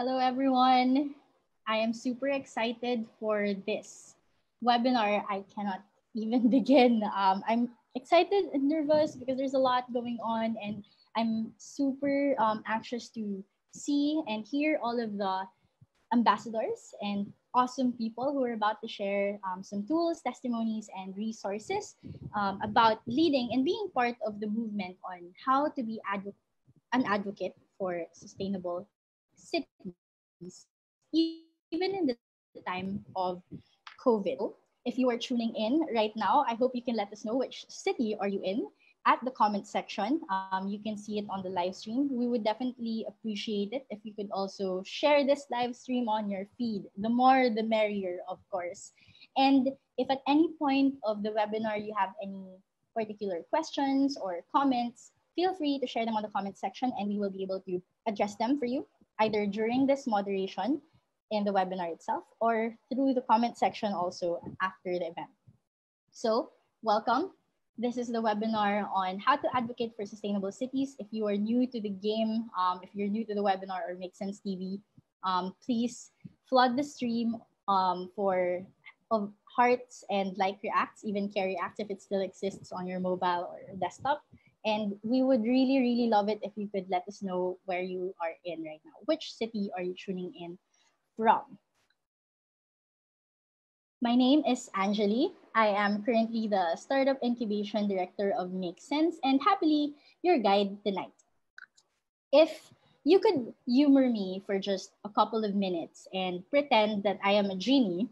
Hello, everyone. I am super excited for this webinar. I cannot even begin. Um, I'm excited and nervous because there's a lot going on and I'm super um, anxious to see and hear all of the ambassadors and awesome people who are about to share um, some tools, testimonies, and resources um, about leading and being part of the movement on how to be advo an advocate for sustainable cities, even in the time of COVID. If you are tuning in right now, I hope you can let us know which city are you in at the comment section. Um, you can see it on the live stream. We would definitely appreciate it if you could also share this live stream on your feed. The more, the merrier, of course. And if at any point of the webinar you have any particular questions or comments, feel free to share them on the comment section and we will be able to address them for you either during this moderation in the webinar itself or through the comment section also after the event. So welcome. This is the webinar on how to advocate for sustainable cities. If you are new to the game, um, if you're new to the webinar or Make Sense TV, um, please flood the stream um, for of hearts and like reacts, even care reacts if it still exists on your mobile or desktop. And we would really, really love it if you could let us know where you are in right now. Which city are you tuning in from? My name is Anjali. I am currently the Startup Incubation Director of Make Sense and happily your guide tonight. If you could humor me for just a couple of minutes and pretend that I am a genie,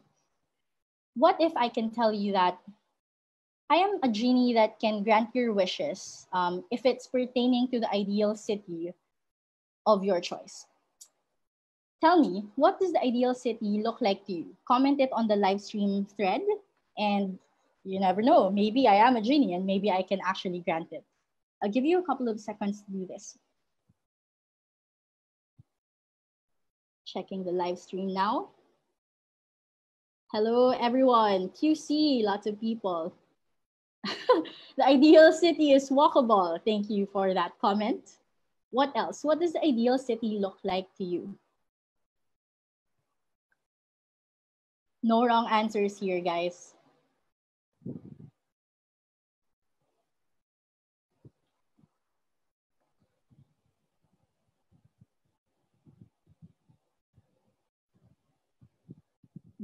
what if I can tell you that I am a genie that can grant your wishes um, if it's pertaining to the ideal city of your choice. Tell me, what does the ideal city look like to you? Comment it on the live stream thread, and you never know, maybe I am a genie and maybe I can actually grant it. I'll give you a couple of seconds to do this. Checking the live stream now. Hello, everyone. QC, lots of people. the ideal city is walkable. Thank you for that comment. What else? What does the ideal city look like to you? No wrong answers here, guys.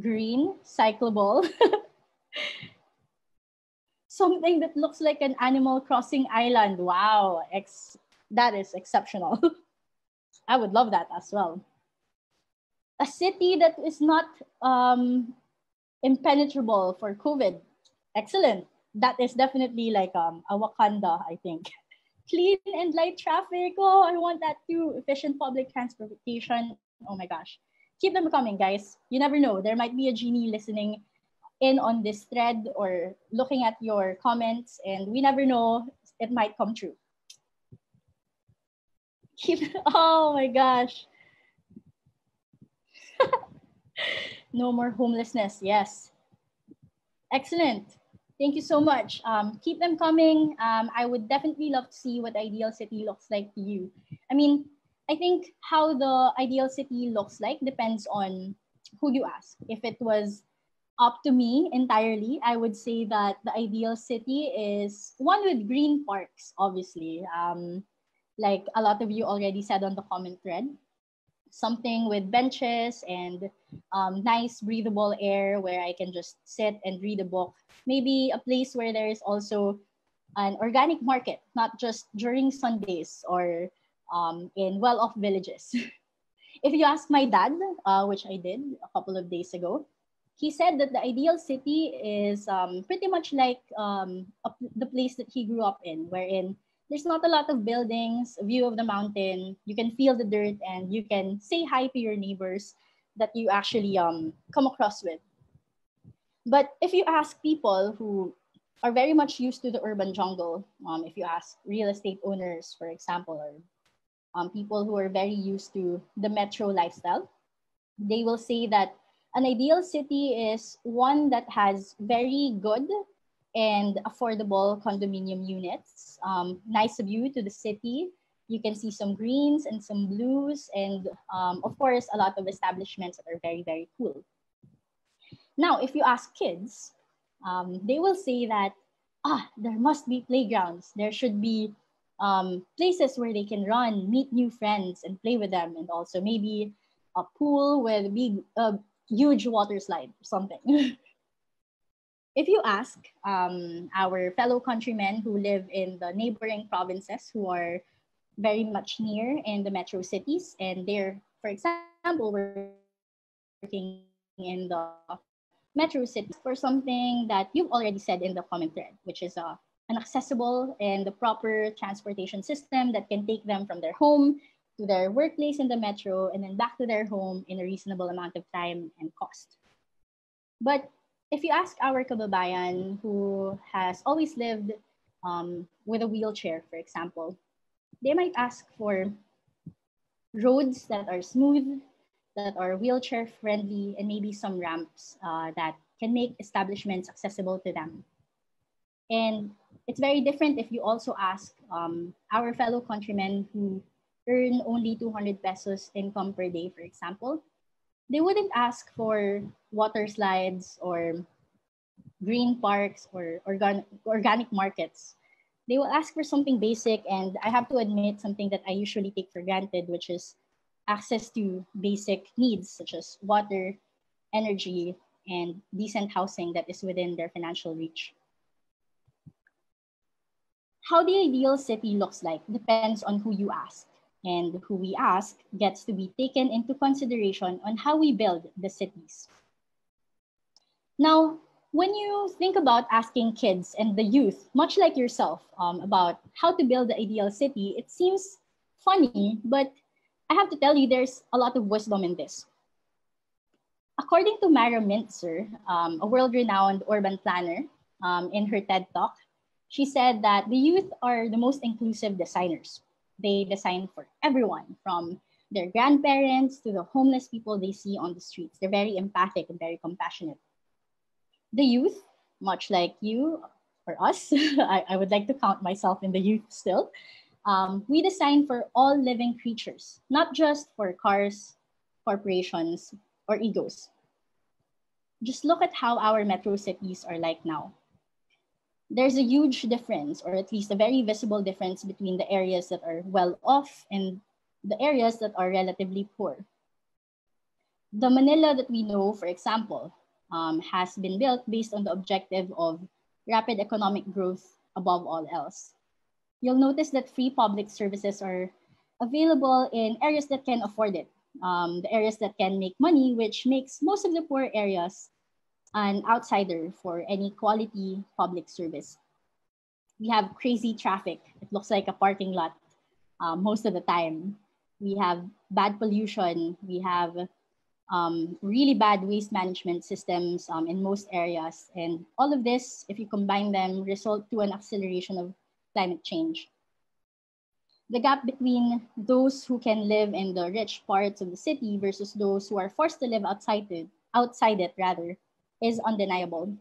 Green, cyclable. something that looks like an Animal Crossing island. Wow, ex that is exceptional. I would love that as well. A city that is not um, impenetrable for COVID. Excellent. That is definitely like um, a Wakanda, I think. Clean and light traffic. Oh, I want that too. Efficient public transportation. Oh my gosh. Keep them coming, guys. You never know. There might be a genie listening in on this thread or looking at your comments and we never know, it might come true. Keep, oh my gosh. no more homelessness, yes. Excellent. Thank you so much. Um, keep them coming. Um, I would definitely love to see what ideal city looks like to you. I mean, I think how the ideal city looks like depends on who you ask. If it was up to me entirely, I would say that the ideal city is one with green parks, obviously. Um, like a lot of you already said on the comment thread, something with benches and um, nice breathable air where I can just sit and read a book. Maybe a place where there is also an organic market, not just during Sundays or um, in well-off villages. if you ask my dad, uh, which I did a couple of days ago, he said that the ideal city is um, pretty much like um, a, the place that he grew up in, wherein there's not a lot of buildings, view of the mountain, you can feel the dirt, and you can say hi to your neighbors that you actually um, come across with. But if you ask people who are very much used to the urban jungle, um, if you ask real estate owners, for example, or um, people who are very used to the metro lifestyle, they will say that an ideal city is one that has very good and affordable condominium units, um, nice view to the city, you can see some greens and some blues, and um, of course, a lot of establishments that are very, very cool. Now, if you ask kids, um, they will say that, ah, there must be playgrounds. There should be um, places where they can run, meet new friends, and play with them, and also maybe a pool with big, uh, huge water slide or something. if you ask um, our fellow countrymen who live in the neighboring provinces who are very much near in the metro cities, and they're, for example, working in the metro cities for something that you've already said in the comment thread, which is uh, an accessible and the proper transportation system that can take them from their home to their workplace in the metro and then back to their home in a reasonable amount of time and cost. But if you ask our kababayan who has always lived um, with a wheelchair, for example, they might ask for roads that are smooth, that are wheelchair friendly, and maybe some ramps uh, that can make establishments accessible to them. And it's very different if you also ask um, our fellow countrymen who earn only 200 pesos income per day, for example. They wouldn't ask for water slides or green parks or organ- organic markets they will ask for something basic and i have to admit something that i usually take for granted which is access to basic needs such as water energy and decent housing that is within their financial reach how the ideal city looks like depends on who you ask and who we ask gets to be taken into consideration on how we build the cities now when you think about asking kids and the youth, much like yourself, um, about how to build the ideal city, it seems funny, but I have to tell you, there's a lot of wisdom in this. According to Mara Mintzer, um, a world renowned urban planner, um, in her TED talk, she said that the youth are the most inclusive designers. They design for everyone, from their grandparents to the homeless people they see on the streets. They're very empathic and very compassionate the youth, much like you or us, I, I, would like to count myself in the youth still. Um, we design for all living creatures, not just for cars, corporations, or egos. Just look at how our metro cities are like now. There's a huge difference, or at least a very visible difference, between the areas that are well off and the areas that are relatively poor. The Manila that we know, for example, um, has been built based on the objective of rapid economic growth above all else. You'll notice that free public services are available in areas that can afford it, um, the areas that can make money, which makes most of the poor areas an outsider for any quality public service. We have crazy traffic. It looks like a parking lot um, most of the time. We have bad pollution. We have um, really bad waste management systems um, in most areas. And all of this, if you combine them, result to an acceleration of climate change. The gap between those who can live in the rich parts of the city versus those who are forced to live outside it, outside it rather, is undeniable.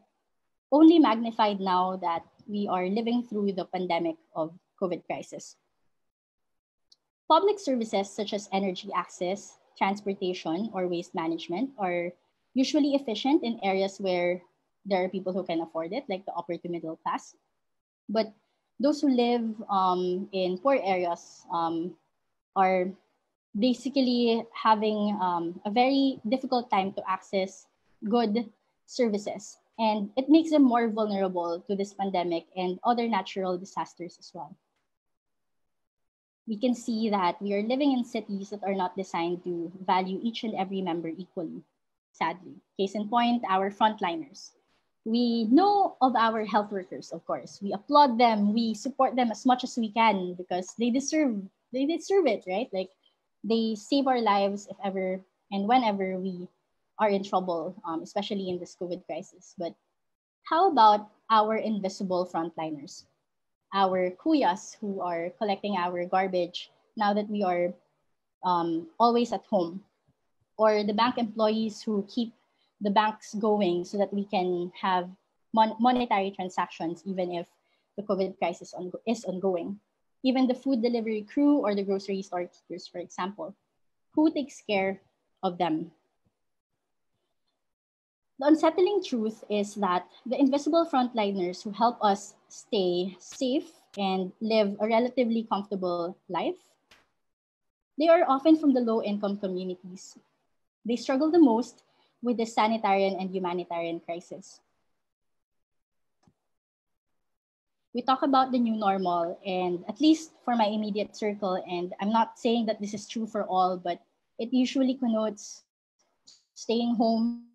Only magnified now that we are living through the pandemic of COVID crisis. Public services such as energy access, transportation or waste management are usually efficient in areas where there are people who can afford it, like the upper to middle class. But those who live um, in poor areas um, are basically having um, a very difficult time to access good services. And it makes them more vulnerable to this pandemic and other natural disasters as well we can see that we are living in cities that are not designed to value each and every member equally, sadly. Case in point, our frontliners. We know of our health workers, of course. We applaud them, we support them as much as we can because they deserve they deserve it, right? Like they save our lives if ever and whenever we are in trouble, um, especially in this COVID crisis. But how about our invisible frontliners? our kuyas who are collecting our garbage now that we are um, always at home, or the bank employees who keep the banks going so that we can have mon monetary transactions even if the COVID crisis on is ongoing. even the food delivery crew or the grocery store keepers, for example. Who takes care of them? The unsettling truth is that the invisible frontliners who help us stay safe and live a relatively comfortable life, they are often from the low income communities. They struggle the most with the sanitarian and humanitarian crisis. we talk about the new normal and at least for my immediate circle and i'm not saying that this is true for all but it usually connotes staying home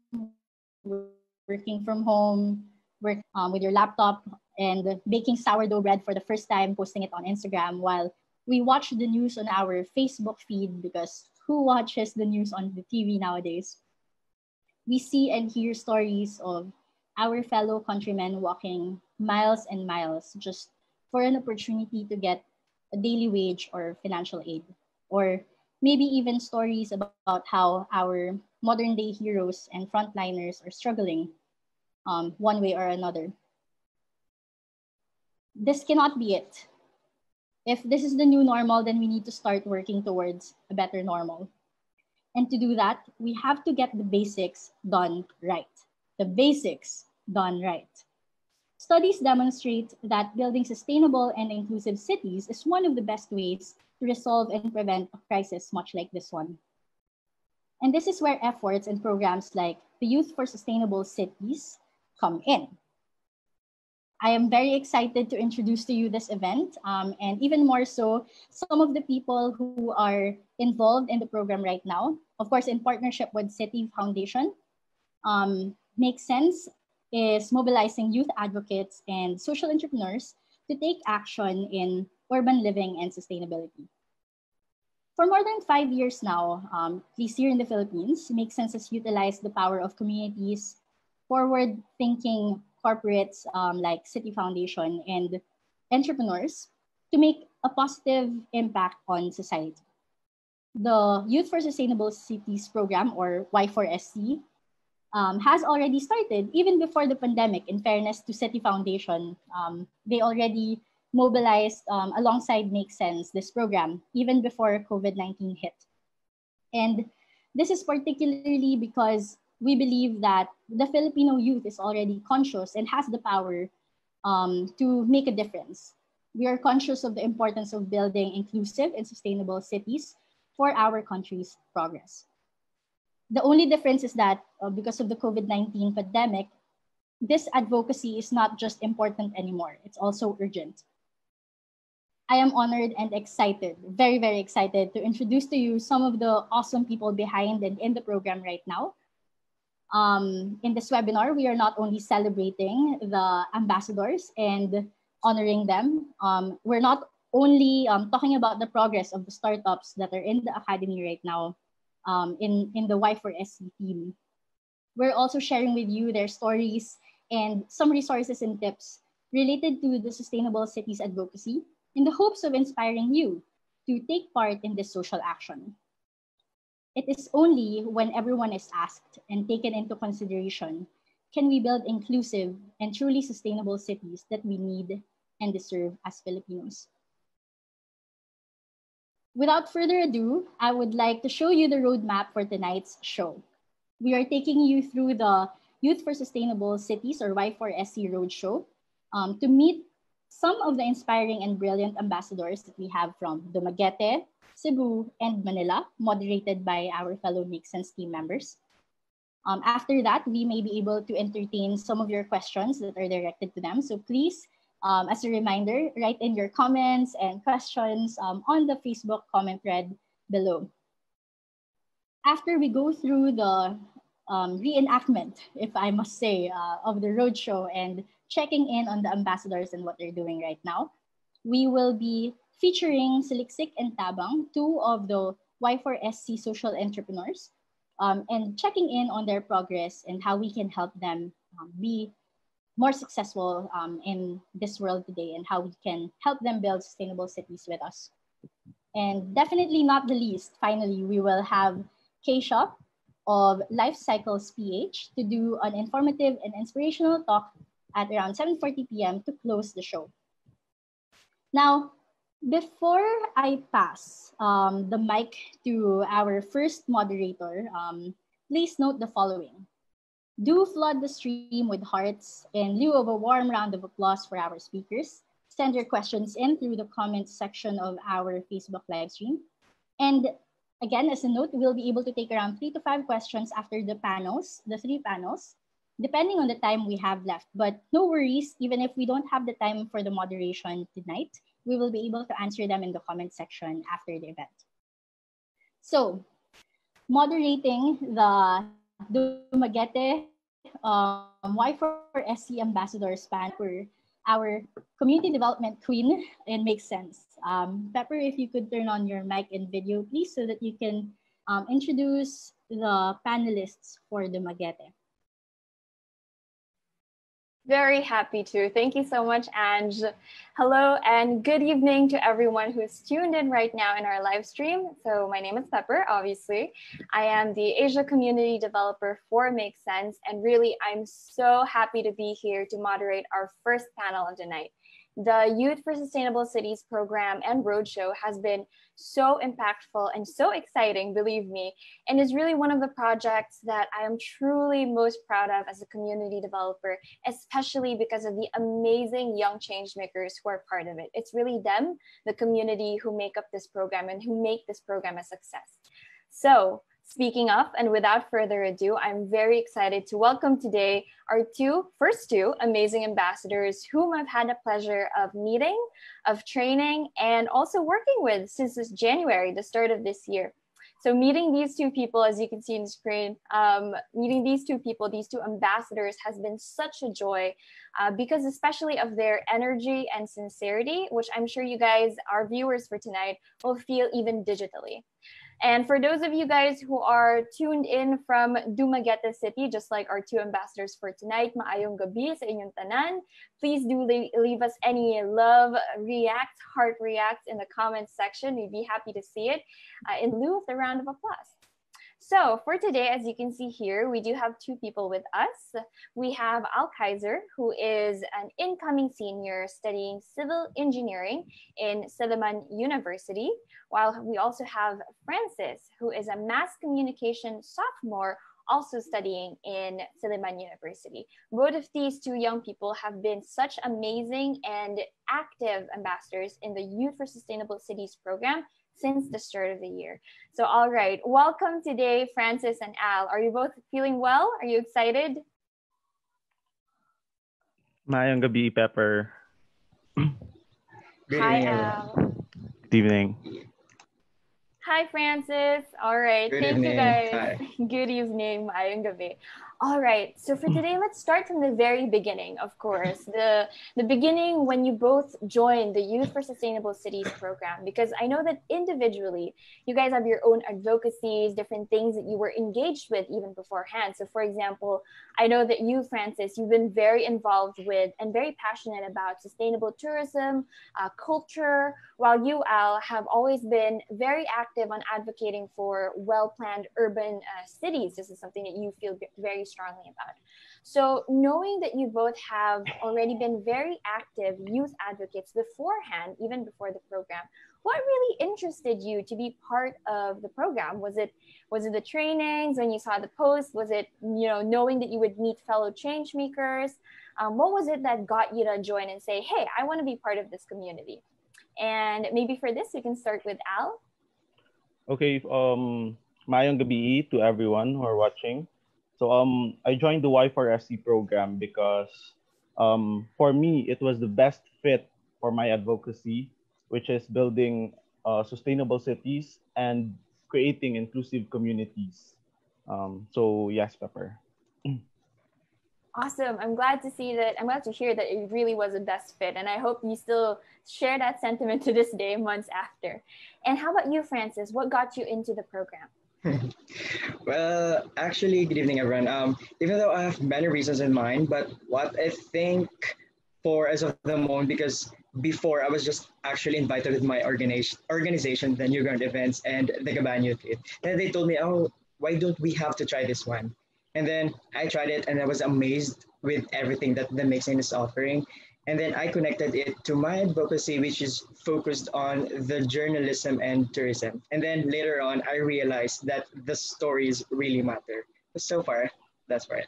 working from home work um, with your laptop and baking sourdough bread for the first time posting it on instagram while we watch the news on our facebook feed because who watches the news on the tv nowadays we see and hear stories of our fellow countrymen walking miles and miles just for an opportunity to get a daily wage or financial aid. Or maybe even stories about how our modern day heroes and frontliners are struggling um, one way or another. This cannot be it. If this is the new normal, then we need to start working towards a better normal. And to do that, we have to get the basics done right. The basics done right. Studies demonstrate that building sustainable and inclusive cities is one of the best ways to resolve and prevent a crisis much like this one. And this is where efforts and programs like the Youth for Sustainable Cities come in. I am very excited to introduce to you this event, um, and even more so, some of the people who are involved in the program right now, of course, in partnership with Citi Foundation, um, Make Sense is mobilizing youth advocates and social entrepreneurs to take action in urban living and sustainability. For more than five years now, um, at least here in the Philippines, Make Sense has utilized the power of communities, forward-thinking corporates um, like Citi Foundation and entrepreneurs to make a positive impact on society. The Youth for Sustainable Cities program, or Y4SC, um, has already started even before the pandemic. In fairness to Citi Foundation, um, they already mobilized um, alongside Make Sense this program even before COVID 19 hit. And this is particularly because we believe that the Filipino youth is already conscious and has the power um, to make a difference. We are conscious of the importance of building inclusive and sustainable cities for our country's progress. The only difference is that uh, because of the COVID-19 pandemic, this advocacy is not just important anymore. It's also urgent. I am honored and excited, very, very excited to introduce to you some of the awesome people behind and in the program right now. Um, in this webinar, we are not only celebrating the ambassadors and honoring them. Um, we're not only um, talking about the progress of the startups that are in the academy right now, um, in, in the Y4SC team. We're also sharing with you their stories and some resources and tips related to the sustainable cities advocacy in the hopes of inspiring you to take part in this social action. It is only when everyone is asked and taken into consideration can we build inclusive and truly sustainable cities that we need and deserve as Filipinos. Without further ado, I would like to show you the roadmap for tonight's show. We are taking you through the Youth for Sustainable Cities or Y4SC Roadshow um, to meet some of the inspiring and brilliant ambassadors that we have from Dumaguete, Cebu, and Manila, moderated by our fellow Sense team members. Um, after that, we may be able to entertain some of your questions that are directed to them. So please um, as a reminder, write in your comments and questions um, on the Facebook comment thread below. After we go through the um, reenactment, if I must say, uh, of the roadshow and checking in on the ambassadors and what they're doing right now, we will be featuring Siliksik and Tabang, two of the Y4SC social entrepreneurs, um, and checking in on their progress and how we can help them um, be more successful um, in this world today and how we can help them build sustainable cities with us. And definitely not the least, finally, we will have Keisha of Life Cycles PH to do an informative and inspirational talk at around 7.40 p.m. to close the show. Now, Before I pass um, the mic to our first moderator, um, please note the following. Do flood the stream with hearts in lieu of a warm round of applause for our speakers. Send your questions in through the comments section of our Facebook live stream. And again, as a note, we'll be able to take around three to five questions after the panels, the three panels, depending on the time we have left. But no worries, even if we don't have the time for the moderation tonight, we will be able to answer them in the comment section after the event. So, moderating the Dumaguete um, Y4SC ambassador span for our community development queen, it makes sense. Um, Pepper, if you could turn on your mic and video, please, so that you can um, introduce the panelists for Dumaguete. Very happy to. Thank you so much, Ange. Hello and good evening to everyone who's tuned in right now in our live stream. So my name is Pepper, obviously. I am the Asia community developer for Make Sense. And really, I'm so happy to be here to moderate our first panel of the night. The Youth for Sustainable Cities program and roadshow has been so impactful and so exciting, believe me, and is really one of the projects that I am truly most proud of as a community developer, especially because of the amazing young changemakers who are part of it. It's really them, the community, who make up this program and who make this program a success. So Speaking of, and without further ado, I'm very excited to welcome today our two, first two amazing ambassadors whom I've had the pleasure of meeting, of training, and also working with since this January, the start of this year. So meeting these two people, as you can see in the screen, um, meeting these two people, these two ambassadors has been such a joy uh, because especially of their energy and sincerity, which I'm sure you guys, our viewers for tonight, will feel even digitally. And for those of you guys who are tuned in from Dumaguete City, just like our two ambassadors for tonight, maayong gabi sa inyong tanan. Please do leave us any love reacts, heart reacts in the comments section. We'd be happy to see it uh, in lieu of the round of applause. So for today, as you can see here, we do have two people with us. We have Al Kaiser, who is an incoming senior studying civil engineering in Silliman University, while we also have Francis, who is a mass communication sophomore also studying in Silliman University. Both of these two young people have been such amazing and active ambassadors in the Youth for Sustainable Cities program since the start of the year. So, all right, welcome today, Francis and Al. Are you both feeling well? Are you excited? Mayang gabi, Pepper. Hi, Al. Good evening. Hi, Francis. All right. Good Thank evening. you, guys. Hi. Good evening. Mayang gabi. All right. So for today, let's start from the very beginning, of course. The the beginning when you both joined the Youth for Sustainable Cities program, because I know that individually you guys have your own advocacies, different things that you were engaged with even beforehand. So for example, I know that you, Francis, you've been very involved with and very passionate about sustainable tourism, uh, culture, while you, Al, have always been very active on advocating for well-planned urban uh, cities. This is something that you feel very strongly about. So, knowing that you both have already been very active youth advocates beforehand, even before the program, what really interested you to be part of the program? Was it was it the trainings when you saw the post? Was it you know knowing that you would meet fellow change makers? Um, what was it that got you to join and say, "Hey, I want to be part of this community"? And maybe for this, we can start with Al. Okay, um, mayang gabi to everyone who are watching. So um, I joined the Y4SC program because um, for me, it was the best fit for my advocacy, which is building uh, sustainable cities and creating inclusive communities. Um, so yes, Pepper. Awesome. I'm glad to see that. I'm glad to hear that it really was a best fit. And I hope you still share that sentiment to this day, months after. And how about you, Francis? What got you into the program? well, actually, good evening, everyone. Um, even though I have many reasons in mind, but what I think for as of the moment, because before I was just actually invited with my organization, organization the New Ground Events and the Gaban Youth And they told me, oh, why don't we have to try this one? And then I tried it and I was amazed with everything that the Mixing is offering. And then I connected it to my advocacy, which is focused on the journalism and tourism. And then later on, I realized that the stories really matter. So far, that's right.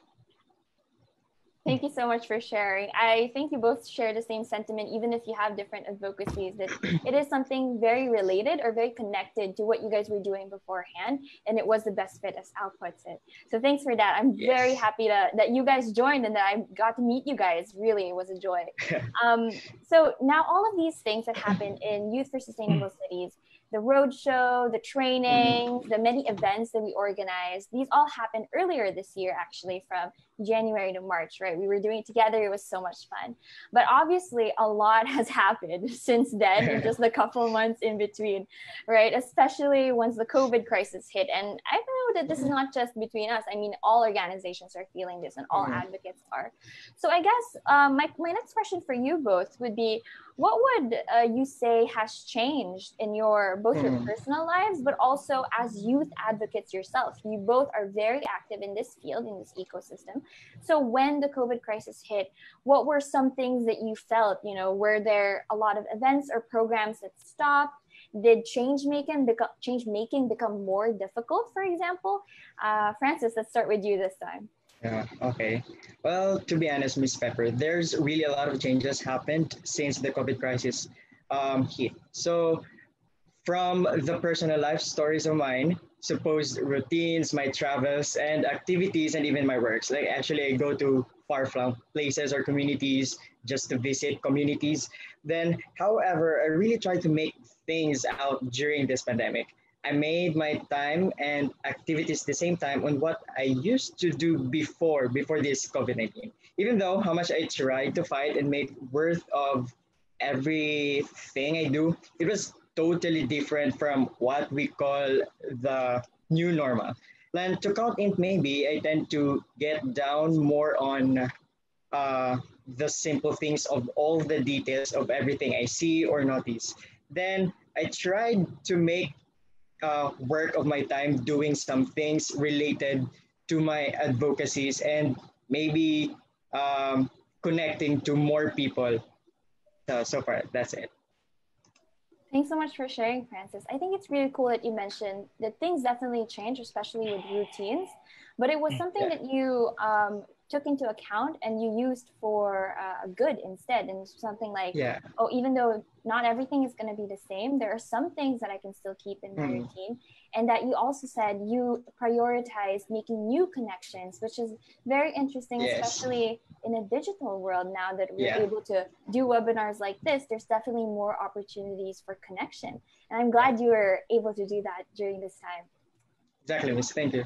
Thank you so much for sharing. I think you both share the same sentiment, even if you have different advocacies, that it is something very related or very connected to what you guys were doing beforehand. And it was the best fit, as Al puts it. So thanks for that. I'm yes. very happy to, that you guys joined and that I got to meet you guys. Really, it was a joy. um, so now, all of these things that happen in Youth for Sustainable Cities the roadshow, the training, mm-hmm. the many events that we organized, these all happened earlier this year, actually, from January to March, right? We were doing it together. It was so much fun. But obviously, a lot has happened since then, in just a couple months in between, right? Especially once the COVID crisis hit. And I know that this is not just between us. I mean, all organizations are feeling this and all mm-hmm. advocates are. So I guess um, my, my next question for you both would be what would uh, you say has changed in your both your hmm. personal lives but also as youth advocates yourself you both are very active in this field in this ecosystem so when the covid crisis hit what were some things that you felt you know were there a lot of events or programs that stopped did change making become change making become more difficult for example uh, francis let's start with you this time yeah, okay. Well, to be honest, Miss Pepper, there's really a lot of changes happened since the COVID crisis um, hit. So from the personal life stories of mine, supposed routines, my travels and activities, and even my works. Like actually, I go to far-flung places or communities just to visit communities. Then, however, I really try to make things out during this pandemic. I made my time and activities the same time on what I used to do before before this COVID-19. Even though how much I tried to fight and make worth of everything I do, it was totally different from what we call the new normal. And to count in maybe, I tend to get down more on uh, the simple things of all the details of everything I see or notice. Then I tried to make uh, work of my time doing some things related to my advocacies and maybe um, connecting to more people. So, so far, that's it. Thanks so much for sharing, Francis. I think it's really cool that you mentioned that things definitely change, especially with routines, but it was mm, something yeah. that you um, took into account and you used for uh, good instead and something like yeah. oh even though not everything is going to be the same there are some things that i can still keep in my mm. routine and that you also said you prioritize making new connections which is very interesting yes. especially in a digital world now that we're yeah. able to do webinars like this there's definitely more opportunities for connection and i'm glad you were able to do that during this time exactly miss thank you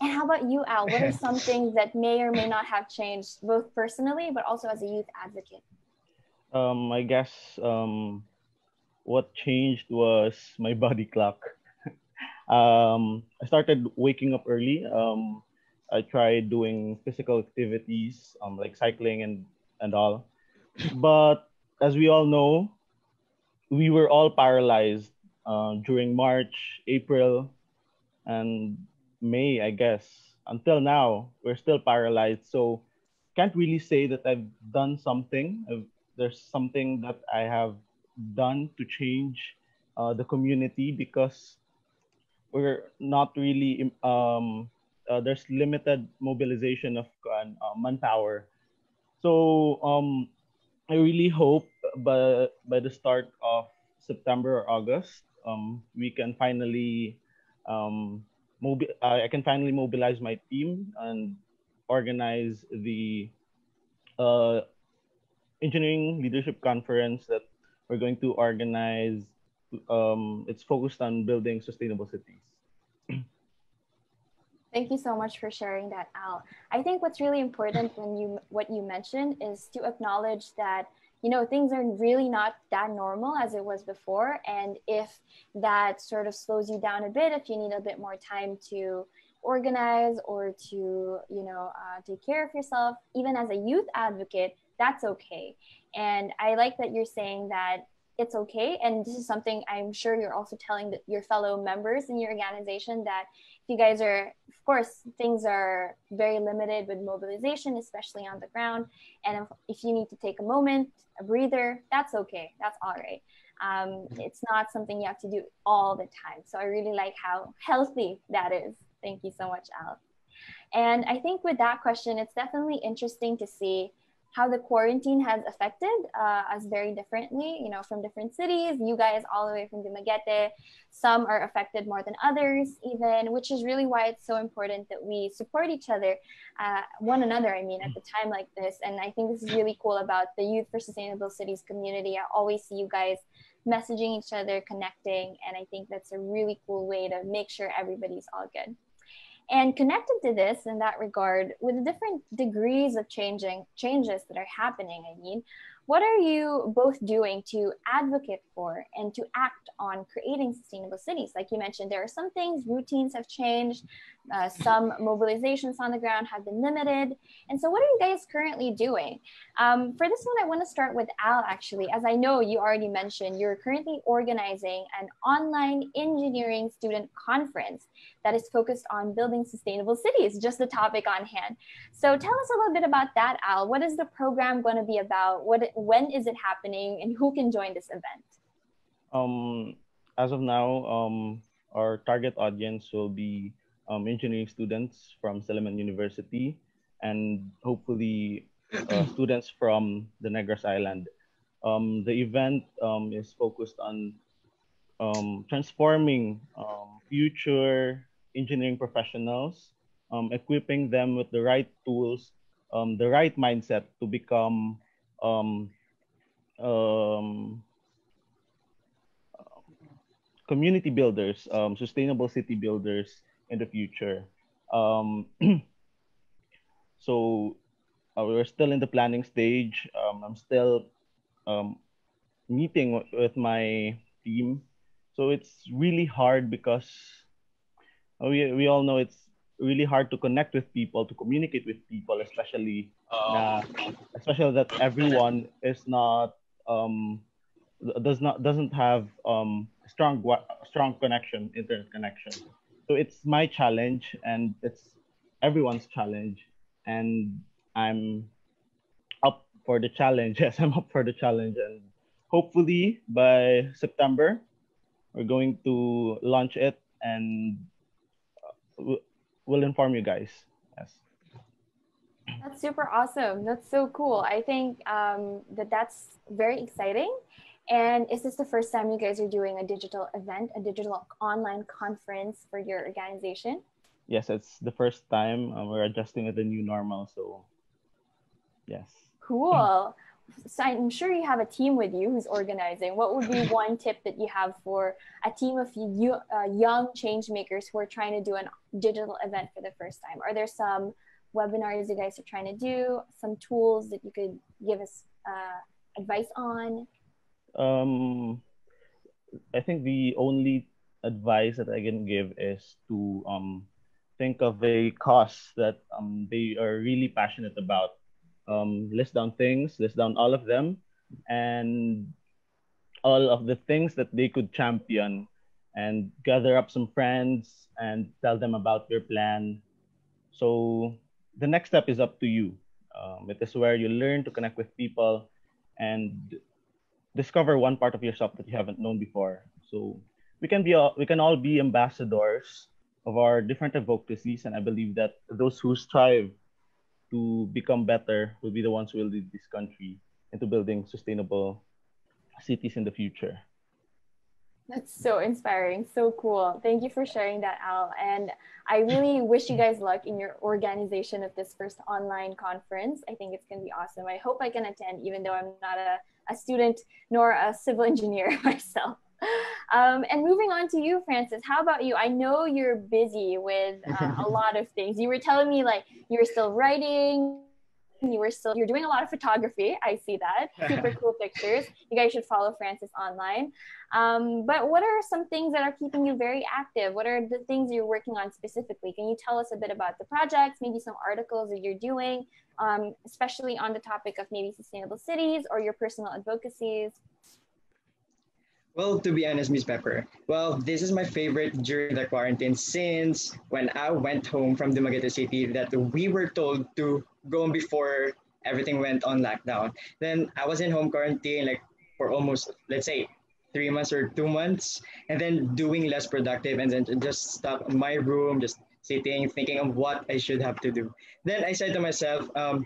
and how about you, Al? What are some things that may or may not have changed, both personally, but also as a youth advocate? Um, I guess um, what changed was my body clock. um, I started waking up early. Um, I tried doing physical activities um, like cycling and, and all. But as we all know, we were all paralyzed uh, during March, April, and May, I guess. Until now, we're still paralyzed. So can't really say that I've done something. I've, there's something that I have done to change uh, the community because we're not really um, uh, there's limited mobilization of uh, manpower. So um, I really hope by by the start of September or August, um, we can finally um, mobi- uh, I can finally mobilize my team and organize the uh, engineering leadership conference that we're going to organize. Um, it's focused on building sustainable cities. Thank you so much for sharing that, Al. I think what's really important when you what you mentioned is to acknowledge that you know things are really not that normal as it was before. And if that sort of slows you down a bit if you need a bit more time to organize or to you know uh, take care of yourself even as a youth advocate that's okay. And i like that you're saying that it's okay. And this is something I'm sure you're also telling your fellow members in your organization that if you guys are, of course, things are very limited with mobilization, especially on the ground. And if, if you need to take a moment, a breather, that's okay. That's all right. Um, it's not something you have to do all the time. So I really like how healthy that is. Thank you so much, Al. And I think with that question, it's definitely interesting to see how the quarantine has affected uh, us very differently, you know, from different cities, you guys all the way from Dumaguete. Some are affected more than others, even, which is really why it's so important that we support each other, uh, one another, I mean, at the time like this. And I think this is really cool about the Youth for Sustainable Cities community. I always see you guys messaging each other, connecting, and I think that's a really cool way to make sure everybody's all good. And connected to this in that regard, with the different degrees of changing changes that are happening, I mean, what are you both doing to advocate for and to act on creating sustainable cities? Like you mentioned, there are some things, routines have changed, uh, some mobilizations on the ground have been limited. And so, what are you guys currently doing? Um, for this one, I want to start with Al actually. As I know you already mentioned, you're currently organizing an online engineering student conference that is focused on building sustainable cities, just the topic on hand. So, tell us a little bit about that, Al. What is the program going to be about? What, when is it happening, and who can join this event? Um, as of now, um, our target audience will be um, engineering students from Silliman University and hopefully uh, students from the Negros Island. Um, the event um, is focused on um, transforming um, future engineering professionals, um, equipping them with the right tools, the right mindset to become community builders, um, sustainable city builders, in the future. Um, so uh, we're still in the planning stage. Um, I'm still um, meeting with my team. So it's really hard because we, we all know it's really hard to connect with people, to communicate with people, especially uh, especially that everyone is not um, does not doesn't have um, strong strong connection, internet connection. So it's my challenge and it's everyone's challenge and i'm up for the challenge. Yes i'm up for the challenge and hopefully by september we're going to launch it and uh, we'll inform you guys yes that's super awesome that's so cool i think um, that that's very exciting and is this the first time you guys are doing a digital event, a digital online conference for your organization? Yes, it's the first time uh, we're adjusting to the new normal. So, yes. Cool. I'm sure you have a team with you who's organizing. What would be one tip that you have for a team of you, uh, young change makers who are trying to do a digital event for the first time? Are there some webinars you guys are trying to do? Some tools that you could give us uh, advice on? Um, I think the only advice that I can give is to um, think of a cause that um, they are really passionate about. Um, list down things, list down all of them, and all of the things that they could champion, and gather up some friends and tell them about your plan. So the next step is up to you. Um, it is where you learn to connect with people and discover one part of yourself that you haven't known before. So we can be all, we can all be ambassadors of our different advocacies, and I believe that those who strive to become better will be the ones who will lead this country into building sustainable cities in the future. That's so inspiring, so cool. Thank you for sharing that, Al. And I really wish you guys luck in your organization of this first online conference. I think it's going to be awesome. I hope I can attend, even though I'm not a, a student nor a civil engineer myself. Um, and moving on to you, Francis, how about you? I know you're busy with uh, a lot of things. You were telling me like you were still writing, you were still you're doing a lot of photography. I see that. Super cool pictures. You guys should follow francis online. Um, but what are some things that are keeping you very active? What are the things you're working on specifically? Can you tell us a bit about the projects maybe some articles that you're doing um, especially on the topic of maybe sustainable cities or your personal advocacies Well, to be honest, Miss Pepper, well, this is my favorite during the quarantine since when I went home from Dumaguete City that we were told to go before everything went on lockdown. Then I was in home quarantine like for almost, let's say, three months or two months, and then doing less productive and then just stuck in my room, just sitting, thinking of what I should have to do. Then I said to myself, um,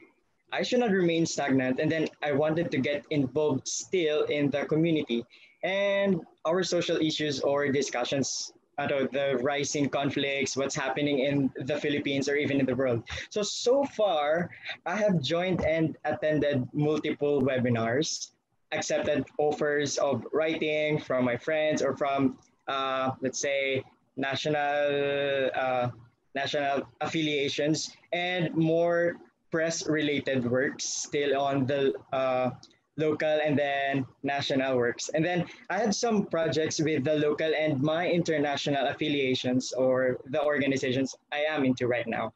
I should not remain stagnant. And then I wanted to get involved still in the community and our social issues or discussions about the rising conflicts, what's happening in the Philippines or even in the world. So, so far, I have joined and attended multiple webinars, accepted offers of writing from my friends or from, uh, let's say, national, uh, national affiliations and more press related works still on the uh, local and then national works. And then I had some projects with the local and my international affiliations or the organizations I am into right now.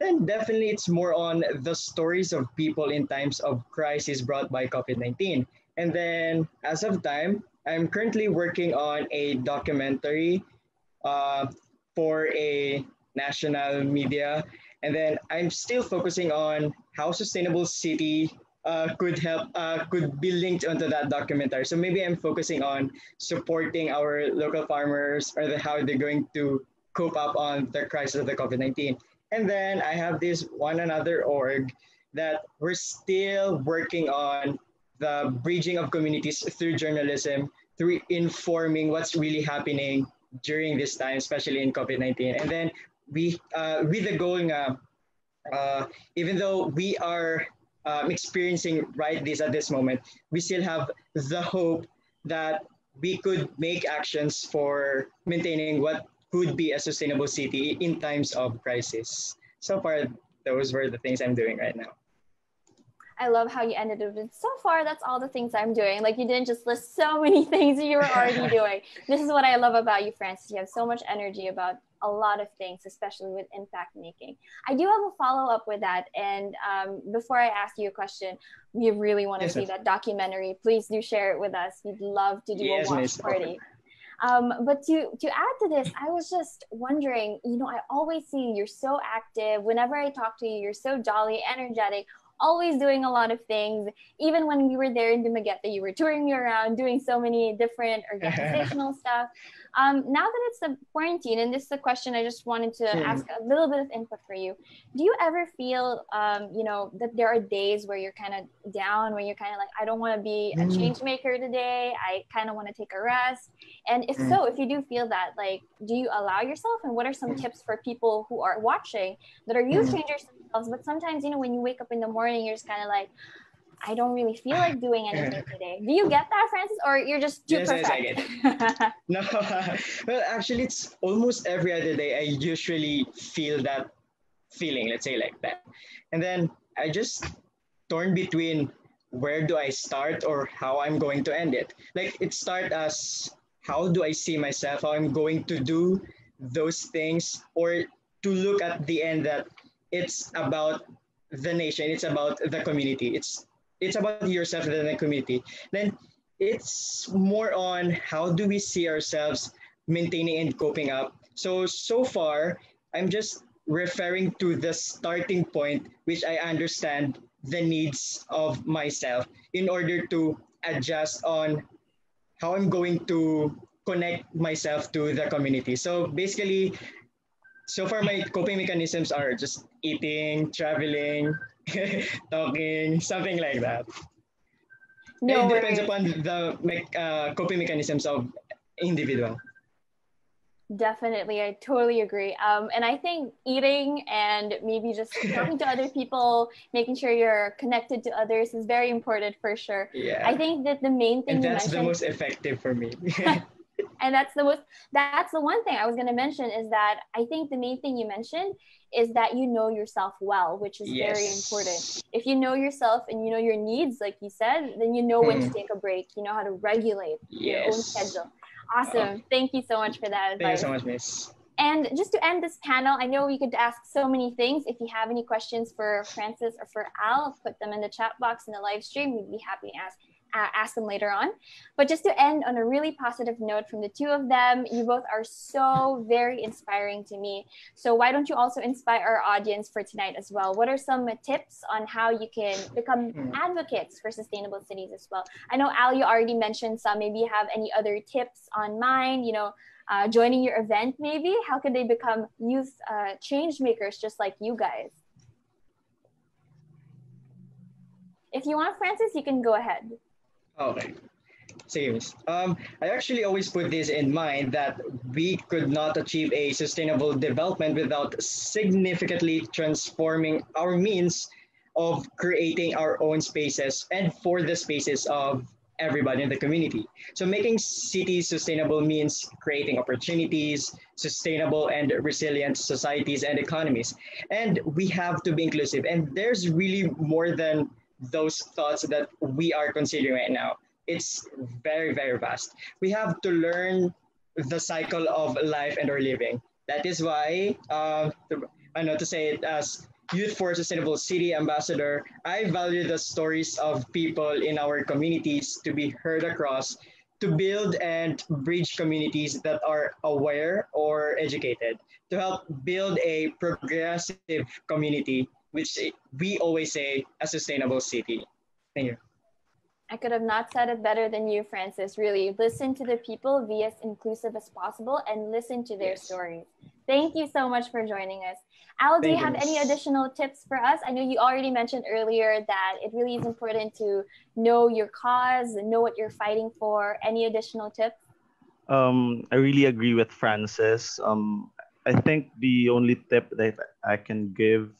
Then definitely it's more on the stories of people in times of crisis brought by COVID-19. And then as of time, I'm currently working on a documentary uh, for a national media. And then I'm still focusing on how sustainable city uh, could help uh, could be linked onto that documentary. So maybe I'm focusing on supporting our local farmers or the, how they're going to cope up on the crisis of the COVID-19. And then I have this one another org that we're still working on the bridging of communities through journalism, through informing what's really happening during this time, especially in COVID-19. And then we, uh, with the going, uh, uh, even though we are um, experiencing right this at this moment, we still have the hope that we could make actions for maintaining what could be a sustainable city in times of crisis. So far, those were the things I'm doing right now. I love how you ended it with so far that's all the things I'm doing. Like you didn't just list so many things you were already doing. This is what I love about you, Francis. You have so much energy about a lot of things, especially with impact making. I do have a follow up with that. And um, before I ask you a question, we really want to yes, see that documentary. Please do share it with us. We'd love to do yes, a watch party. Um, but to to add to this, I was just wondering. You know, I always see you're so active. Whenever I talk to you, you're so jolly, energetic always doing a lot of things. Even when we were there in Dumaguete, you were touring me around, doing so many different organizational stuff. Um, now that it's the quarantine, and this is a question I just wanted to mm. ask a little bit of input for you. Do you ever feel, um, you know, that there are days where you're kind of down, where you're kind of like, I don't want to be a mm. change maker today. I kind of want to take a rest. And if mm. so, if you do feel that, like, do you allow yourself? And what are some tips for people who are watching that are youth mm. changers themselves? But sometimes, you know, when you wake up in the morning, you're just kind of like, I don't really feel like doing anything today. Do you get that, Francis, or you're just too yes, perfect? Yes, I get it. no, well, actually, it's almost every other day. I usually feel that feeling, let's say like that, and then I just torn between where do I start or how I'm going to end it. Like it start as how do I see myself, how I'm going to do those things, or to look at the end that it's about the nation, it's about the community, it's it's about yourself and the community. Then it's more on how do we see ourselves maintaining and coping up. So so far, I'm just referring to the starting point, which I understand the needs of myself in order to adjust on how I'm going to connect myself to the community. So basically, so far my coping mechanisms are just eating, traveling, talking, something like that. No, it depends upon the uh, coping mechanisms of individual. Definitely, I totally agree. Um, and I think eating and maybe just talking to other people, making sure you're connected to others is very important for sure. Yeah. I think that the main thing and that's the most effective for me. and that's the most that's the one thing i was going to mention is that i think the main thing you mentioned is that you know yourself well which is yes. very important if you know yourself and you know your needs like you said then you know when to hmm. take a break you know how to regulate yes. your own schedule awesome oh. thank you so much for that advice. thank you so much miss and just to end this panel, I know we could ask so many things. If you have any questions for Francis or for Al, put them in the chat box in the live stream. We'd be happy to ask ask them later on. But just to end on a really positive note from the two of them, you both are so very inspiring to me. So why don't you also inspire our audience for tonight as well? What are some tips on how you can become hmm. advocates for sustainable cities as well? I know Al, you already mentioned some. Maybe you have any other tips on mind, you know, uh, joining your event maybe? How can they become youth uh, change makers just like you guys? If you want, Francis, you can go ahead. Okay. Serious. Um, I actually always put this in mind that we could not achieve a sustainable development without significantly transforming our means of creating our own spaces and for the spaces of everybody in the community. So making cities sustainable means creating opportunities, sustainable and resilient societies and economies. And we have to be inclusive. And there's really more than those thoughts that we are considering right now. It's very, very vast. We have to learn the cycle of life and our living. That is why, uh, I know to say it as Youth for Sustainable City Ambassador, I value the stories of people in our communities to be heard across to build and bridge communities that are aware or educated to help build a progressive community, which we always say a sustainable city. Thank you. I could have not said it better than you, Francis. Really, listen to the people, be as inclusive as possible, and listen to their yes. stories. Thank you so much for joining us. Al, do you have any additional tips for us? I know you already mentioned earlier that it really is important to know your cause and know what you're fighting for. Any additional tips? Um, I really agree with Francis. Um, I think the only tip that I can give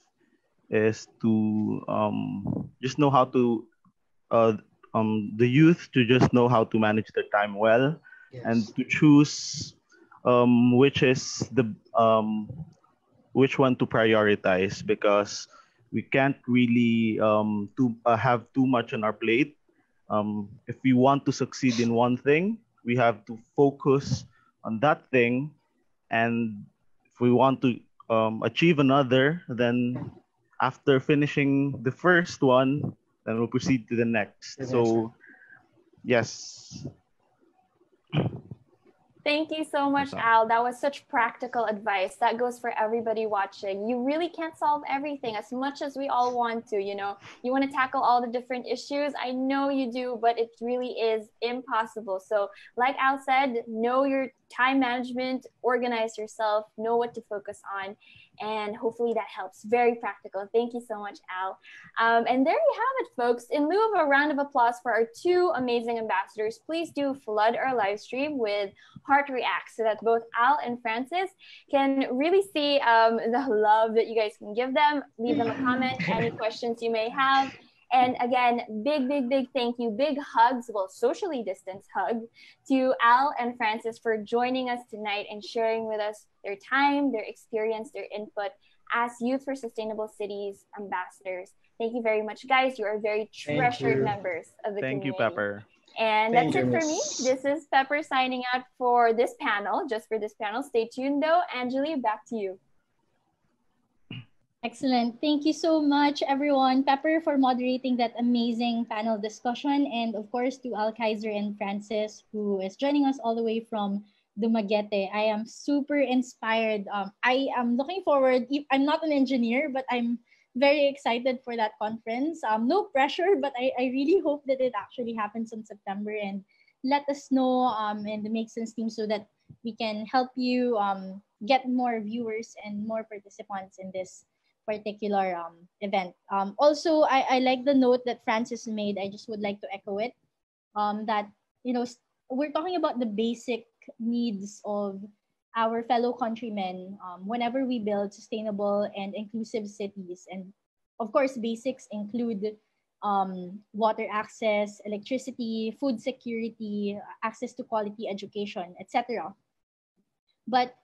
is to um, just know how to uh, um, the youth to just know how to manage their time well yes. and to choose um, which is the um, which one to prioritize because we can't really um, to, uh, have too much on our plate. Um, if we want to succeed in one thing, we have to focus on that thing, and if we want to um, achieve another, then after finishing the first one, then we'll proceed to the next. So, yes. Thank you so much, Al. That was such practical advice. That goes for everybody watching. You really can't solve everything as much as we all want to. You know, you want to tackle all the different issues. I know you do, but it really is impossible. So, like Al said, know your time management, organize yourself, know what to focus on, and hopefully that helps. Very practical. Thank you so much, Al. Um, and there you have it, folks. In lieu of a round of applause for our two amazing ambassadors, please do flood our live stream with heart reacts so that both Al and Francis can really see um, the love that you guys can give them. Leave them a comment, any questions you may have. And again, big, big, big thank you, big hugs, well, socially distanced hug to Al and Francis for joining us tonight and sharing with us their time, their experience, their input as Youth for Sustainable Cities ambassadors. Thank you very much, guys. You are very treasured members of the thank community. you, Pepper. And Thank that's you, it for me. This is Pepper signing out for this panel, just for this panel. Stay tuned though. Angeli, back to you. Excellent. Thank you so much, everyone. Pepper for moderating that amazing panel discussion. And of course, to Al Kaiser and Francis, who is joining us all the way from Dumaguete. I am super inspired. Um, I am looking forward. I'm not an engineer, but I'm very excited for that conference. Um, no pressure, but I, I really hope that it actually happens in September and let us know um, in the Make Sense team so that we can help you um, get more viewers and more participants in this particular um, event. Um, also, I, I like the note that Francis made. I just would like to echo it. Um, that you know we're talking about the basic needs of our fellow countrymen um, whenever we build sustainable and inclusive cities. And of course, basics include um, water access, electricity, food security, access to quality education, etc. But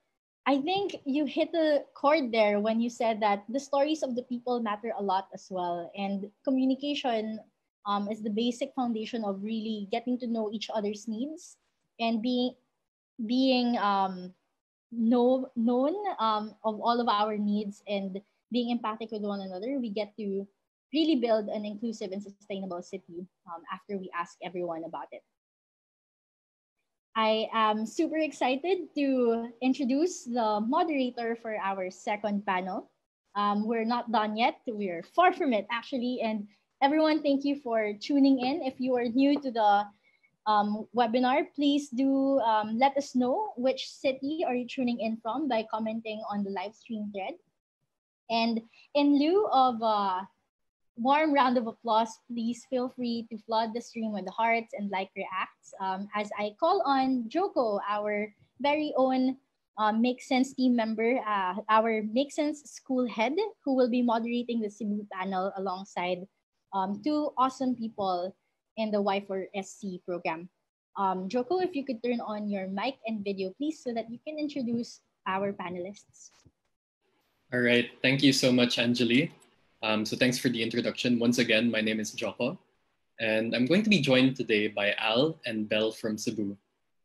I think you hit the chord there when you said that the stories of the people matter a lot as well. And communication um, is the basic foundation of really getting to know each other's needs and being being um, know, known um, of all of our needs and being empathic with one another. We get to really build an inclusive and sustainable city um, after we ask everyone about it. I am super excited to introduce the moderator for our second panel. Um, we're not done yet. We're far from it, actually. And everyone, thank you for tuning in. If you are new to the um, webinar, please do um, let us know which city are you tuning in from by commenting on the live stream thread. And in lieu of a warm round of applause, please feel free to flood the stream with the hearts and like reacts um, as I call on Joko, our very own uh, Make Sense team member, uh, our Make Sense school head, who will be moderating the Cebu panel alongside um, two awesome people in the Y4SC program. Um, Joko, if you could turn on your mic and video, please, so that you can introduce our panelists. All right. Thank you so much, Anjali. Um, so thanks for the introduction. Once again, my name is Joko, and I'm going to be joined today by Al and Belle from Cebu.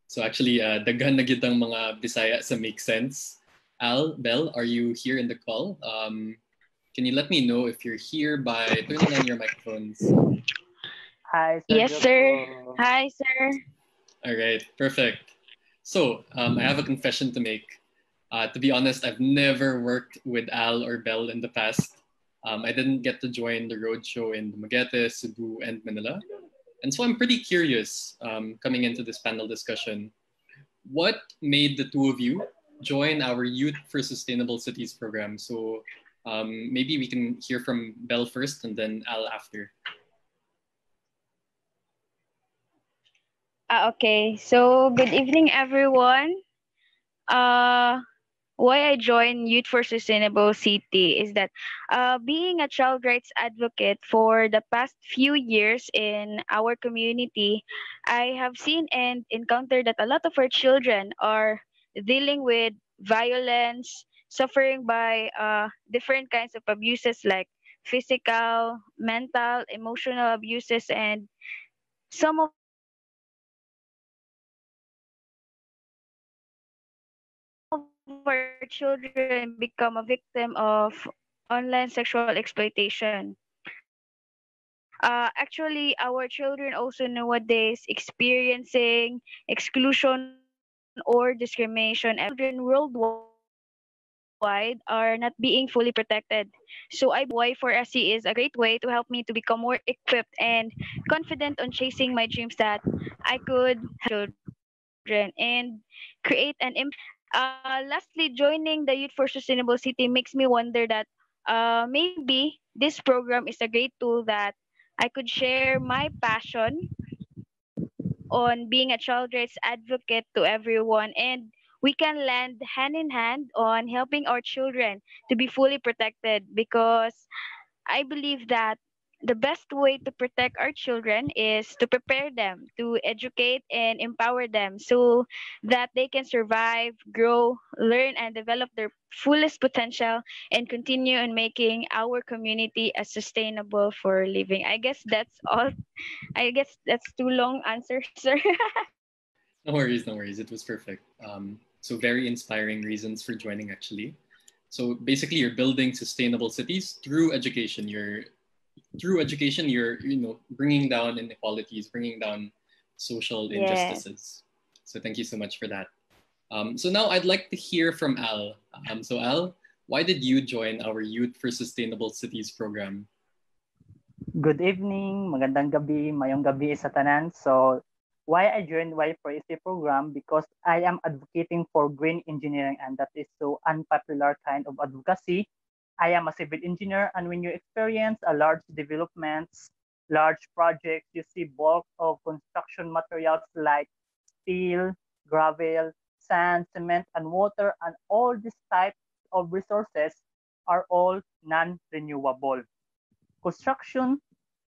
So actually, uh, daghan na gitang mga Bisaya sa Make Sense. Al, Belle, are you here in the call? Um, can you let me know if you're here by turning on your microphones? Hi, sir. Yes, sir. Hi, sir. All right, perfect. So um, I have a confession to make. Uh, to be honest, I've never worked with Al or Belle in the past. Um, I didn't get to join the roadshow in Dumaguete, Cebu, and Manila. And so I'm pretty curious um, coming into this panel discussion. What made the two of you join our Youth for Sustainable Cities program? So um, maybe we can hear from Belle first and then Al after. Uh, okay, so good evening, everyone. Uh, why I joined Youth for Sustainable City is that uh, being a child rights advocate for the past few years in our community, I have seen and encountered that a lot of our children are dealing with violence, suffering by uh, different kinds of abuses like physical, mental, emotional abuses, and some of our children become a victim of online sexual exploitation. Uh, actually, our children also nowadays experiencing exclusion or discrimination. Children worldwide are not being fully protected. So I Y4SC is a great way to help me to become more equipped and confident on chasing my dreams that I could children and create an impact uh, lastly, joining the Youth for Sustainable City makes me wonder that uh, maybe this program is a great tool that I could share my passion on being a child rights advocate to everyone and we can land hand in hand on helping our children to be fully protected because I believe that the best way to protect our children is to prepare them, to educate and empower them so that they can survive, grow, learn, and develop their fullest potential and continue in making our community as sustainable for living. I guess that's all. I guess that's too long answer, sir. no worries, no worries. It was perfect. Um, so very inspiring reasons for joining actually. So basically you're building sustainable cities through education. You're through education you're you know bringing down inequalities bringing down social injustices. Yeah. so thank you so much for that. Um, so now i'd like to hear from al. Um, so al why did you join our youth for sustainable cities program? Good evening magandang gabi mayong gabi sa tanan. So why i joined Y4SC program? Because i am advocating for green engineering and that is so unpopular kind of advocacy I am a civil engineer, and when you experience a large developments, large projects, you see bulk of construction materials like steel, gravel, sand, cement, and water, and all these types of resources are all non-renewable. Construction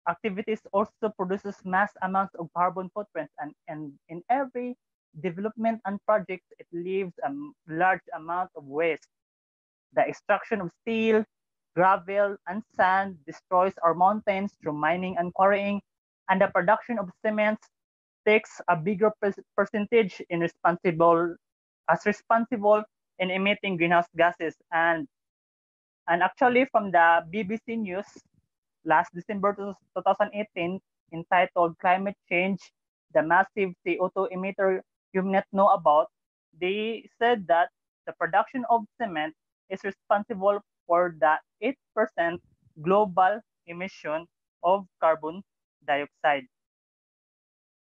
activities also produces mass amounts of carbon footprints, and, and in every development and project, it leaves a large amount of waste the extraction of steel, gravel, and sand destroys our mountains through mining and quarrying, and the production of cement takes a bigger percentage in responsible as responsible in emitting greenhouse gases. And and actually from the BBC News last December 2018 entitled Climate Change, the massive CO2 emitter you may not know about, they said that the production of cement is responsible for the 8% global emission of carbon dioxide.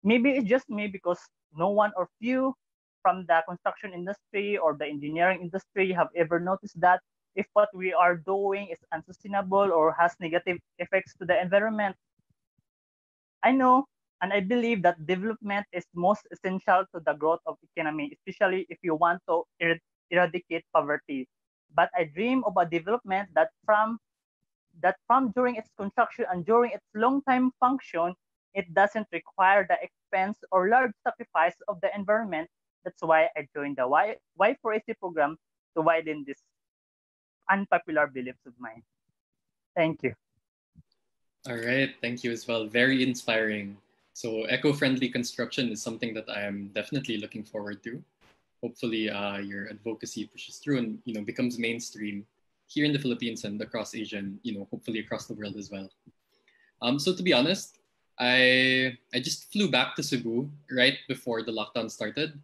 Maybe it's just me because no one or few from the construction industry or the engineering industry have ever noticed that if what we are doing is unsustainable or has negative effects to the environment. I know and I believe that development is most essential to the growth of economy, especially if you want to er eradicate poverty. But I dream of a development that from that from during its construction and during its long-time function, it doesn't require the expense or large sacrifice of the environment. That's why I joined the Y, Y4SC program to widen this unpopular beliefs of mine. Thank you. All right, thank you as well. Very inspiring. So eco-friendly construction is something that I am definitely looking forward to. Hopefully, uh, your advocacy pushes through and you know becomes mainstream here in the Philippines and across Asia, and you know hopefully across the world as well. Um, so to be honest, I I just flew back to Cebu right before the lockdown started,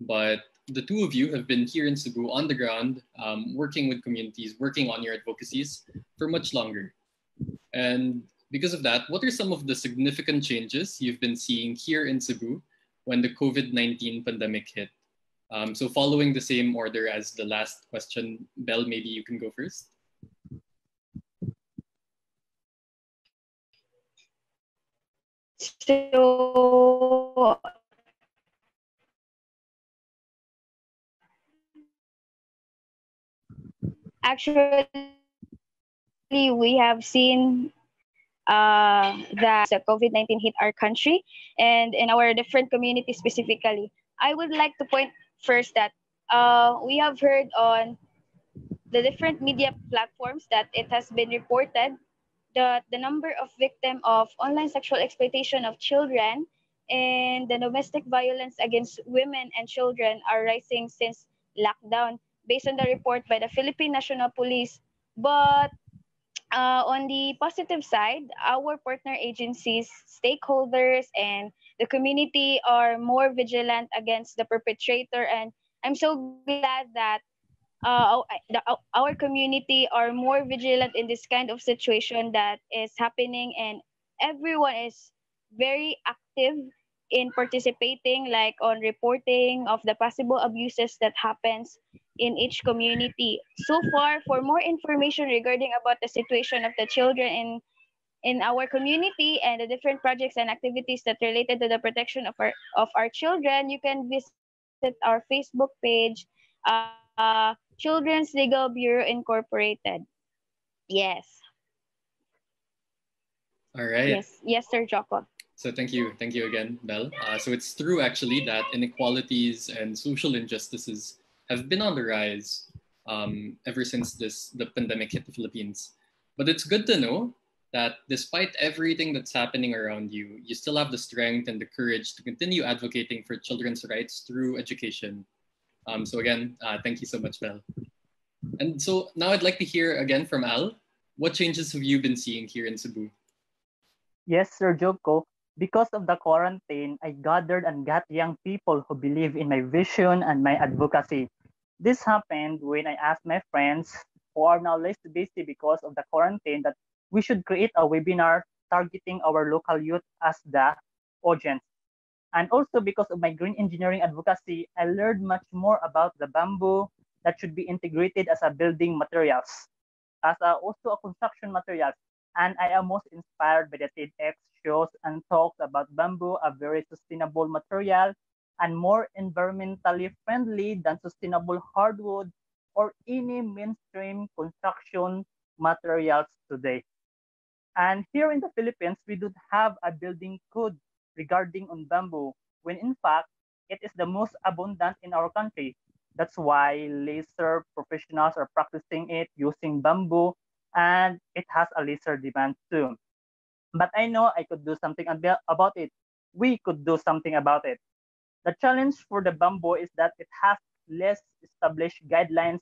but the two of you have been here in Cebu on the ground, um, working with communities, working on your advocacies for much longer. And because of that, what are some of the significant changes you've been seeing here in Cebu when the COVID 19 pandemic hit? Um, so, following the same order as the last question, Belle, maybe you can go first. So actually we have seen uh, that the COVID-19 hit our country and in our different communities specifically. I would like to point first that uh, we have heard on the different media platforms that it has been reported that the number of victims of online sexual exploitation of children and the domestic violence against women and children are rising since lockdown based on the report by the Philippine National Police. But uh, on the positive side, our partner agencies, stakeholders, and the community are more vigilant against the perpetrator. And I'm so glad that uh, our community are more vigilant in this kind of situation that is happening, and everyone is very active in participating like on reporting of the possible abuses that happens in each community so far for more information regarding about the situation of the children in in our community and the different projects and activities that related to the protection of our of our children you can visit our facebook page uh, uh children's legal bureau incorporated. Yes. All right. Yes. Yes sir joko. So thank you, thank you again, Bell. Uh, so it's true actually that inequalities and social injustices have been on the rise um, ever since this the pandemic hit the Philippines. But it's good to know that despite everything that's happening around you, you still have the strength and the courage to continue advocating for children's rights through education. Um, so again, uh, thank you so much, Mel. And so now I'd like to hear again from Al. What changes have you been seeing here in Cebu? Yes, Sir Joko. Because of the quarantine, I gathered and got young people who believe in my vision and my advocacy. This happened when I asked my friends who are now less busy because of the quarantine that we should create a webinar targeting our local youth as the audience. And also because of my green engineering advocacy, I learned much more about the bamboo that should be integrated as a building materials, as a, also a construction materials. And I am most inspired by the TEDx shows and talks about bamboo, a very sustainable material and more environmentally friendly than sustainable hardwood or any mainstream construction materials today. And here in the Philippines, we don't have a building code regarding on bamboo, when in fact, it is the most abundant in our country. That's why laser professionals are practicing it using bamboo, and it has a laser demand too. But I know I could do something about it. We could do something about it. The challenge for the bamboo is that it has less established guidelines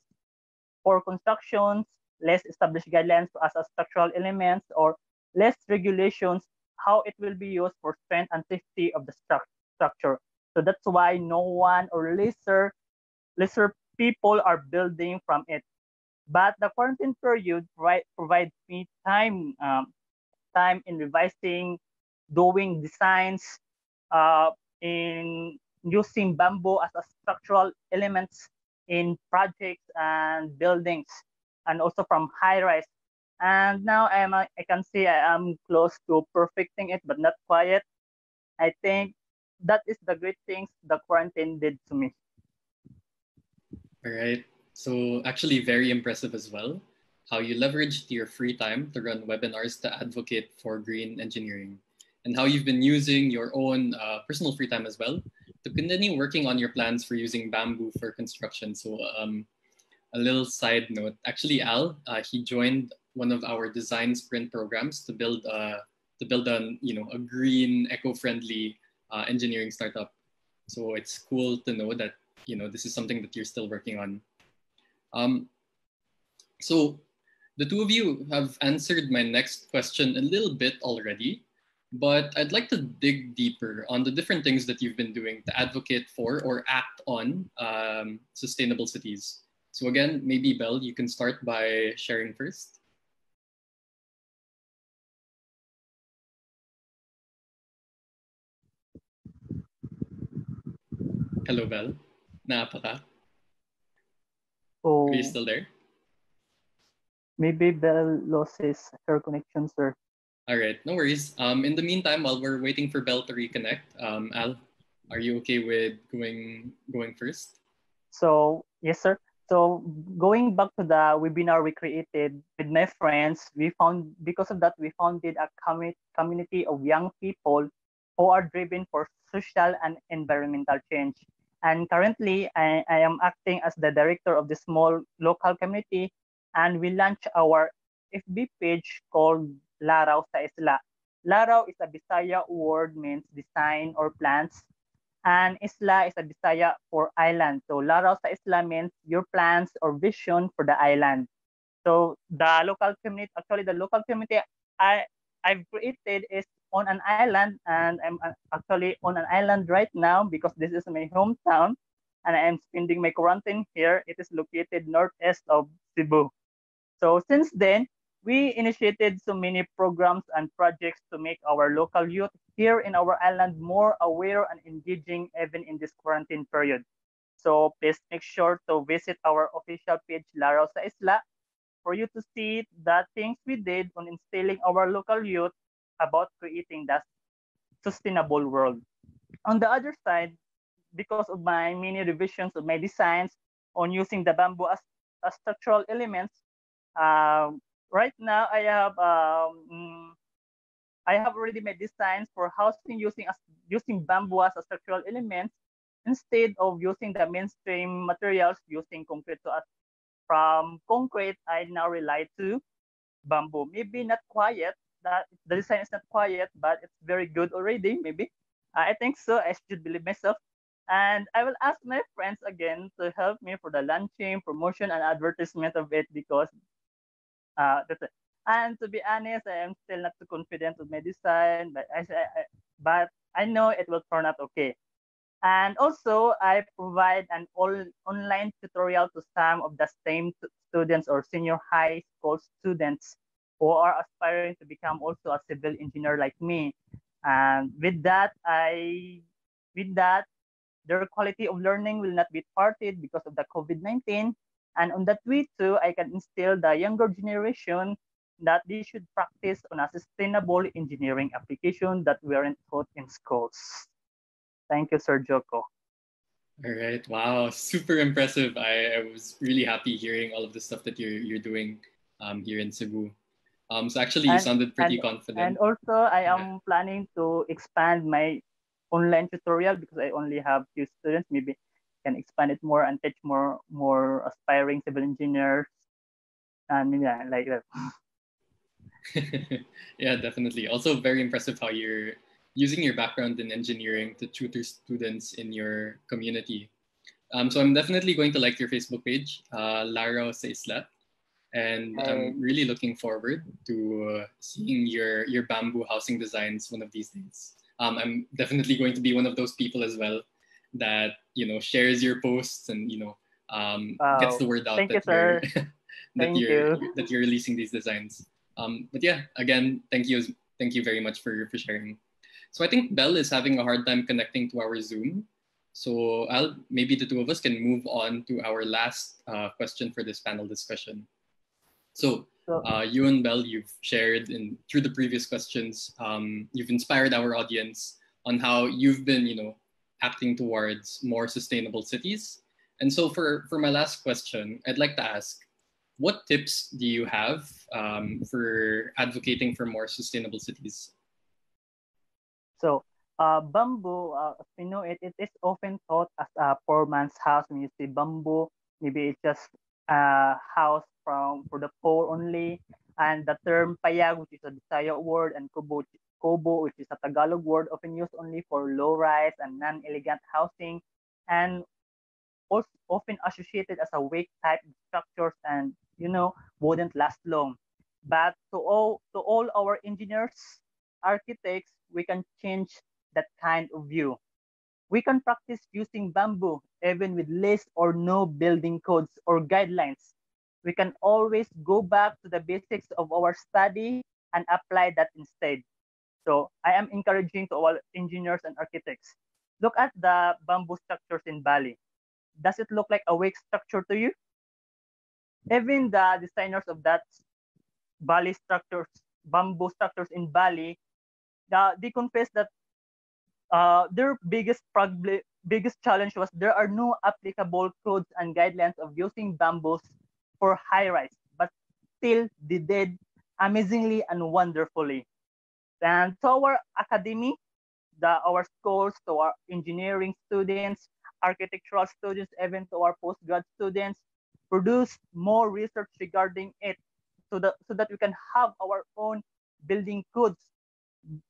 for constructions, less established guidelines as a structural elements, or less regulations, how it will be used for strength and safety of the stru structure. So that's why no one or lesser, lesser people are building from it. But the quarantine period right, provides me time, um, time in revising, doing designs, uh, in using bamboo as a structural elements in projects and buildings, and also from high rise. And now I am I can see I am close to perfecting it, but not quite. I think that is the great things the quarantine did to me. All right. So actually very impressive as well, how you leveraged your free time to run webinars to advocate for green engineering and how you've been using your own uh, personal free time as well to continue working on your plans for using bamboo for construction. So um, a little side note, actually Al, uh, he joined one of our design sprint programs to build a, to build a, you know, a green, eco-friendly uh, engineering startup. So it's cool to know that you know this is something that you're still working on. Um, so the two of you have answered my next question a little bit already, but I'd like to dig deeper on the different things that you've been doing to advocate for or act on um, sustainable cities. So again, maybe bell you can start by sharing first. Hello, Belle. Naapa ka? Oh, Are you still there? maybe Bell loses her connection, sir. All right, no worries. Um, in the meantime, while we're waiting for Belle to reconnect, um, Al, are you okay with going going first? So yes, sir. So going back to the webinar we created with my friends, we found because of that we founded a commu- community of young people who are driven for social and environmental change. And currently, I, I am acting as the director of the small local community, and we launched our FB page called Laraw sa Isla. Laraw is a Bisaya word means design or plants, and Isla is a Bisaya for island. So Laraw sa Isla means your plans or vision for the island. So the local community, actually the local community I I've created is on an island and I'm uh, actually on an island right now because this is my hometown and I am spending my quarantine here. It is located northeast of Cebu. So since then, we initiated so many programs and projects to make our local youth here in our island more aware and engaging even in this quarantine period. So please make sure to visit our official page, Laraw sa Isla, for you to see the things we did on instilling our local youth about creating that sustainable world. On the other side, because of my many revisions of my designs on using the bamboo as, as structural elements, uh, right now I have um, I have already made designs for housing using using bamboo as a structural element instead of using the mainstream materials using concrete. So from concrete, I now rely to bamboo. Maybe not quiet, that the design is not quiet, but it's very good already, maybe. I think so. I should believe myself. And I will ask my friends again to help me for the launching, promotion, and advertisement of it because uh, that's it. And to be honest, I am still not too confident with my design, but I, I, but I know it will turn out okay. And also, I provide an all online tutorial to some of the same students or senior high school students who are aspiring to become also a civil engineer like me. And with that, I, with that, their quality of learning will not be thwarted because of the COVID-19. And on that way too, I can instill the younger generation that they should practice on a sustainable engineering application that weren't taught in schools. Thank you, Sir Joko. All right. Wow. Super impressive. I, I was really happy hearing all of the stuff that you're, you're doing um, here in Cebu. Um, so actually, you And- sounded pretty and- confident. And also, I am planning to expand my online tutorial because I only have few students. Maybe can expand it more and teach more more aspiring civil engineers. And yeah, like that. yeah, definitely. Also, very impressive how you're using your background in engineering to tutor students in your community. Um, so I'm definitely going to like your Facebook page, uh, Laraw sa Isla. And. I'm really looking forward to uh, seeing your your bamboo housing designs one of these days. Um, I'm definitely going to be one of those people as well that you know shares your posts and you know um, gets the word out Thank that you're that Thank you're you. that you're releasing these designs. Um, but yeah, again, thank you thank you very much for for sharing. So I think Bell is having a hard time connecting to our Zoom. So I'll maybe the two of us can move on to our last uh, question for this panel discussion. So uh, you and Bell, you've shared in through the previous questions, um, you've inspired our audience on how you've been, you know, acting towards more sustainable cities. And so for, for my last question, I'd like to ask, what tips do you have um, for advocating for more sustainable cities? So, uh, bamboo, uh, we know it, it is often thought as a poor man's house. When you see bamboo, maybe it's just a house from for the poor only. And the term payag, which is a Bisaya word, and kubo, kobo, which is a Tagalog word, often used only for low-rise and non-elegant housing, and also often associated as a weak type structures and you know wouldn't last long. But to all to all our engineers, architects, we can change that kind of view. We can practice using bamboo even with less or no building codes or guidelines. We can always go back to the basics of our study and apply that instead. So I am encouraging to all engineers and architects. Look at the bamboo structures in Bali. Does it look like a weak structure to you? Even the designers of that Bali structures, bamboo structures in Bali, the, they confess that uh, their biggest problem, biggest challenge was there are no applicable codes and guidelines of using bamboos for high rise, but still they did amazingly and wonderfully. And to our academy, the, our schools, to our engineering students, architectural students, even to our postgrad students, produce more research regarding it so that, so that we can have our own building codes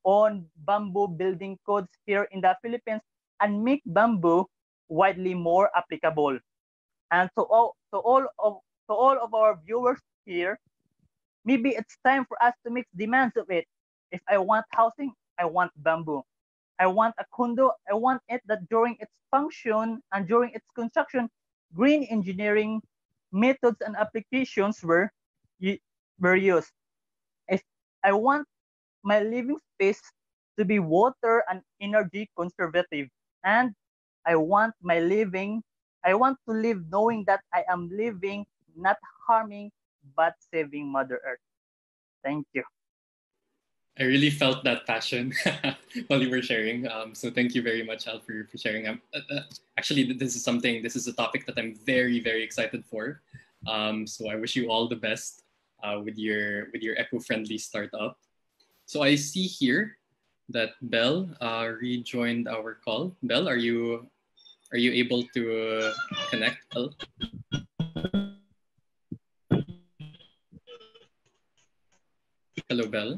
own bamboo building codes here in the Philippines and make bamboo widely more applicable. And to all to all of to all of our viewers here, maybe it's time for us to make demands of it. If I want housing, I want bamboo. I want a condo, I want it that during its function and during its construction, green engineering methods and applications were were used. If I want my living space to be water and energy conservative. And I want my living, I want to live knowing that I am living, not harming, but saving Mother Earth. Thank you. I really felt that passion while you were sharing. Um, so thank you very much, Al, for, for sharing. Um, uh, uh, actually, this is something, this is a topic that I'm very, very excited for. Um, so I wish you all the best uh, with your with your eco-friendly startup. So I see here that Bell uh, rejoined our call. Bell, are you are you able to connect? Bell? Hello, Bell.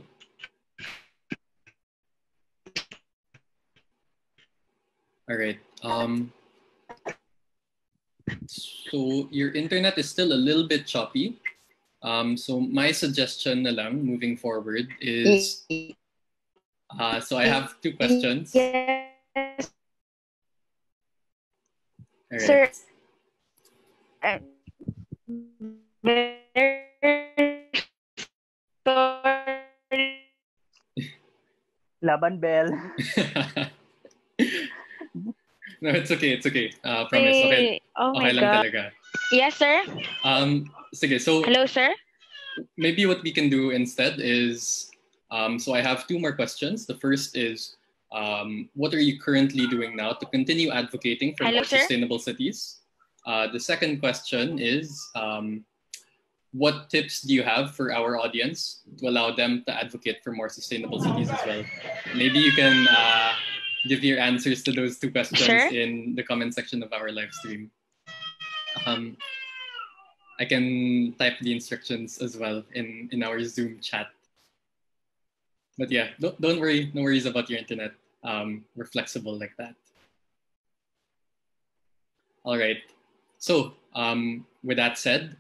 All right. Um, so your internet is still a little bit choppy. Um, so my suggestion na lang moving forward is, uh, so I have two questions. Yes, All right. sir. Uh, very. Laban Bell. no, it's okay. It's okay. Uh, promise. Okay. Oh Okay my lang God. talaga. Yes, sir. Um, sige, so Hello, sir. maybe what we can do instead is um, so I have two more questions. The first is um, what are you currently doing now to continue advocating for Hello, more sir? sustainable cities? Uh, the second question is um, what tips do you have for our audience to allow them to advocate for more sustainable cities as well? Maybe you can uh, give your answers to those two questions Sure. in the comment section of our live stream. Um, I can type the instructions as well in, in our Zoom chat. But yeah, don't, don't worry, no worries about your internet. Um, we're flexible like that. All right. So um, with that said,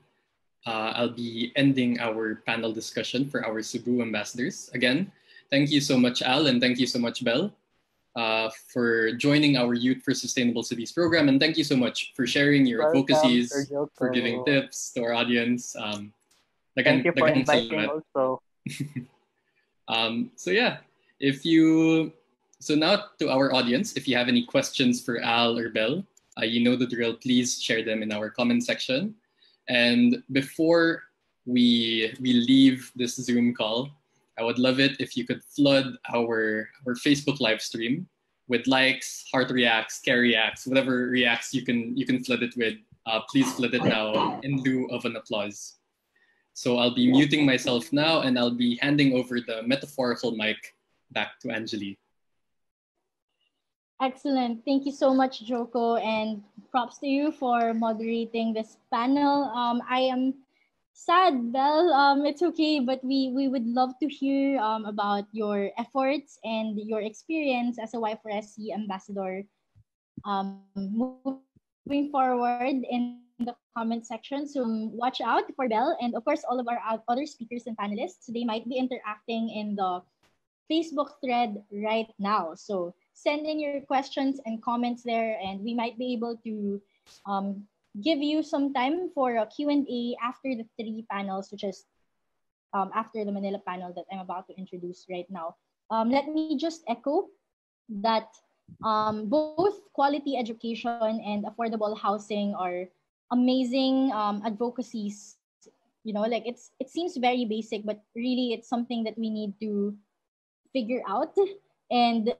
uh, I'll be ending our panel discussion for our Cebu ambassadors. Again, thank you so much, Al, and thank you so much, Belle, uh, for joining our Youth for Sustainable Cities program. And thank you so much for sharing your Welcome, advocacies, Joko. for giving tips to our audience. Um, Thank you for inviting also. Um, so yeah, if you so now to our audience, if you have any questions for Al or Bell, uh, you know the drill. Please share them in our comment section. And before we we leave this Zoom call, I would love it if you could flood our our Facebook live stream with likes, heart reacts, care reacts, whatever reacts you can you can flood it with. Uh, please flood it now in lieu of an applause. So I'll be muting myself now and I'll be handing over the metaphorical mic back to Anjali. Excellent. Thank you so much, Joko, and props to you for moderating this panel. Um, I am sad, Belle. Um, it's okay, but we we would love to hear um, about your efforts and your experience as a Y4SC ambassador. Um, moving forward in the comment section, so watch out for Belle and of course all of our other speakers and panelists. They might be interacting in the Facebook thread right now. So send in your questions and comments there, and we might be able to um, give you some time for a Q&A after the three panels, which is um, after the Manila panel that I'm about to introduce right now. Um, let me just echo that um, both quality education and affordable housing are amazing um, advocacies. You know, like it's it seems very basic, but really it's something that we need to figure out. And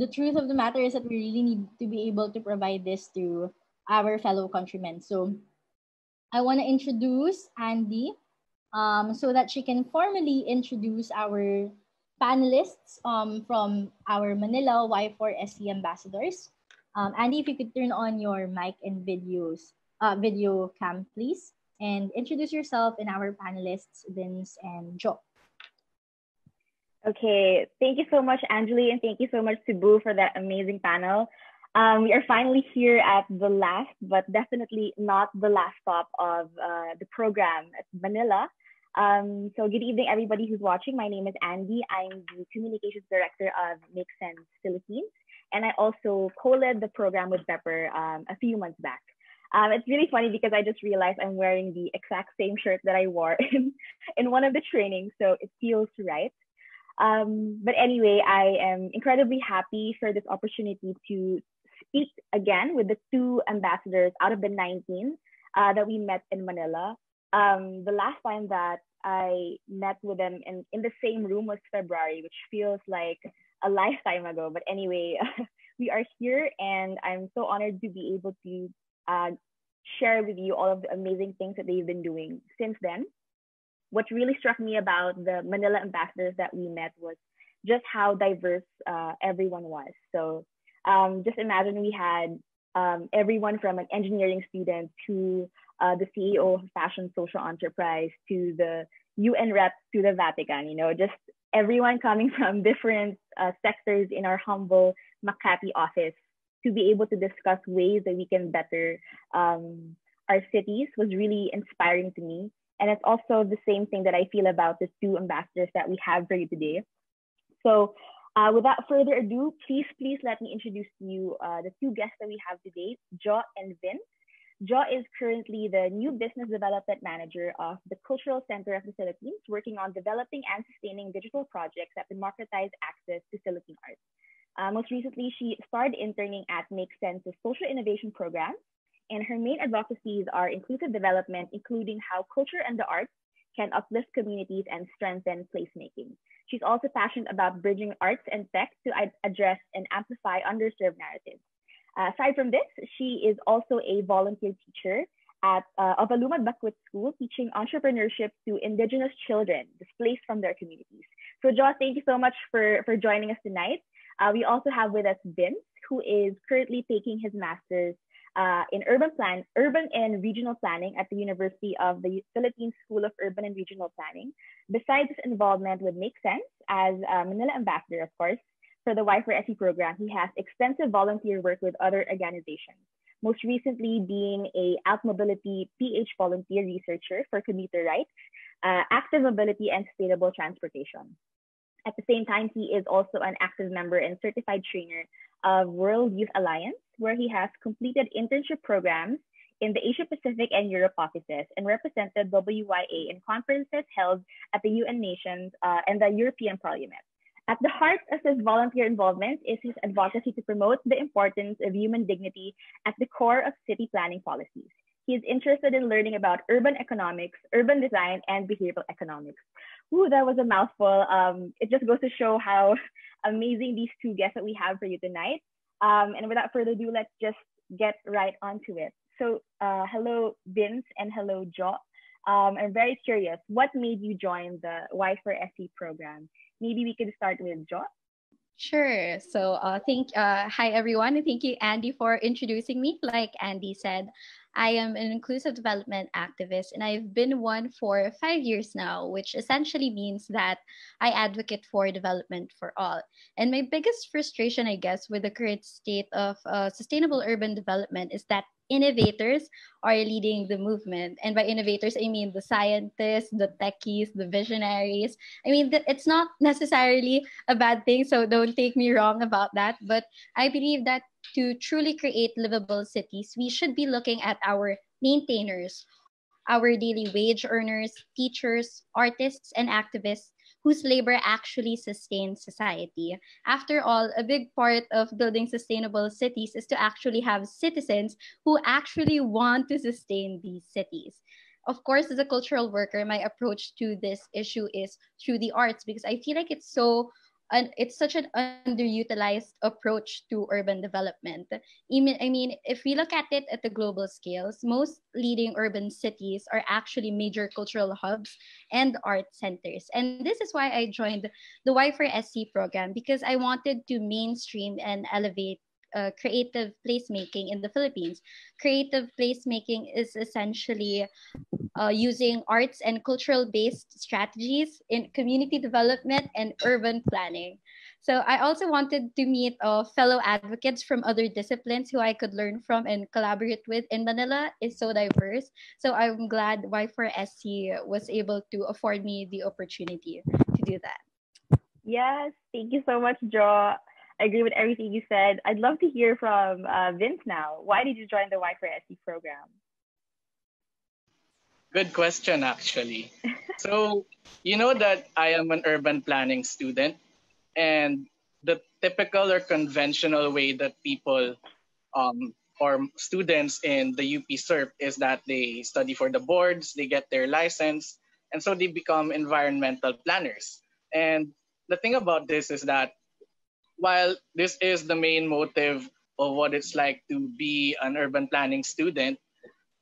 the truth of the matter is that we really need to be able to provide this to our fellow countrymen. So I want to introduce Andy um, so that she can formally introduce our panelists um, from our Manila Y4SC ambassadors. Um, Andy, if you could turn on your mic and videos, uh, video cam, please, and introduce yourself and our panelists, Vince and Joe. Okay, thank you so much, Anjali, and thank you so much, Cebu, for that amazing panel. Um, we are finally here at the last, but definitely not the last stop of uh, the program at Manila. Um, so good evening, everybody who's watching. My name is Andy. I'm the Communications Director of Make Sense Philippines, and I also co-led the program with Pepper um, a few months back. Um, it's really funny because I just realized I'm wearing the exact same shirt that I wore in, in one of the trainings, so it feels right. Um, but anyway, I am incredibly happy for this opportunity to speak again with the two ambassadors out of the 19 uh, that we met in Manila. Um, the last time that I met with them in, in the same room was February, which feels like a lifetime ago. But anyway, we are here and I'm so honored to be able to uh, share with you all of the amazing things that they've been doing since then what really struck me about the Manila ambassadors that we met was just how diverse uh, everyone was. So um, just imagine we had um, everyone from an engineering student to uh, the CEO of fashion social enterprise to the UN rep to the Vatican, you know, just everyone coming from different uh, sectors in our humble Makati office to be able to discuss ways that we can better um, our cities was really inspiring to me. And it's also the same thing that I feel about the two ambassadors that we have for you today. So uh, without further ado, please, please let me introduce to you uh, the two guests that we have today, Jo and Vince. Jo is currently the new business development manager of the Cultural Center of the Philippines, working on developing and sustaining digital projects that democratize access to Philippine arts. Uh, most recently, she started interning at Make Sense's social innovation program, and her main advocacies are inclusive development, including how culture and the arts can uplift communities and strengthen placemaking. She's also passionate about bridging arts and tech to address and amplify underserved narratives. Uh, aside from this, she is also a volunteer teacher at uh, of Bakwit School, teaching entrepreneurship to indigenous children displaced from their communities. So, Josh, thank you so much for, for joining us tonight. Uh, we also have with us Vince, who is currently taking his master's uh, in urban plan, urban and regional planning at the University of the Philippines School of Urban and Regional Planning. Besides his involvement with Make Sense as Manila ambassador, of course, for the Y4SC program, he has extensive volunteer work with other organizations. most recently being a AltMobility PH volunteer researcher for commuter rights, uh, active mobility, and sustainable transportation. At the same time, he is also an active member and certified trainer of World Youth Alliance, where he has completed internship programs in the Asia Pacific and Europe offices and represented WYA in conferences held at the UN nations uh, and the European Parliament. At the heart of his volunteer involvement is his advocacy to promote the importance of human dignity at the core of city planning policies. He is interested in learning about urban economics, urban design, and behavioral economics. Ooh, that was a mouthful. Um, it just goes to show how amazing these two guests that we have for you tonight. Um, and without further ado, let's just get right onto it. So, uh, hello, Vince, and hello, Jo. Um, I'm very curious, what made you join the Y for SC program? Maybe we could start with Jo. Sure. So, uh, thank uh, hi everyone, thank you, Andy, for introducing me. Like Andy said, I am an inclusive development activist, and I've been one for five years now, which essentially means that I advocate for development for all. And my biggest frustration, I guess, with the current state of uh, sustainable urban development is that innovators are leading the movement. And by innovators, I mean the scientists, the techies, the visionaries. I mean, it's not necessarily a bad thing, so don't take me wrong about that. But I believe that to truly create livable cities, we should be looking at our maintainers, our daily wage earners, teachers, artists, and activists whose labor actually sustains society. After all, a big part of building sustainable cities is to actually have citizens who actually want to sustain these cities. Of course, as a cultural worker, my approach to this issue is through the arts because I feel like it's so an, it's such an underutilized approach to urban development. I mean, if we look at it at the global scales, most leading urban cities are actually major cultural hubs and art centers. And this is why I joined the Y for SC program because I wanted to mainstream and elevate uh, creative placemaking in the Philippines. Creative placemaking is essentially uh, using arts and cultural based strategies in community development and urban planning. So I also wanted to meet uh, fellow advocates from other disciplines who I could learn from and collaborate with in Manila is so diverse. So I'm glad Y4SC was able to afford me the opportunity to do that. Yes, thank you so much, Jo. I agree with everything you said. I'd love to hear from uh, Vince now. Why did you join the Y for SC program? Good question, actually. so, you know that I am an urban planning student, and the typical or conventional way that people um, or students in the UP SURP is that they study for the boards, they get their license, and so they become environmental planners. And the thing about this is that while this is the main motive of what it's like to be an urban planning student,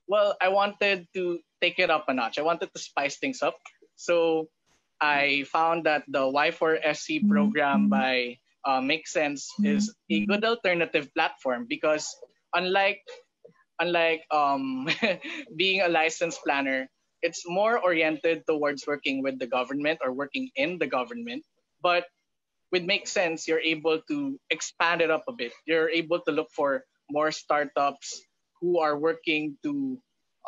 well, I wanted to take it up a notch. I wanted to spice things up. So I found that the Y4SC program by uh, Make Sense is a good alternative platform because unlike unlike um, being a licensed planner, it's more oriented towards working with the government or working in the government. But with Make Sense, you're able to expand it up a bit. You're able to look for more startups who are working to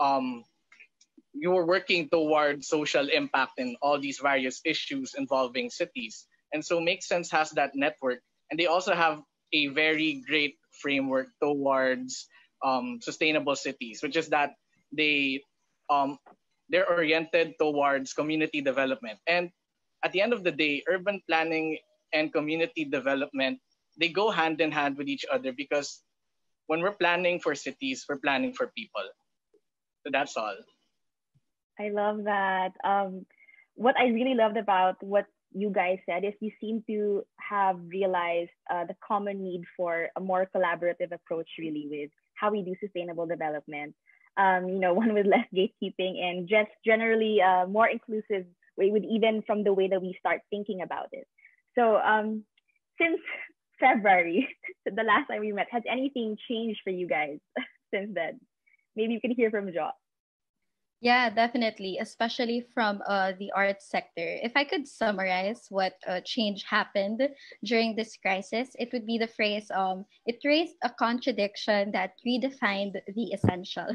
um, you're working toward social impact in all these various issues involving cities. And so Make Sense has that network. And they also have a very great framework towards um, sustainable cities, which is that they um, they're oriented towards community development. And at the end of the day, urban planning and community development, they go hand in hand with each other because when we're planning for cities, we're planning for people. So that's all. I love that. Um, what I really loved about what you guys said is you seem to have realized uh, the common need for a more collaborative approach, really, with how we do sustainable development. Um, you know, one with less gatekeeping and just generally uh, more inclusive way, with even from the way that we start thinking about it. So um, since February, the last time we met, has anything changed for you guys since then? Maybe you can hear from Jo. Yeah, definitely, especially from uh, the arts sector. If I could summarize what uh, change happened during this crisis, it would be the phrase um, it raised a contradiction that redefined the essential.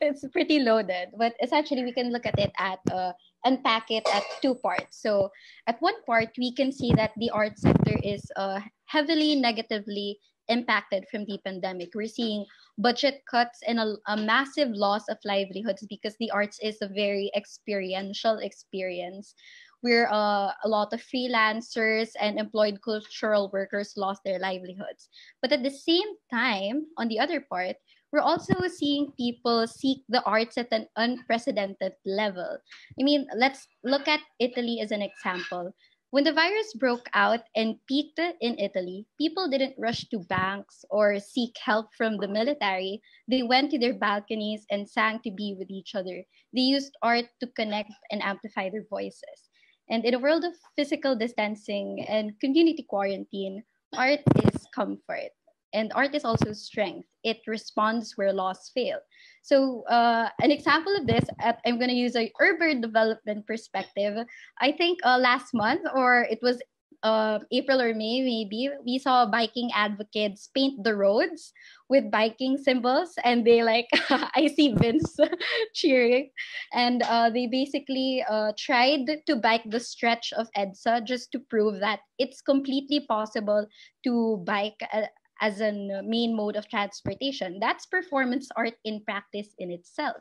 it's pretty loaded, but essentially, we can look at it at uh, unpack it at two parts. So, at one part, we can see that the art sector is uh, heavily negatively impacted from the pandemic. We're seeing budget cuts and a, a, massive loss of livelihoods because the arts is a very experiential experience where uh, a lot of freelancers and employed cultural workers lost their livelihoods. But at the same time, on the other part, we're also seeing people seek the arts at an unprecedented level. I mean, let's look at Italy as an example. When the virus broke out and peaked in Italy, people didn't rush to banks or seek help from the military. They went to their balconies and sang to be with each other. They used art to connect and amplify their voices. And in a world of physical distancing and community quarantine, art is comfort and art is also strength. It responds where laws fail. So uh, an example of this, I'm going to use a urban development perspective. I think uh, last month, or it was uh, April or May, maybe, we saw biking advocates paint the roads with biking symbols, and they like, I see Vince cheering, and uh, they basically uh, tried to bike the stretch of EDSA just to prove that it's completely possible to bike uh, as a main mode of transportation. That's performance art in practice in itself.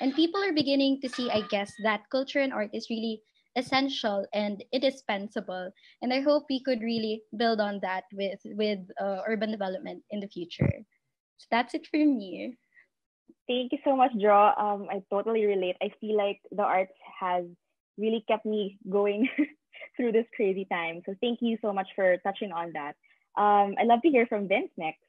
And people are beginning to see, I guess, that culture and art is really essential and indispensable. And I hope we could really build on that with, with uh, urban development in the future. So that's it for me. Thank you so much, Jo. Um, I totally relate. I feel like the arts has really kept me going through this crazy time. So thank you so much for touching on that. Um, I'd love to hear from Vince next.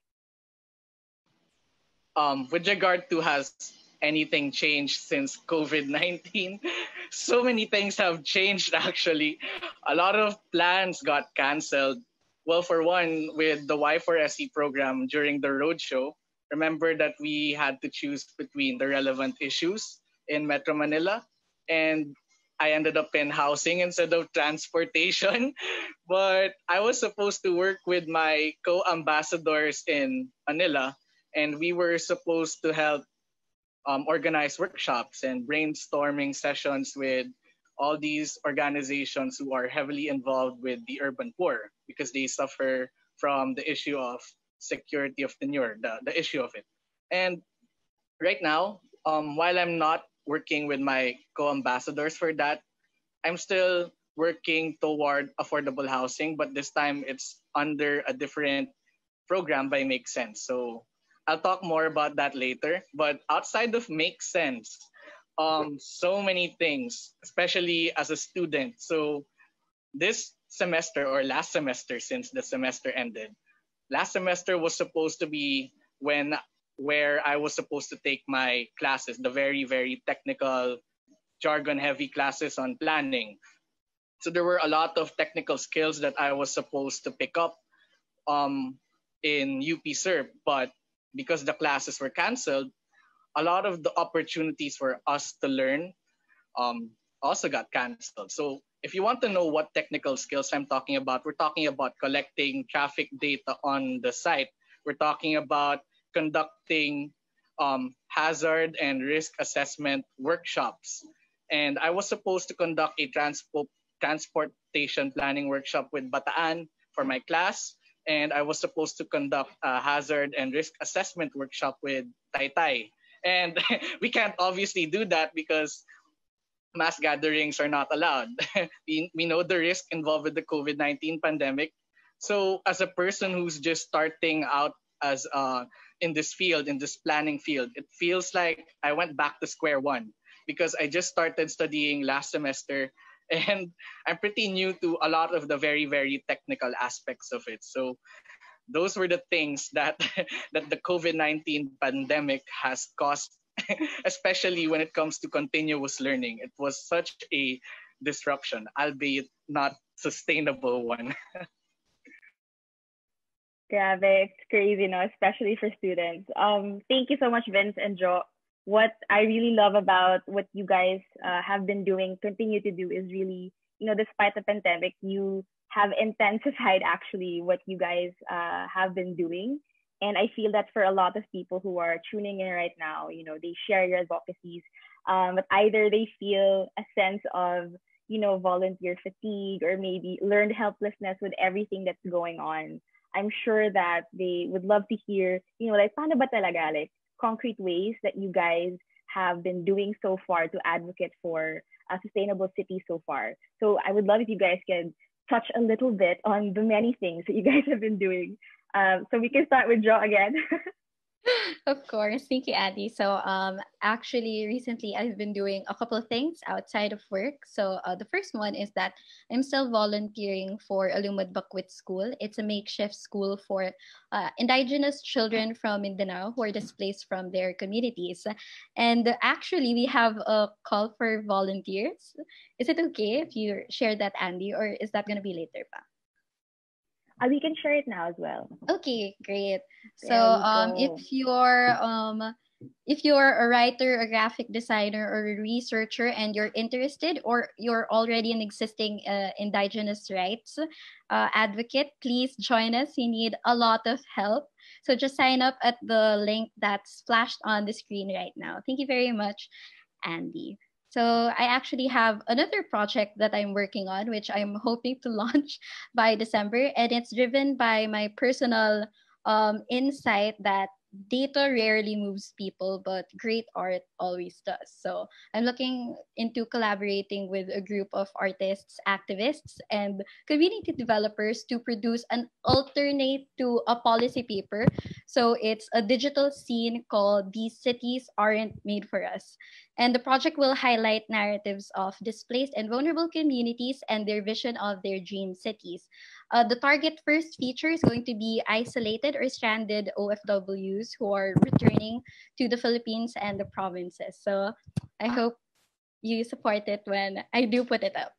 Um, with regard to has anything changed since COVID 19? so many things have changed actually. A lot of plans got canceled. Well, for one, with the Y4SC program during the roadshow, remember that we had to choose between the relevant issues in Metro Manila. And I ended up in housing instead of transportation. But I was supposed to work with my co ambassadors in Manila, and we were supposed to help um, organize workshops and brainstorming sessions with all these organizations who are heavily involved with the urban poor because they suffer from the issue of security of tenure, the, the issue of it. And right now, um, while I'm not working with my co-ambassadors for that. I'm still working toward affordable housing, but this time it's under a different program by Make Sense. So I'll talk more about that later. But outside of Make Sense, um, so many things, especially as a student. So this semester or last semester, since the semester ended, last semester was supposed to be when where I was supposed to take my classes, the very, very technical, jargon heavy classes on planning. So there were a lot of technical skills that I was supposed to pick up um, in UP SURP, but because the classes were canceled, a lot of the opportunities for us to learn um, also got canceled. So if you want to know what technical skills I'm talking about, we're talking about collecting traffic data on the site. We're talking about conducting um, hazard and risk assessment workshops. And I was supposed to conduct a transport transportation planning workshop with Bataan for my class. And I was supposed to conduct a hazard and risk assessment workshop with Taytay. And we can't obviously do that because mass gatherings are not allowed. we, we know the risk involved with the COVID 19 pandemic. So, as a person who's just starting out as a in this field, in this planning field, it feels like I went back to square one because I just started studying last semester and I'm pretty new to a lot of the very, very technical aspects of it. So those were the things that that the COVID-19 pandemic has caused, especially when it comes to continuous learning. It was such a disruption, albeit not sustainable one. Grabe, it's crazy, no, especially for students. Um, thank you so much, Vince and Joe. what I really love about what you guys uh, have been doing, continue to do, is really, you know, despite the pandemic, you have intensified actually what you guys uh, have been doing. And I feel that for a lot of people who are tuning in right now, you know, they share your advocacies, um, but either they feel a sense of, you know, volunteer fatigue or maybe learned helplessness with everything that's going on. I'm sure that they would love to hear, you know, like, paano ba talaga? Like, concrete ways that you guys have been doing so far to advocate for a sustainable city so far. So I would love if you guys can touch a little bit on the many things that you guys have been doing. Um, so we can start with Jo again. of course. Thank you, Andy. So, um, actually, recently I've been doing a couple of things outside of work. So, uh, the first one is that I'm still volunteering for Alumad Bakwit School. It's a makeshift school for uh, indigenous children from Mindanao who are displaced from their communities. And actually, we have a call for volunteers. Is it okay if you share that, Andy, or is that going to be later? Pa? Uh, we can share it now as well. Okay, great. So um, if you're um, if you're a writer, a graphic designer, or a researcher, and you're interested, or you're already an existing uh, indigenous rights uh, advocate, please join us. We need a lot of help. So just sign up at the link that's flashed on the screen right now. Thank you very much, Andy. So I actually have another project that I'm working on, which I'm hoping to launch by December, and it's driven by my personal um, insight that data rarely moves people, but great art always does. So I'm looking into collaborating with a group of artists, activists, and community developers to produce an alternate to a policy paper. So it's a digital zine called These Cities Aren't Made for Us. And the project will highlight narratives of displaced and vulnerable communities and their vision of their dream cities. Uh, the target first feature is going to be isolated or stranded OFWs who are returning to the Philippines and the provinces. So I hope you support it when I do put it up.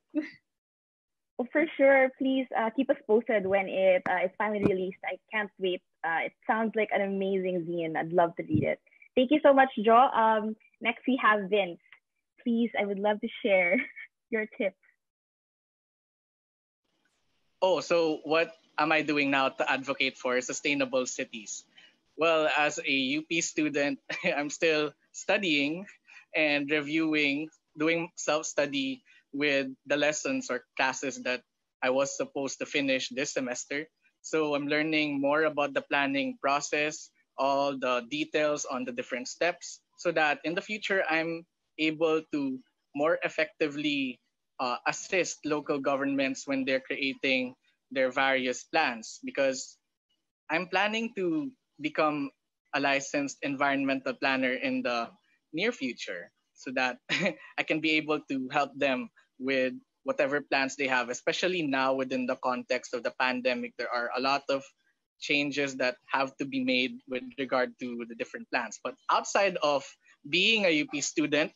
well, for sure, please uh, keep us posted when it uh, is finally released. I can't wait. Uh, it sounds like an amazing zine. I'd love to read it. Thank you so much, Jo. Um, next, we have Vince. Please, I would love to share your tips oh, so what am I doing now to advocate for sustainable cities? Well, as a UP student, I'm still studying and reviewing, doing self study with the lessons or classes that I was supposed to finish this semester. So I'm learning more about the planning process, all the details on the different steps, so that in the future I'm able to more effectively uh, assist local governments when they're creating their various plans because I'm planning to become a licensed environmental planner in the near future so that I can be able to help them with whatever plans they have, especially now within the context of the pandemic. There are a lot of changes that have to be made with regard to the different plans. But outside of being a UP student,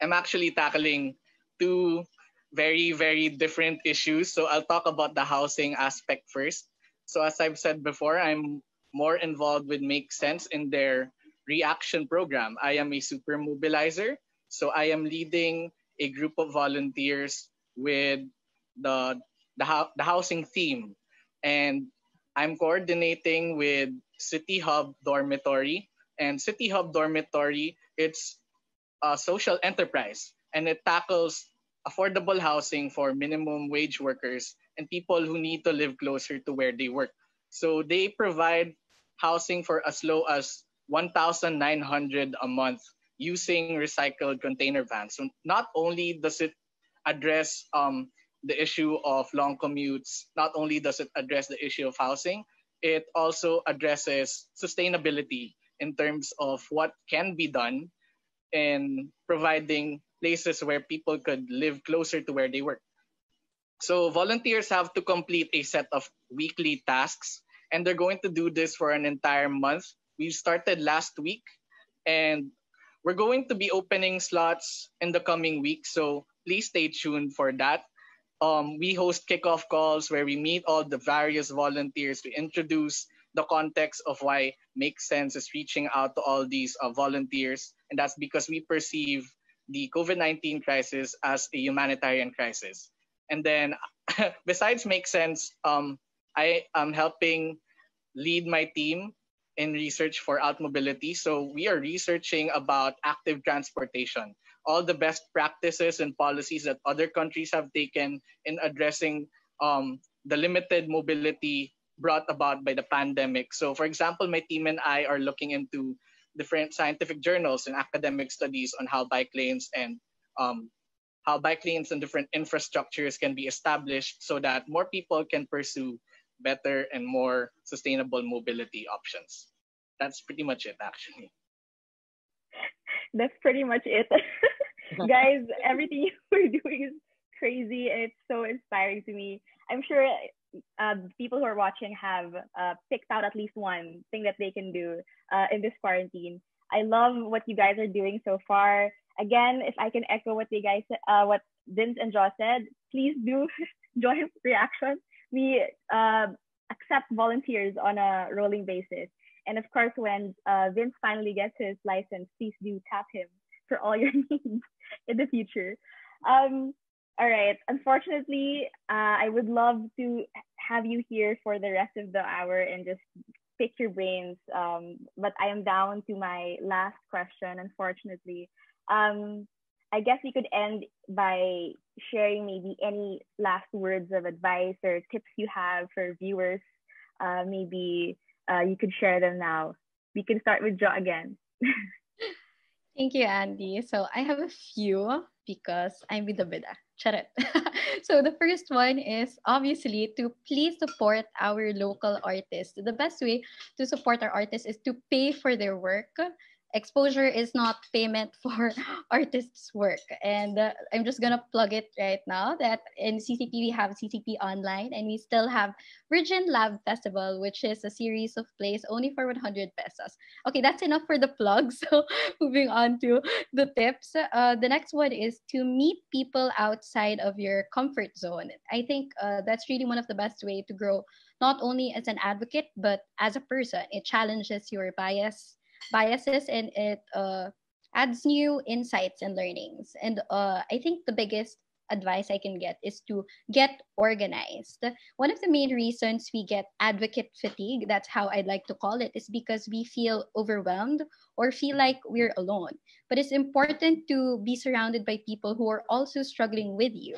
I'm actually tackling two very, very different issues. So I'll talk about the housing aspect first. So as I've said before, I'm more involved with Make Sense in their reaction program. I am a super mobilizer. So I am leading a group of volunteers with the, the, the housing theme. And I'm coordinating with City Hub Dormitory. And City Hub Dormitory, it's a social enterprise and it tackles affordable housing for minimum wage workers and people who need to live closer to where they work. So they provide housing for as low as 1,900 a month using recycled container vans. So not only does it address um, the issue of long commutes, not only does it address the issue of housing, it also addresses sustainability in terms of what can be done in providing places where people could live closer to where they work. So volunteers have to complete a set of weekly tasks, and they're going to do this for an entire month. We started last week, and we're going to be opening slots in the coming week. So please stay tuned for that. Um, we host kickoff calls where we meet all the various volunteers to introduce the context of why Make Sense is reaching out to all these uh, volunteers and that's because we perceive the COVID-19 crisis as a humanitarian crisis. And then, besides make sense, um, I am helping lead my team in research for AltMobility. So we are researching about active transportation, all the best practices and policies that other countries have taken in addressing um, the limited mobility brought about by the pandemic. So, for example, my team and I are looking into different scientific journals and academic studies on how bike lanes and um, how bike lanes and different infrastructures can be established so that more people can pursue better and more sustainable mobility options. That's pretty much it, actually. That's pretty much it. Guys, everything you were doing is crazy. and It's so inspiring to me. I'm sure uh, people who are watching have uh, picked out at least one thing that they can do uh, in this quarantine. I love what you guys are doing so far. Again, if I can echo what you guys, uh, what Vince and Joe said, please do join reaction. We uh, accept volunteers on a rolling basis. And of course, when uh, Vince finally gets his license, please do tap him for all your needs in the future. Um, all right. Unfortunately, uh, I would love to have you here for the rest of the hour and just pick your brains. Um, but I am down to my last question, unfortunately. Um, I guess we could end by sharing maybe any last words of advice or tips you have for viewers. Uh, maybe uh, you could share them now. We can start with Jo again. Thank you, Andy. So I have a few because I'm with the bida. Charot. so the first one is obviously to please support our local artists. The best way to support our artists is to pay for their work exposure is not payment for artists' work. And uh, I'm just gonna plug it right now that in CCP we have CCP Online and we still have Virgin Lab Festival, which is a series of plays only for 100 pesos. Okay, that's enough for the plug. So moving on to the tips. Uh, the next one is to meet people outside of your comfort zone. I think uh, that's really one of the best way to grow, not only as an advocate but as a person. It challenges your bias biases and it uh, adds new insights and learnings. And uh, I think the biggest advice I can get is to get organized. One of the main reasons we get advocate fatigue, that's how I'd like to call it, is because we feel overwhelmed or feel like we're alone. But it's important to be surrounded by people who are also struggling with you.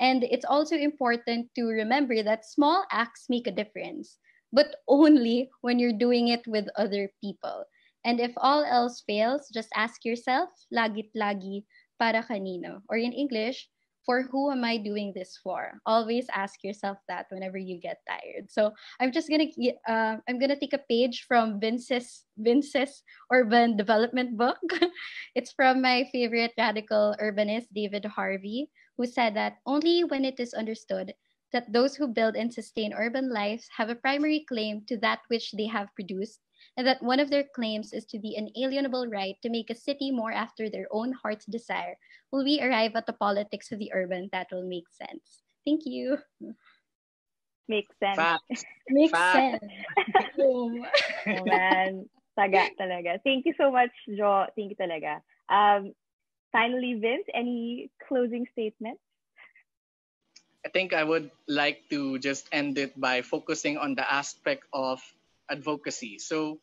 And it's also important to remember that small acts make a difference, but only when you're doing it with other people. And if all else fails, just ask yourself, lagit lagi, para kanino? Or in English, for who am I doing this for? Always ask yourself that whenever you get tired. So I'm just gonna uh, I'm gonna take a page from Vince's Vince's urban development book. it's from my favorite radical urbanist David Harvey, who said that only when it is understood that those who build and sustain urban lives have a primary claim to that which they have produced and that one of their claims is to the inalienable right to make a city more after their own heart's desire, will we arrive at the politics of the urban that will make sense? Thank you. Makes sense. Facts. Makes Fact. sense. oh man, taga talaga. Thank you so much, Jo. Thank you talaga. Um, finally, Vince, any closing statements? I think I would like to just end it by focusing on the aspect of advocacy. So,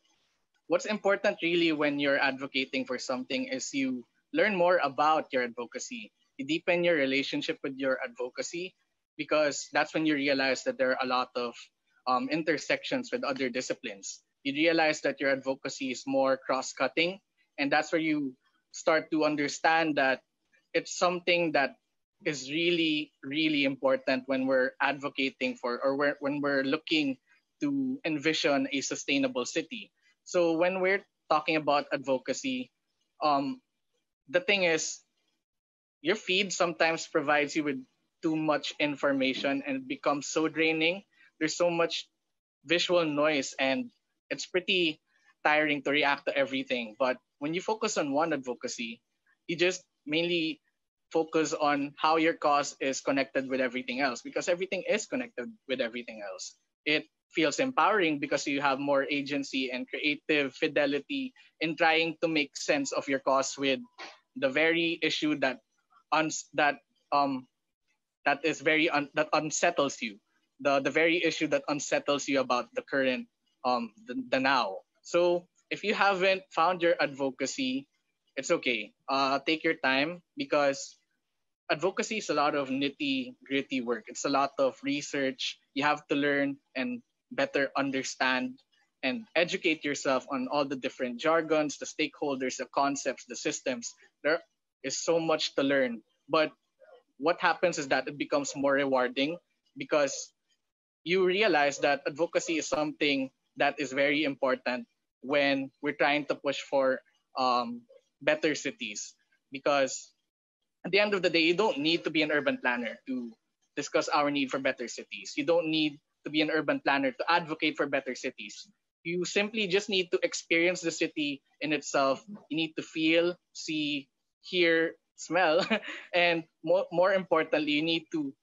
what's important really when you're advocating for something is you learn more about your advocacy. You deepen your relationship with your advocacy because that's when you realize that there are a lot of um, intersections with other disciplines. You realize that your advocacy is more cross cutting, and that's where you start to understand that it's something that is really, really important when we're advocating for or when we're looking to envision a sustainable city. So when we're talking about advocacy, um, the thing is, your feed sometimes provides you with too much information and it becomes so draining. There's so much visual noise and it's pretty tiring to react to everything. But when you focus on one advocacy, you just mainly focus on how your cause is connected with everything else because everything is connected with everything else. It feels empowering because you have more agency and creative fidelity in trying to make sense of your cause with the very issue that uns- that um that is very un- that unsettles you. The the very issue that unsettles you about the current um the, the now. So if you haven't found your advocacy it's okay. Uh take your time because advocacy is a lot of nitty gritty work. It's a lot of research. You have to learn and better understand and educate yourself on all the different jargons the stakeholders the concepts the systems there is so much to learn but what happens is that it becomes more rewarding because you realize that advocacy is something that is very important when we're trying to push for um, better cities. Because at the end of the day, you don't need to be an urban planner to discuss our need for better cities. You don't need to be an urban planner to advocate for better cities. You simply just need to experience the city in itself. You need to feel, see, hear, smell, and more, more importantly, you need to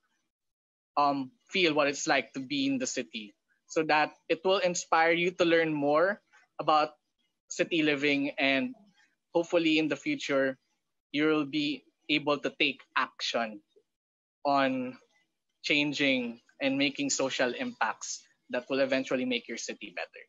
um, feel what it's like to be in the city so that it will inspire you to learn more about city living and hopefully in the future you'll be able to take action on changing and making social impacts that will eventually make your city better.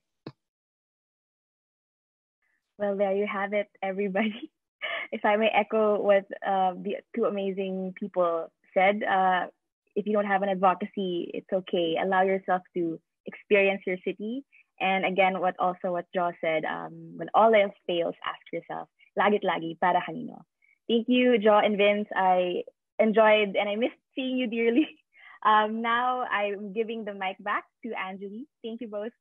Well, there you have it, everybody. if I may echo what uh, the two amazing people said, uh, if you don't have an advocacy, it's okay. Allow yourself to experience your city. And again, what also what Jo said, um, when all else fails, ask yourself, lagit lagi, para kanino? Thank you, Jo and Vince. I enjoyed and I missed seeing you dearly. Um, now I'm giving the mic back to Anjali. Thank you both.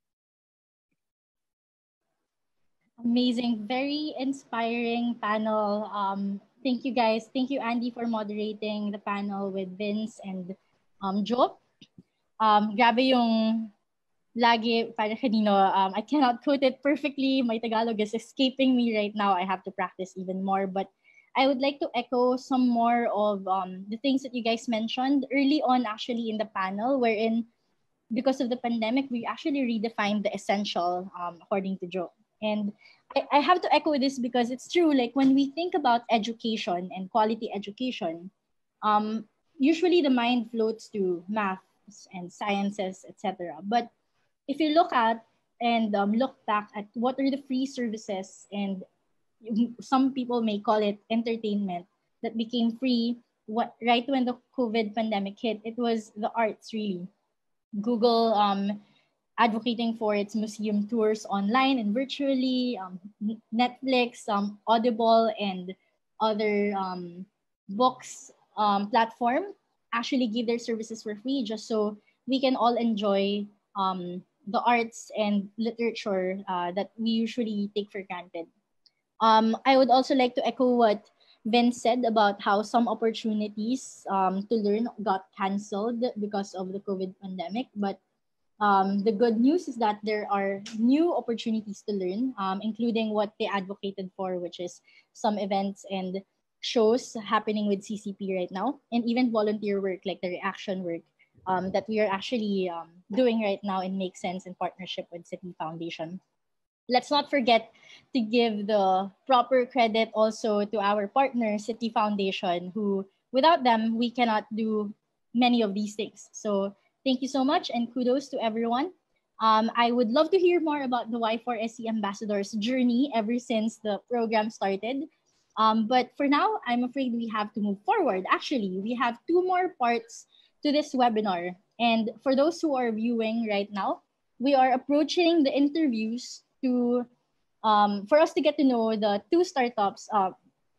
Amazing, very inspiring panel. Um, thank you guys. Thank you, Andy, for moderating the panel with Vince and um, Jo. Um, grabe yung lagi, para kanino, um, I cannot quote it perfectly. My Tagalog is escaping me right now. I have to practice even more. But I would like to echo some more of um, the things that you guys mentioned early on, actually, in the panel, wherein because of the pandemic, we actually redefined the essential, um, according to Jo. And I, I have to echo this because it's true. Like when we think about education and quality education, um, usually the mind floats to math and sciences, etc. But if you look at and um, look back at what are the free services and some people may call it entertainment that became free what right when the covid pandemic hit it was the arts really google um, advocating for its museum tours online and virtually um, netflix um, audible and other um, books um, platform actually give their services for free just so we can all enjoy um, the arts and literature uh, that we usually take for granted. Um, I would also like to echo what Vince said about how some opportunities um, to learn got canceled because of the COVID pandemic. But um, the good news is that there are new opportunities to learn, um, including what they advocated for, which is some events and shows happening with CCP right now, and even volunteer work like the reaction work um, that we are actually um, doing right now in Make Sense in partnership with Citi Foundation. Let's not forget to give the proper credit also to our partner, Citi Foundation, who without them, we cannot do many of these things. So thank you so much and kudos to everyone. Um, I would love to hear more about the Y4SC Ambassador's journey ever since the program started. Um, but for now, I'm afraid we have to move forward. Actually, we have two more parts to this webinar. And for those who are viewing right now, we are approaching the interviews to um, for us to get to know the two startups uh,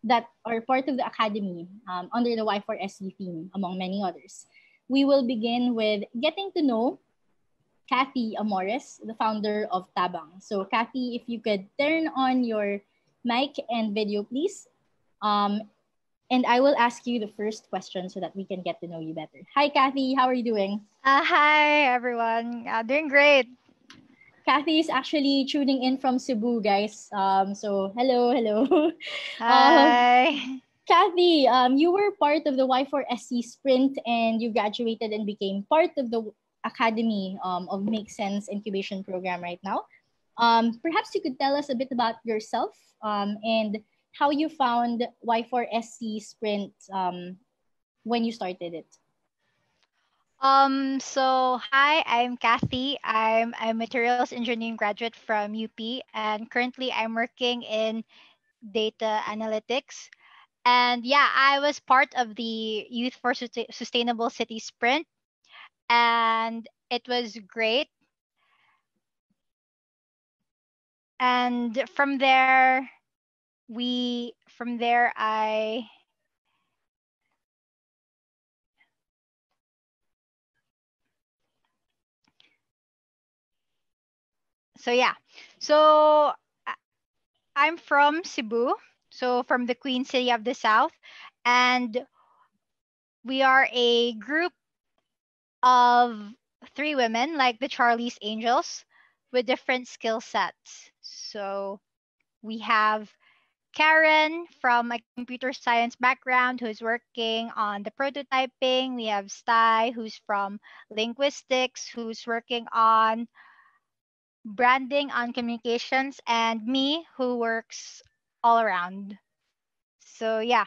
that are part of the academy um, under the Y4SC theme, among many others. We will begin with getting to know Kathy Amores, the founder of Tabang. So Kathy, if you could turn on your mic and video, please. Um, and I will ask you the first question so that we can get to know you better. Hi, Kathy. How are you doing? Uh, hi, everyone. Uh, doing great. Kathy is actually tuning in from Cebu, guys. Um, so hello, hello. Hi. Um, Kathy, um, you were part of the Y4SC sprint and you graduated and became part of the academy um, of Make Sense incubation program right now. Um, perhaps you could tell us a bit about yourself um, and how you found Y4SC Sprint um, when you started it. Um, so hi, I'm Kathy. I'm a materials engineering graduate from UP, and currently I'm working in data analytics. And yeah, I was part of the Youth for Sustainable City Sprint, and it was great. And from there, we from there I so yeah so i'm from cebu so from the queen city of the south and we are a group of three women like the charlie's angels with different skill sets so we have Karen from a computer science background who's working on the prototyping. We have Sty who's from linguistics who's working on branding on communications and me who works all around. So yeah.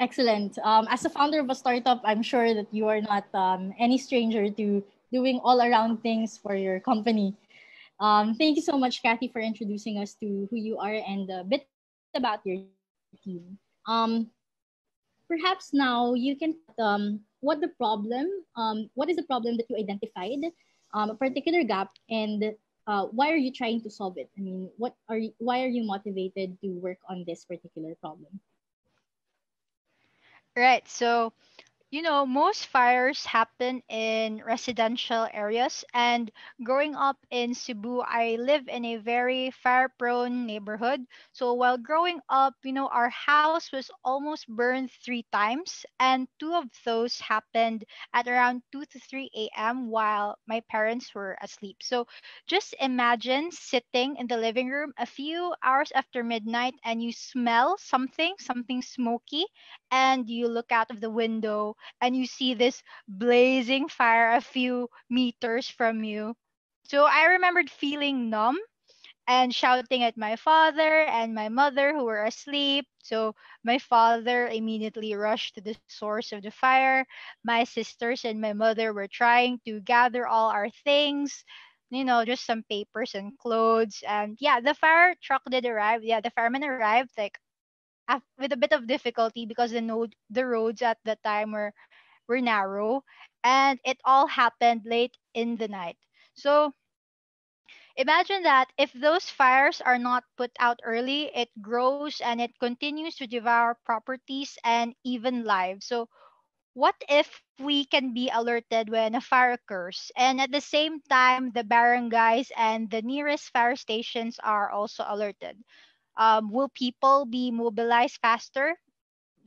Excellent. Um, as a founder of a startup, I'm sure that you are not um, any stranger to doing all around things for your company. Um, thank you so much, Kathy, for introducing us to who you are and a bit about your team. Um, perhaps now you can um, what the problem, um, what is the problem that you identified um, a particular gap and uh, why are you trying to solve it? I mean, what are you, why are you motivated to work on this particular problem? Right. So you know, most fires happen in residential areas. And growing up in Cebu, I live in a very fire prone neighborhood. So while growing up, you know, our house was almost burned three times. And two of those happened at around 2 to 3 a.m. while my parents were asleep. So just imagine sitting in the living room a few hours after midnight and you smell something, something smoky, and you look out of the window and you see this blazing fire a few meters from you. So I remembered feeling numb and shouting at my father and my mother who were asleep. So my father immediately rushed to the source of the fire. My sisters and my mother were trying to gather all our things, you know, just some papers and clothes. And yeah, the fire truck did arrive. Yeah, the firemen arrived like with a bit of difficulty because the node the roads at the time were were narrow and it all happened late in the night. So imagine that if those fires are not put out early it grows and it continues to devour properties and even lives. So what if we can be alerted when a fire occurs? And at the same time the barangays and the nearest fire stations are also alerted um, will people be mobilized faster?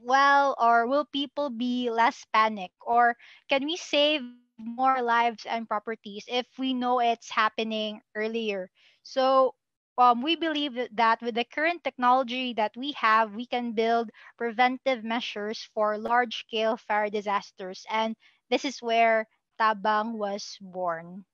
Well, or will people be less panic? Or can we save more lives and properties if we know it's happening earlier? So um, we believe that with the current technology that we have, we can build preventive measures for large scale fire disasters. And this is where Tabang was born.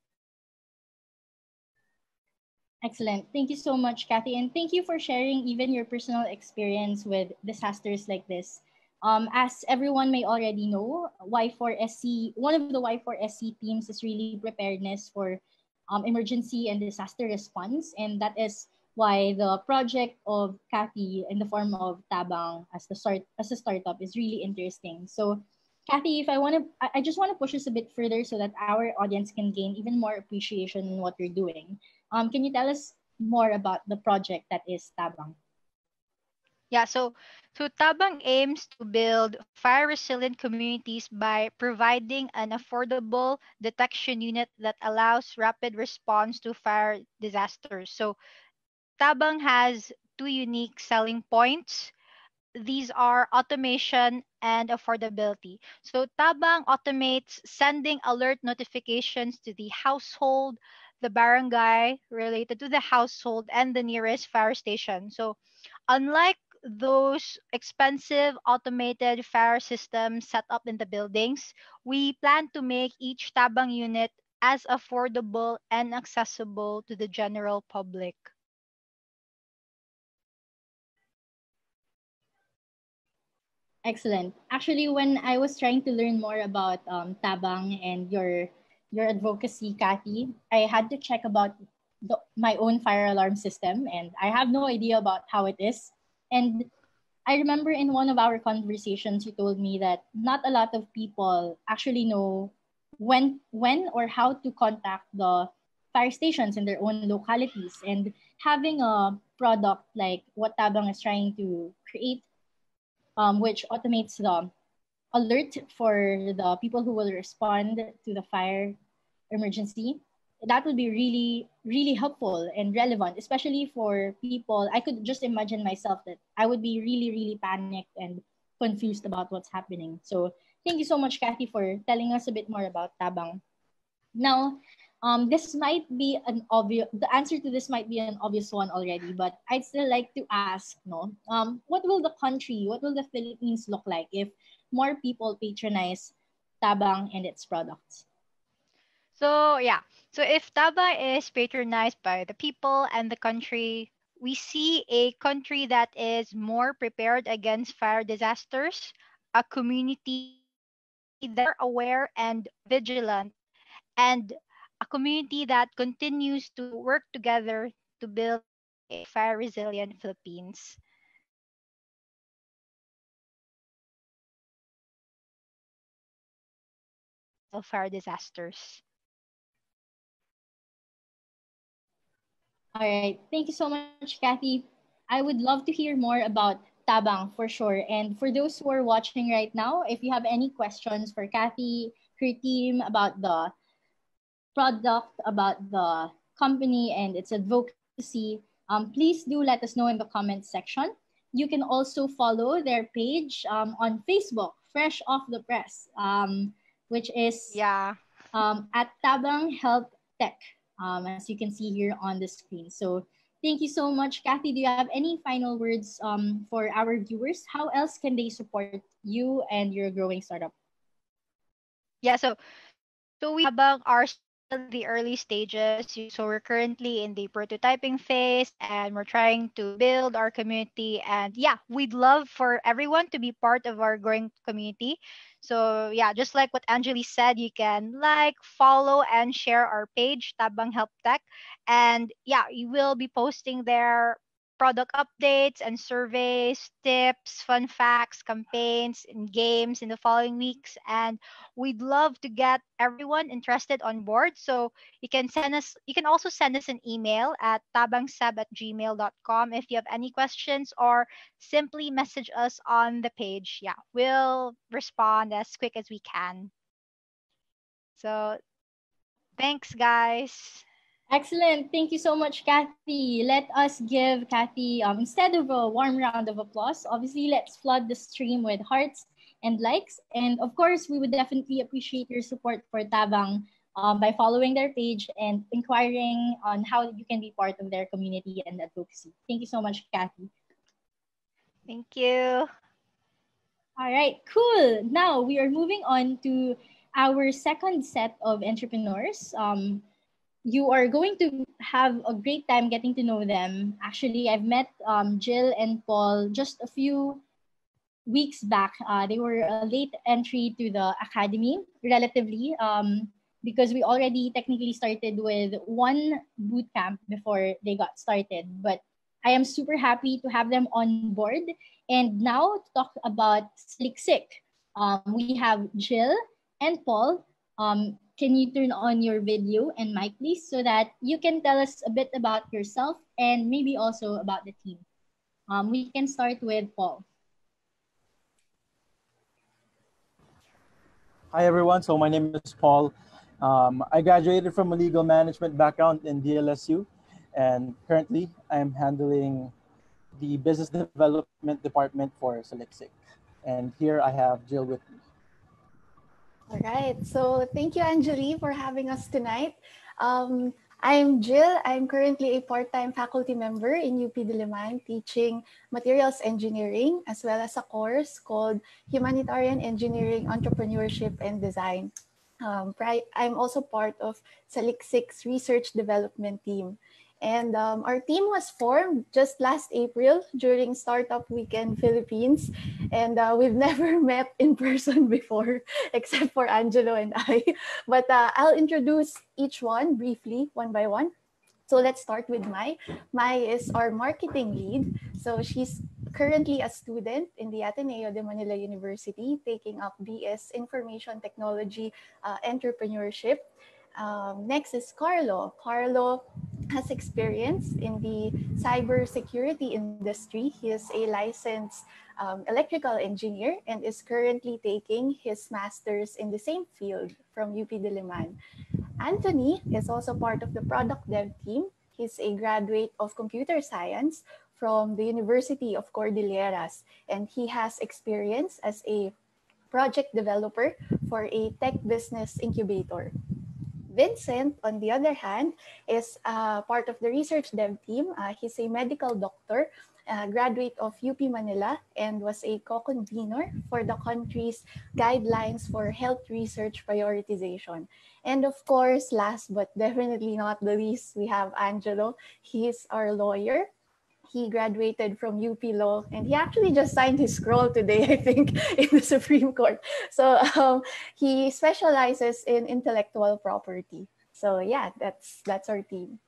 Excellent. Thank you so much, Kathy. And thank you for sharing even your personal experience with disasters like this. Um, as everyone may already know, Y4SC, one of the Y4SC teams is really preparedness for um, emergency and disaster response. And that is why the project of Kathy in the form of Tabang as the start as a startup is really interesting. So Kathy, if I want to, I just want to push this a bit further so that our audience can gain even more appreciation in what you're doing. Um, can you tell us more about the project that is Tabang? Yeah, so so Tabang aims to build fire resilient communities by providing an affordable detection unit that allows rapid response to fire disasters. So Tabang has two unique selling points. These are automation and affordability. So Tabang automates sending alert notifications to the household, the barangay related to the household and the nearest fire station. So, unlike those expensive automated fire systems set up in the buildings, we plan to make each tabang unit as affordable and accessible to the general public. Excellent. Actually, when I was trying to learn more about um, Tabang and your your advocacy, Kathy, I had to check about the, my own fire alarm system, and I have no idea about how it is. And I remember in one of our conversations, you told me that not a lot of people actually know when when or how to contact the fire stations in their own localities. And having a product like what Tabang is trying to create um, which automates the alert for the people who will respond to the fire emergency. That would be really, really helpful and relevant, especially for people. I could just imagine myself that I would be really, really panicked and confused about what's happening. So thank you so much, Kathy, for telling us a bit more about Tabang. Now, um, this might be an obvious, the answer to this might be an obvious one already, but I'd still like to ask, no, um, what will the country, what will the Philippines look like if more people patronize Tabang and its products? So yeah, so if Tabang is patronized by the people and the country, we see a country that is more prepared against fire disasters, a community that are aware and vigilant, and a community that continues to work together to build a fire resilient Philippines. Of fire disasters. All right. Thank you so much, Kathy. I would love to hear more about Tabang for sure. And for those who are watching right now, if you have any questions for Kathy, her team about the product, about the company and its advocacy, um, please do let us know in the comments section. You can also follow their page um, on Facebook, Fresh Off the Press, um, which is yeah um, at Tabang Health Tech, um, as you can see here on the screen. So thank you so much, Kathy. Do you have any final words um, for our viewers? How else can they support you and your growing startup? Yeah, so so we have our the early stages. So we're currently in the prototyping phase and we're trying to build our community. And yeah, we'd love for everyone to be part of our growing community. So yeah, just like what Angeli said, you can like, follow, and share our page, Tabang Help Tech. And yeah, you will be posting there product updates and surveys, tips, fun facts, campaigns, and games in the following weeks. And we'd love to get everyone interested on board. So you can send us, you can also send us an email at tabangsab at gmail.com if you have any questions or simply message us on the page. Yeah, we'll respond as quick as we can. So thanks, guys. Excellent. Thank you so much, Kathy. Let us give Kathy, um, instead of a warm round of applause, obviously, let's flood the stream with hearts and likes. And of course, we would definitely appreciate your support for Tabang um, by following their page and inquiring on how you can be part of their community and advocacy. Thank you so much, Kathy. Thank you. All right, cool. Now we are moving on to our second set of entrepreneurs. Um, you are going to have a great time getting to know them. Actually, I've met um, Jill and Paul just a few weeks back. Uh, they were a late entry to the academy, relatively, um, because we already technically started with one boot camp before they got started. But I am super happy to have them on board. And now to talk about Saliksik, um, we have Jill and Paul. Um, can you turn on your video and mic, please, so that you can tell us a bit about yourself and maybe also about the team. Um, we can start with Paul. Hi, everyone. So my name is Paul. Um, I graduated from a legal management background in DLSU, and currently I'm handling the business development department for Saliksik. And here I have Jill with me. All right. So thank you, Angeli, for having us tonight. Um, I'm Jill. I'm currently a part-time faculty member in UP Diliman teaching materials engineering as well as a course called Humanitarian Engineering, Entrepreneurship and Design. Um, I'm also part of Saliksik's research development team. And um, our team was formed just last April during Startup Weekend Philippines. And uh, we've never met in person before, except for Angelo and I. But uh, I'll introduce each one briefly, one by one. So let's start with Mai. Mai is our marketing lead. So she's currently a student in the Ateneo de Manila University, taking up BS Information Technology uh, Entrepreneurship. Um, next is Carlo. Carlo has experience in the cybersecurity industry. He is a licensed um, electrical engineer and is currently taking his master's in the same field from UP Diliman. Anthony is also part of the product dev team. He's a graduate of computer science from the University of Cordilleras, and he has experience as a project developer for a tech business incubator. Vincent, on the other hand, is uh, part of the research dev team. Uh, he's a medical doctor, uh, graduate of UP Manila, and was a co-convener for the country's guidelines for health research prioritization. And of course, last but definitely not the least, we have Angelo. He's our lawyer he graduated from UP Law and he actually just signed his scroll today, I think, in the Supreme Court. So um, he specializes in intellectual property. So yeah, that's that's our team.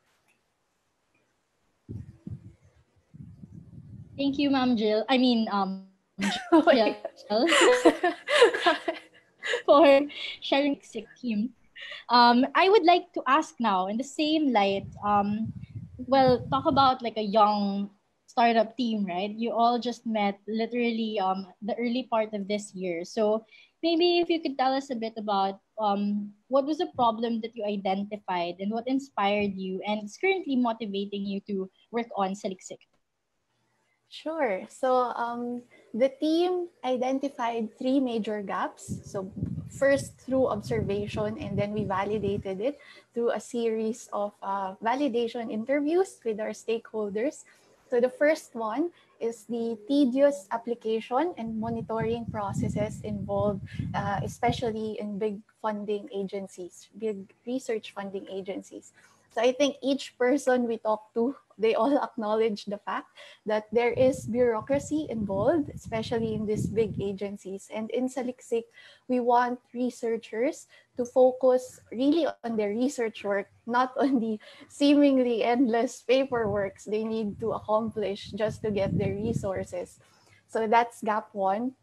Thank you, Ma'am Jill. I mean, um, Jill, for sharing sick team. Um, I would like to ask now, in the same light, um, well, talk about like a young startup team, right? You all just met literally um the early part of this year. So maybe if you could tell us a bit about um what was the problem that you identified and what inspired you and is currently motivating you to work on Saliksik. Sure. So um, the team identified three major gaps. So first through observation, and then we validated it through a series of uh, validation interviews with our stakeholders. So the first one is the tedious application and monitoring processes involved, uh, especially in big funding agencies, big research funding agencies. So I think each person we talk to, they all acknowledge the fact that there is bureaucracy involved, especially in these big agencies. And in Saliksik, we want researchers to focus really on their research work, not on the seemingly endless paperwork they need to accomplish just to get their resources. So that's gap one.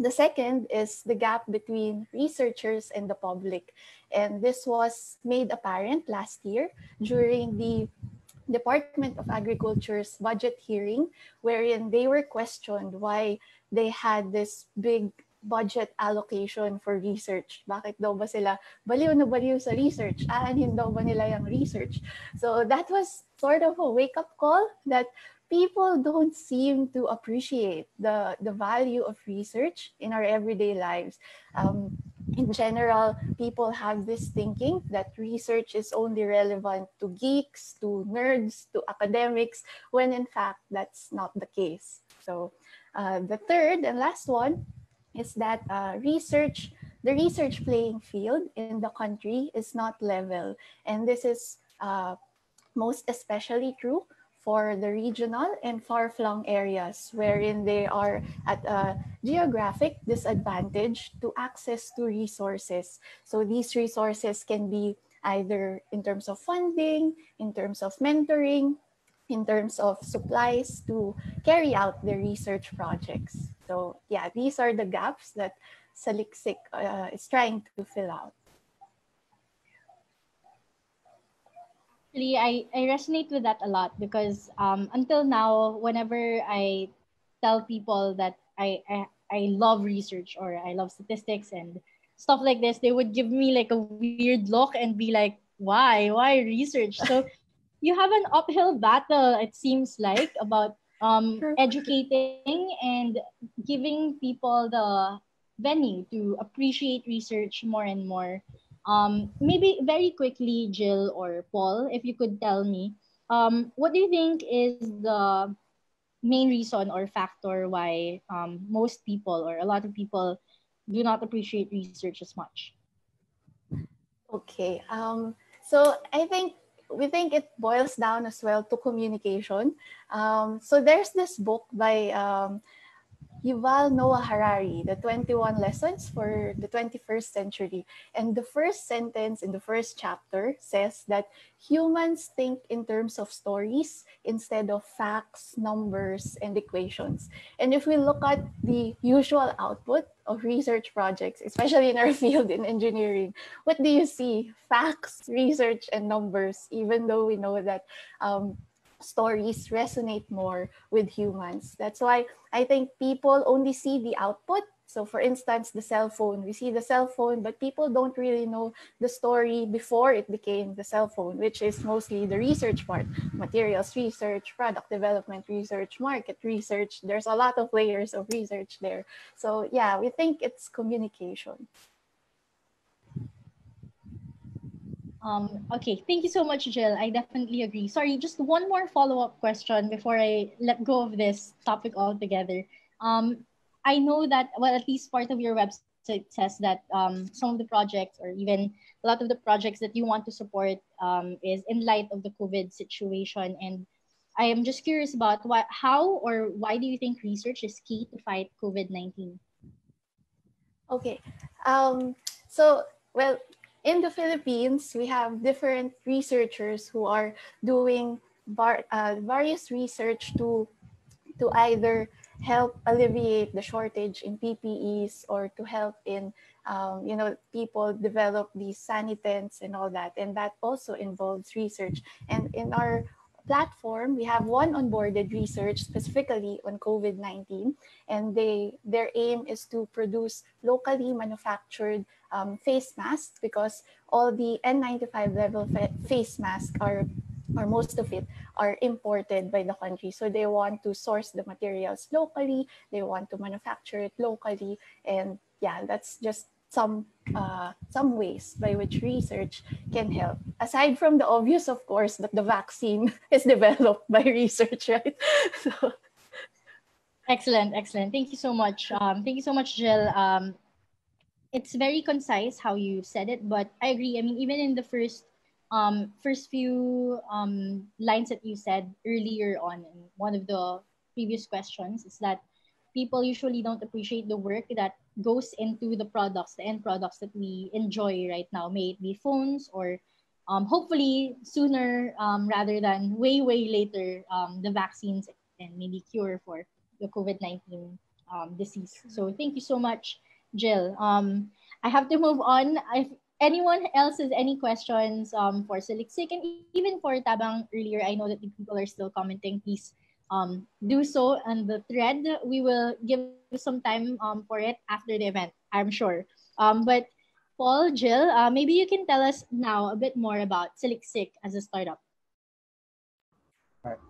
The second is the gap between researchers and the public. And this was made apparent last year during the Department of Agriculture's budget hearing, wherein they were questioned why they had this big budget allocation for research. Bakit daw ba sila baliw na baliw sa research? Aanhin daw ba nila yung research? So that was sort of a wake-up call that people don't seem to appreciate the, the value of research in our everyday lives. Um, in general, people have this thinking that research is only relevant to geeks, to nerds, to academics, when in fact that's not the case. So uh, the third and last one is that uh, research, the research playing field in the country is not level. And this is uh, most especially true for the regional and far-flung areas wherein they are at a geographic disadvantage to access to resources. So these resources can be either in terms of funding, in terms of mentoring, in terms of supplies to carry out their research projects. So yeah, these are the gaps that Saliksik uh, is trying to fill out. Actually, I, I resonate with that a lot because um, until now, whenever I tell people that I, I, I love research or I love statistics and stuff like this, they would give me like a weird look and be like, why? Why research? So you have an uphill battle, it seems like, about um, educating and giving people the venue to appreciate research more and more Um, maybe very quickly, Jill or Paul, if you could tell me, um, what do you think is the main reason or factor why um, most people or a lot of people do not appreciate research as much? Okay. Um, so I think we think it boils down as well to communication. Um, so there's this book by um, Yuval Noah Harari, The 21 Lessons for the 21st Century. And the first sentence in the first chapter says that humans think in terms of stories instead of facts, numbers, and equations. And if we look at the usual output of research projects, especially in our field in engineering, what do you see? Facts, research, and numbers, even though we know that um, stories resonate more with humans. That's why I think people only see the output. So, for instance, the cell phone, we see the cell phone, but people don't really know the story before it became the cell phone, which is mostly the research part materials research, product development research, market research. There's a lot of layers of research there. So, yeah, we think it's communication. Um, okay, thank you so much, Jill. I definitely agree. Sorry, just one more follow-up question before I let go of this topic altogether. Um, I know that, well, at least part of your website says that um, some of the projects or even a lot of the projects that you want to support um, is in light of the COVID situation. And I am just curious about what, how or why do you think research is key to fight COVID-19? Okay. Um, so, well, in the Philippines, we have different researchers who are doing uh, various research to, to either help alleviate the shortage in PPEs or to help in, um, you know, people develop these sanitants and all that. And that also involves research. And in our platform, we have one onboarded research specifically on COVID-19, and they their aim is to produce locally manufactured um, face masks because all the N95 level fa- face masks are or most of it are imported by the country. So they want to source the materials locally, they want to manufacture it locally, and yeah, that's just some uh, some ways by which research can help. Aside from the obvious, of course, that the vaccine is developed by research, right? so. Excellent, excellent. Thank you so much. Um, thank you so much, Jill. Um, it's very concise how you said it, but I agree. I mean, even in the first um, first few um, lines that you said earlier on in one of the previous questions is that people usually don't appreciate the work that goes into the products, the end products that we enjoy right now, may it be phones or um, hopefully sooner um, rather than way, way later, um, the vaccines and maybe cure for the COVID-19 um, disease. So thank you so much, Jill. Um, I have to move on. If anyone else has any questions um, for Saliksik and even for Tabang earlier, I know that the people are still commenting. Please um, do so on the thread. We will give some time um, for it after the event, I'm sure. Um, but Paul, Jill, uh, maybe you can tell us now a bit more about Saliksik as a startup. All right.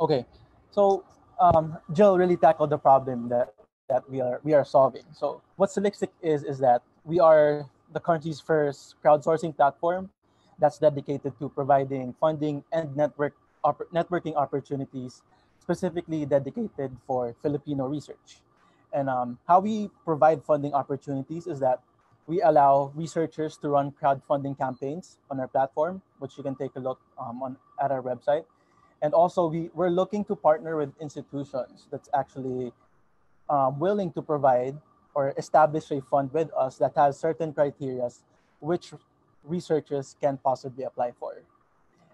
Okay. So um, Jill really tackled the problem that that we are we are solving. So what Saliksik is is that we are the country's first crowdsourcing platform that's dedicated to providing funding and network op- networking opportunities specifically dedicated for Filipino research. And um, how we provide funding opportunities is that we allow researchers to run crowdfunding campaigns on our platform, which you can take a look um, on at our website. And also, we, we're looking to partner with institutions that's actually um, willing to provide or establish a fund with us that has certain criteria which researchers can possibly apply for.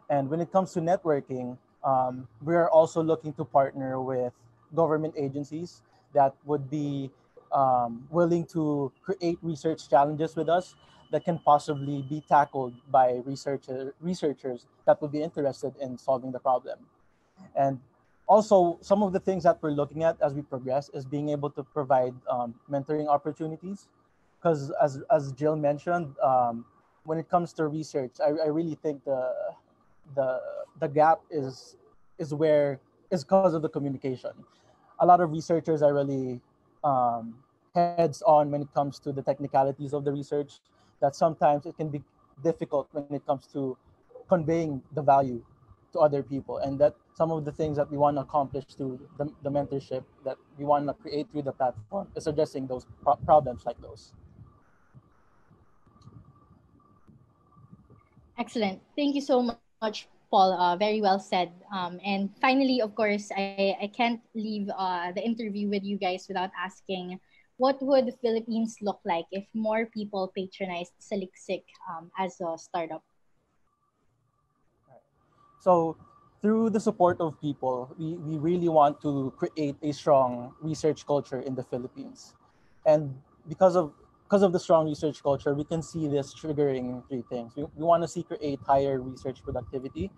And when it comes to networking, um, we are also looking to partner with government agencies that would be um, willing to create research challenges with us that can possibly be tackled by researcher, researchers that would be interested in solving the problem. And also, some of the things that we're looking at as we progress is being able to provide um, mentoring opportunities. Because as, as Jill mentioned, um, when it comes to research, I, I really think the the the gap is is where is because of the communication. A lot of researchers are really um, heads on when it comes to the technicalities of the research, that sometimes it can be difficult when it comes to conveying the value to other people and that some of the things that we want to accomplish through the, the mentorship that we want to create through the platform is addressing those pro- problems like those. Excellent. Thank you so much paul. Uh, very well said. Um, and finally of course i, I can't leave uh, the interview with you guys without asking what would the philippines look like if more people patronized saliksik um, as a startup? So through the support of people, we, we really want to create a strong research culture in the Philippines. And because of because of the strong research culture, we can see this triggering three things. We, we want to see create higher research productivity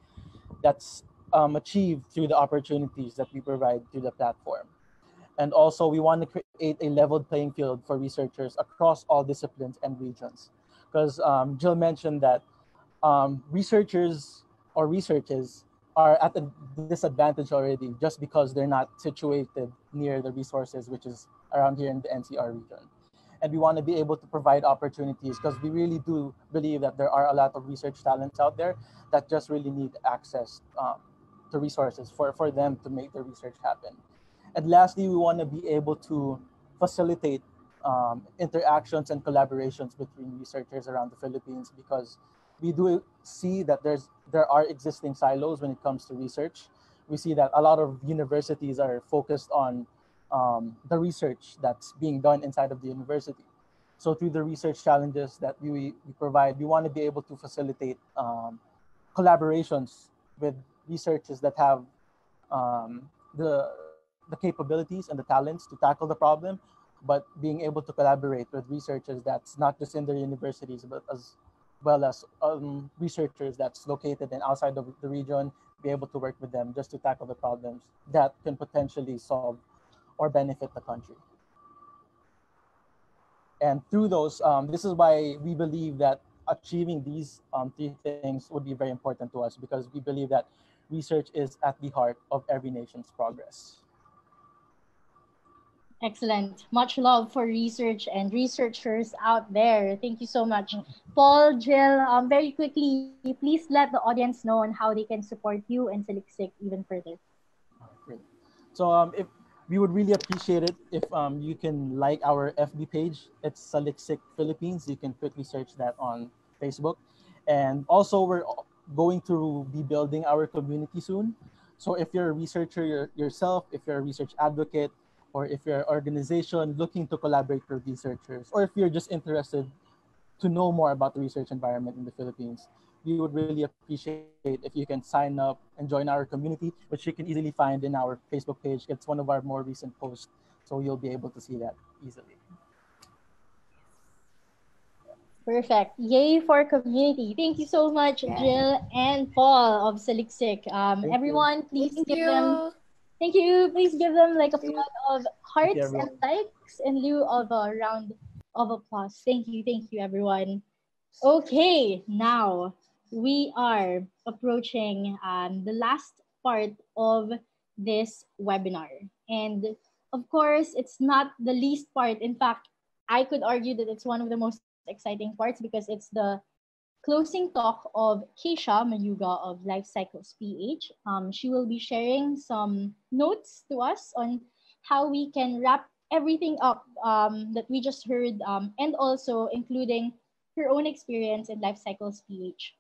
that's um, achieved through the opportunities that we provide through the platform. And also, we want to create a leveled playing field for researchers across all disciplines and regions. Because um, Jill mentioned that um, researchers or researchers are at a disadvantage already just because they're not situated near the resources, which is around here in the NCR region. And we want to be able to provide opportunities because we really do believe that there are a lot of research talents out there that just really need access um, to resources for, for them to make their research happen. And lastly, we want to be able to facilitate um, interactions and collaborations between researchers around the Philippines because we do see that there's there are existing silos when it comes to research. We see that a lot of universities are focused on um, the research that's being done inside of the university. So through the research challenges that we, we provide, we want to be able to facilitate um, collaborations with researchers that have um, the, the capabilities and the talents to tackle the problem, but being able to collaborate with researchers that's not just in their universities, but as well as um, researchers that's located and outside of the region, be able to work with them just to tackle the problems that can potentially solve or benefit the country. And through those, um, this is why we believe that achieving these um, three things would be very important to us because we believe that research is at the heart of every nation's progress. Excellent. Much love for research and researchers out there. Thank you so much. Paul, Jill, um, very quickly, please let the audience know on how they can support you and Saliksik even further. Great. So um, if we would really appreciate it if um, you can like our FB page. It's Saliksik Philippines. You can quickly search that on Facebook. And also, we're going to be building our community soon. So if you're a researcher yourself, if you're a research advocate, or if you're an organization looking to collaborate with researchers, or if you're just interested to know more about the research environment in the Philippines, we would really appreciate if you can sign up and join our community, which you can easily find in our Facebook page. It's one of our more recent posts, so you'll be able to see that easily. Perfect. Yay for community. Thank you so much, yeah. Jill and Paul of Saliksik. Um, everyone, please Thank give you. them Thank you. Please give them like a flood of hearts and likes in lieu of a round of applause. Thank you. Thank you, everyone. Okay, now we are approaching um, the last part of this webinar. And of course, it's not the least part. In fact, I could argue that it's one of the most exciting parts because it's the closing talk of Keisha Mayuga of Life Cycles PH. Um, she will be sharing some notes to us on how we can wrap everything up um, that we just heard um, and also including her own experience in Life Cycles PH.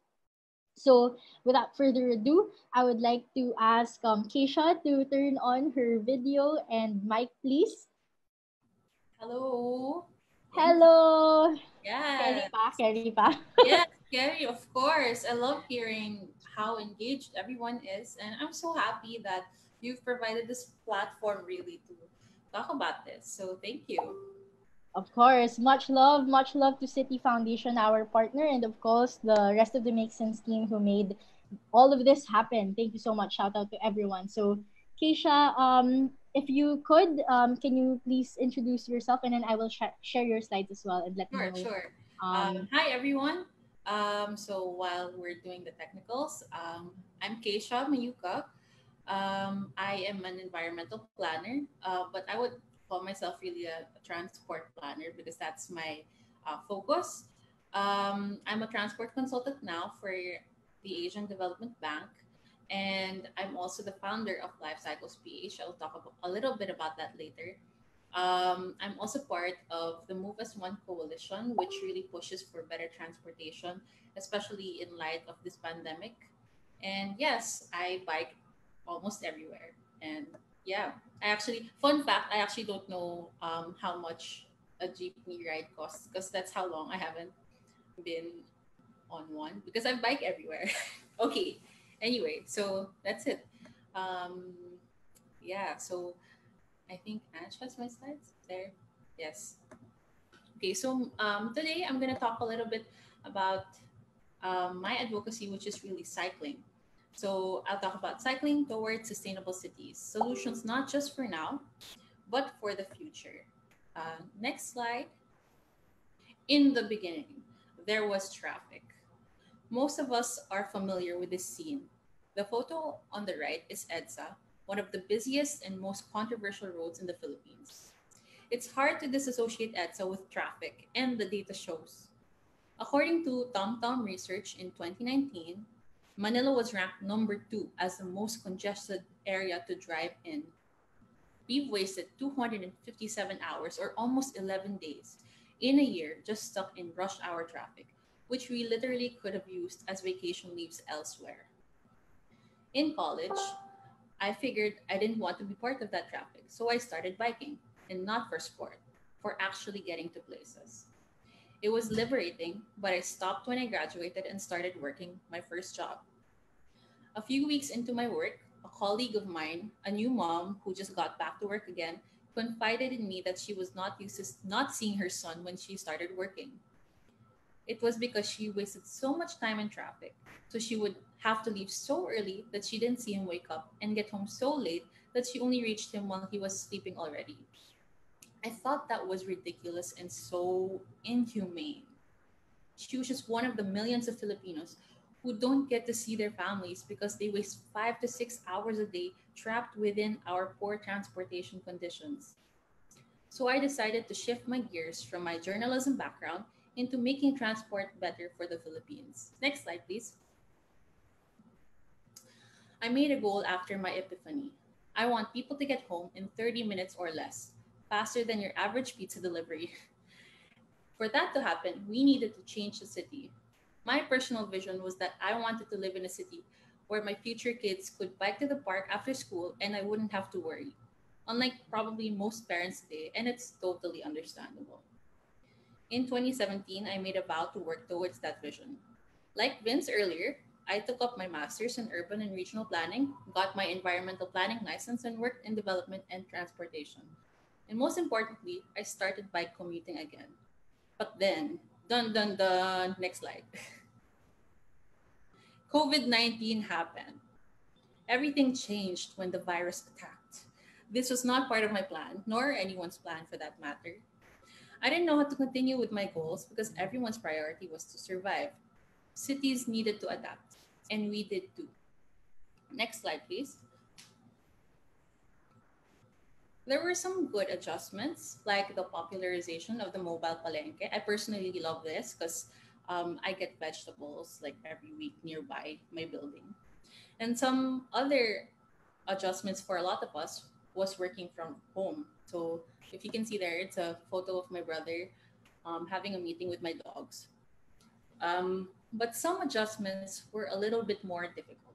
So without further ado, I would like to ask um, Keisha to turn on her video and mic, please. Hello. Hello. Yeah. Carry pa, carry pa. yes, Gary, of course. I love hearing how engaged everyone is. And I'm so happy that you've provided this platform really to talk about this. So thank you. Of course, much love, much love to Citi Foundation, our partner, and of course the rest of the Make Sense team who made all of this happen. Thank you so much. Shout out to everyone. So, Keisha, um, if you could, um, can you please introduce yourself and then I will sh- share your slides as well and let sure, me know. Sure, um, um, hi, everyone. Um, so while we're doing the technicals, um, I'm Keisha Mayuga. Um, I am an environmental planner, uh, but I would call myself really a, a transport planner because that's my uh, focus. Um, I'm a transport consultant now for the Asian Development Bank, and I'm also the founder of Life Cycles PH. I'll talk about, a little bit about that later. Um, I'm also part of the Move as One coalition, which really pushes for better transportation, especially in light of this pandemic. And yes, I bike almost everywhere. And yeah, I actually, fun fact, I actually don't know um, how much a jeepney ride costs because that's how long I haven't been on one because I bike everywhere. okay, anyway, so that's it. Um, yeah, so I think Ange has my slides there. Yes. Okay, so um, today I'm going to talk a little bit about um, my advocacy, which is really cycling. So I'll talk about cycling towards sustainable cities, solutions not just for now, but for the future. Uh, next slide. In the beginning, there was traffic. Most of us are familiar with this scene. The photo on the right is EDSA, one of the busiest and most controversial roads in the Philippines. It's hard to disassociate EDSA with traffic, and the data shows. According to TomTom research in 2019, Manila was ranked number two as the most congested area to drive in. We've wasted 257 hours or almost 11 days in a year just stuck in rush hour traffic, which we literally could have used as vacation leaves elsewhere. In college, I figured I didn't want to be part of that traffic, so I started biking, and not for sport, for actually getting to places. It was liberating, but I stopped when I graduated and started working my first job. A few weeks into my work, a colleague of mine, a new mom who just got back to work again, confided in me that she was not used to not seeing her son when she started working. It was because she wasted so much time in traffic, so she would have to leave so early that she didn't see him wake up and get home so late that she only reached him while he was sleeping already. I thought that was ridiculous and so inhumane. She was just one of the millions of Filipinos who don't get to see their families because they waste five to six hours a day trapped within our poor transportation conditions. So I decided to shift my gears from my journalism background into making transport better for the Philippines. Next slide, please. I made a goal after my epiphany. I want people to get home in 30 minutes or less, faster than your average pizza delivery. For that to happen, we needed to change the city. My personal vision was that I wanted to live in a city where my future kids could bike to the park after school and I wouldn't have to worry. Unlike probably most parents today, and it's totally understandable. In 2017, I made a vow to work towards that vision. Like Vince earlier, I took up my master's in urban and regional planning, got my environmental planning license, and worked in development and transportation. And most importantly, I started bike commuting again. But then, dun dun dun, next slide. COVID 19 happened. Everything changed when the virus attacked. This was not part of my plan, nor anyone's plan for that matter. I didn't know how to continue with my goals because everyone's priority was to survive. Cities needed to adapt and we did too. Next slide, please. There were some good adjustments, like the popularization of the mobile palenque. I personally love this because um, I get vegetables like every week nearby my building. And some other adjustments for a lot of us was working from home. So if you can see there, it's a photo of my brother um, having a meeting with my dogs. Um, but some adjustments were a little bit more difficult,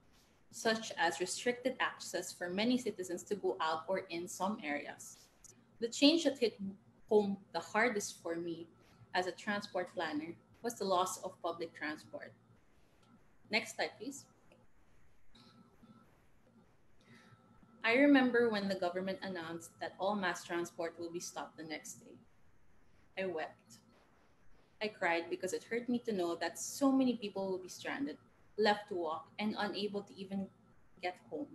such as restricted access for many citizens to go out or in some areas. The change that hit home the hardest for me as a transport planner was the loss of public transport. Next slide, please. I remember when the government announced that all mass transport will be stopped the next day. I wept. I cried because it hurt me to know that so many people will be stranded, left to walk, and unable to even get home.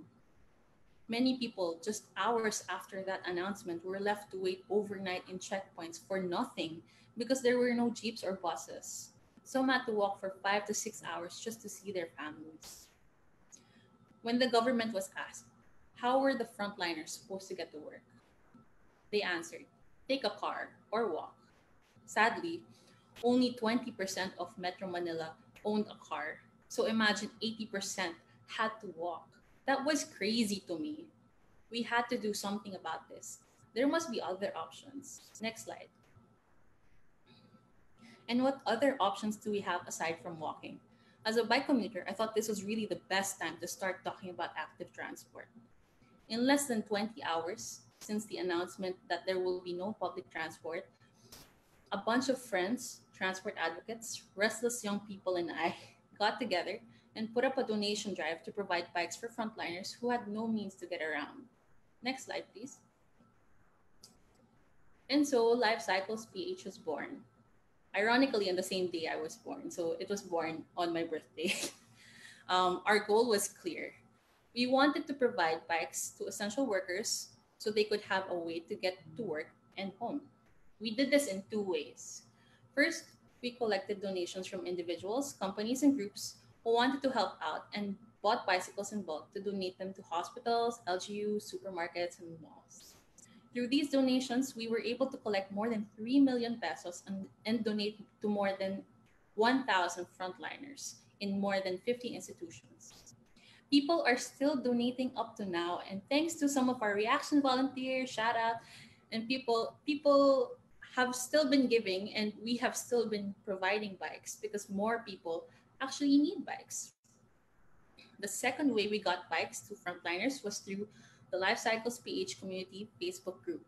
Many people, just hours after that announcement, were left to wait overnight in checkpoints for nothing because there were no jeeps or buses. Some had to walk for five to six hours just to see their families. When the government was asked, how were the frontliners supposed to get to work? They answered, take a car or walk. Sadly, only 20% of Metro Manila owned a car. So imagine 80% had to walk. That was crazy to me. We had to do something about this. There must be other options. Next slide. And what other options do we have aside from walking? As a bike commuter, I thought this was really the best time to start talking about active transport. In less than 20 hours since the announcement that there will be no public transport, a bunch of friends, transport advocates, restless young people, and I got together and put up a donation drive to provide bikes for frontliners who had no means to get around. Next slide, please. And so Life Cycles PH was born. Ironically, on the same day I was born. So it was born on my birthday. um, our goal was clear. We wanted to provide bikes to essential workers so they could have a way to get to work and home. We did this in two ways. First, we collected donations from individuals, companies, and groups who wanted to help out and bought bicycles in bulk to donate them to hospitals, LGUs, supermarkets, and malls. Through these donations, we were able to collect more than 3 million pesos and, and donate to more than 1,000 frontliners in more than 50 institutions. People are still donating up to now, and thanks to some of our reaction volunteers, shout out, and people, people have still been giving, and we have still been providing bikes because more people actually need bikes. The second way we got bikes to frontliners was through the Life Cycles PH community Facebook group.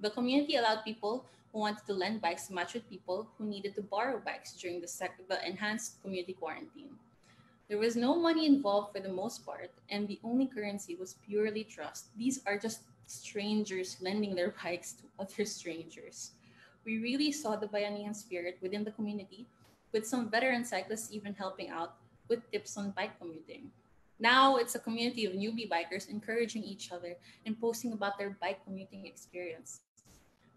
The community allowed people who wanted to lend bikes to match with people who needed to borrow bikes during the, the enhanced community quarantine. There was no money involved for the most part, and the only currency was purely trust. These are just strangers lending their bikes to other strangers. We really saw the Bayanihan spirit within the community with some veteran cyclists even helping out with tips on bike commuting. Now it's a community of newbie bikers encouraging each other and posting about their bike commuting experience.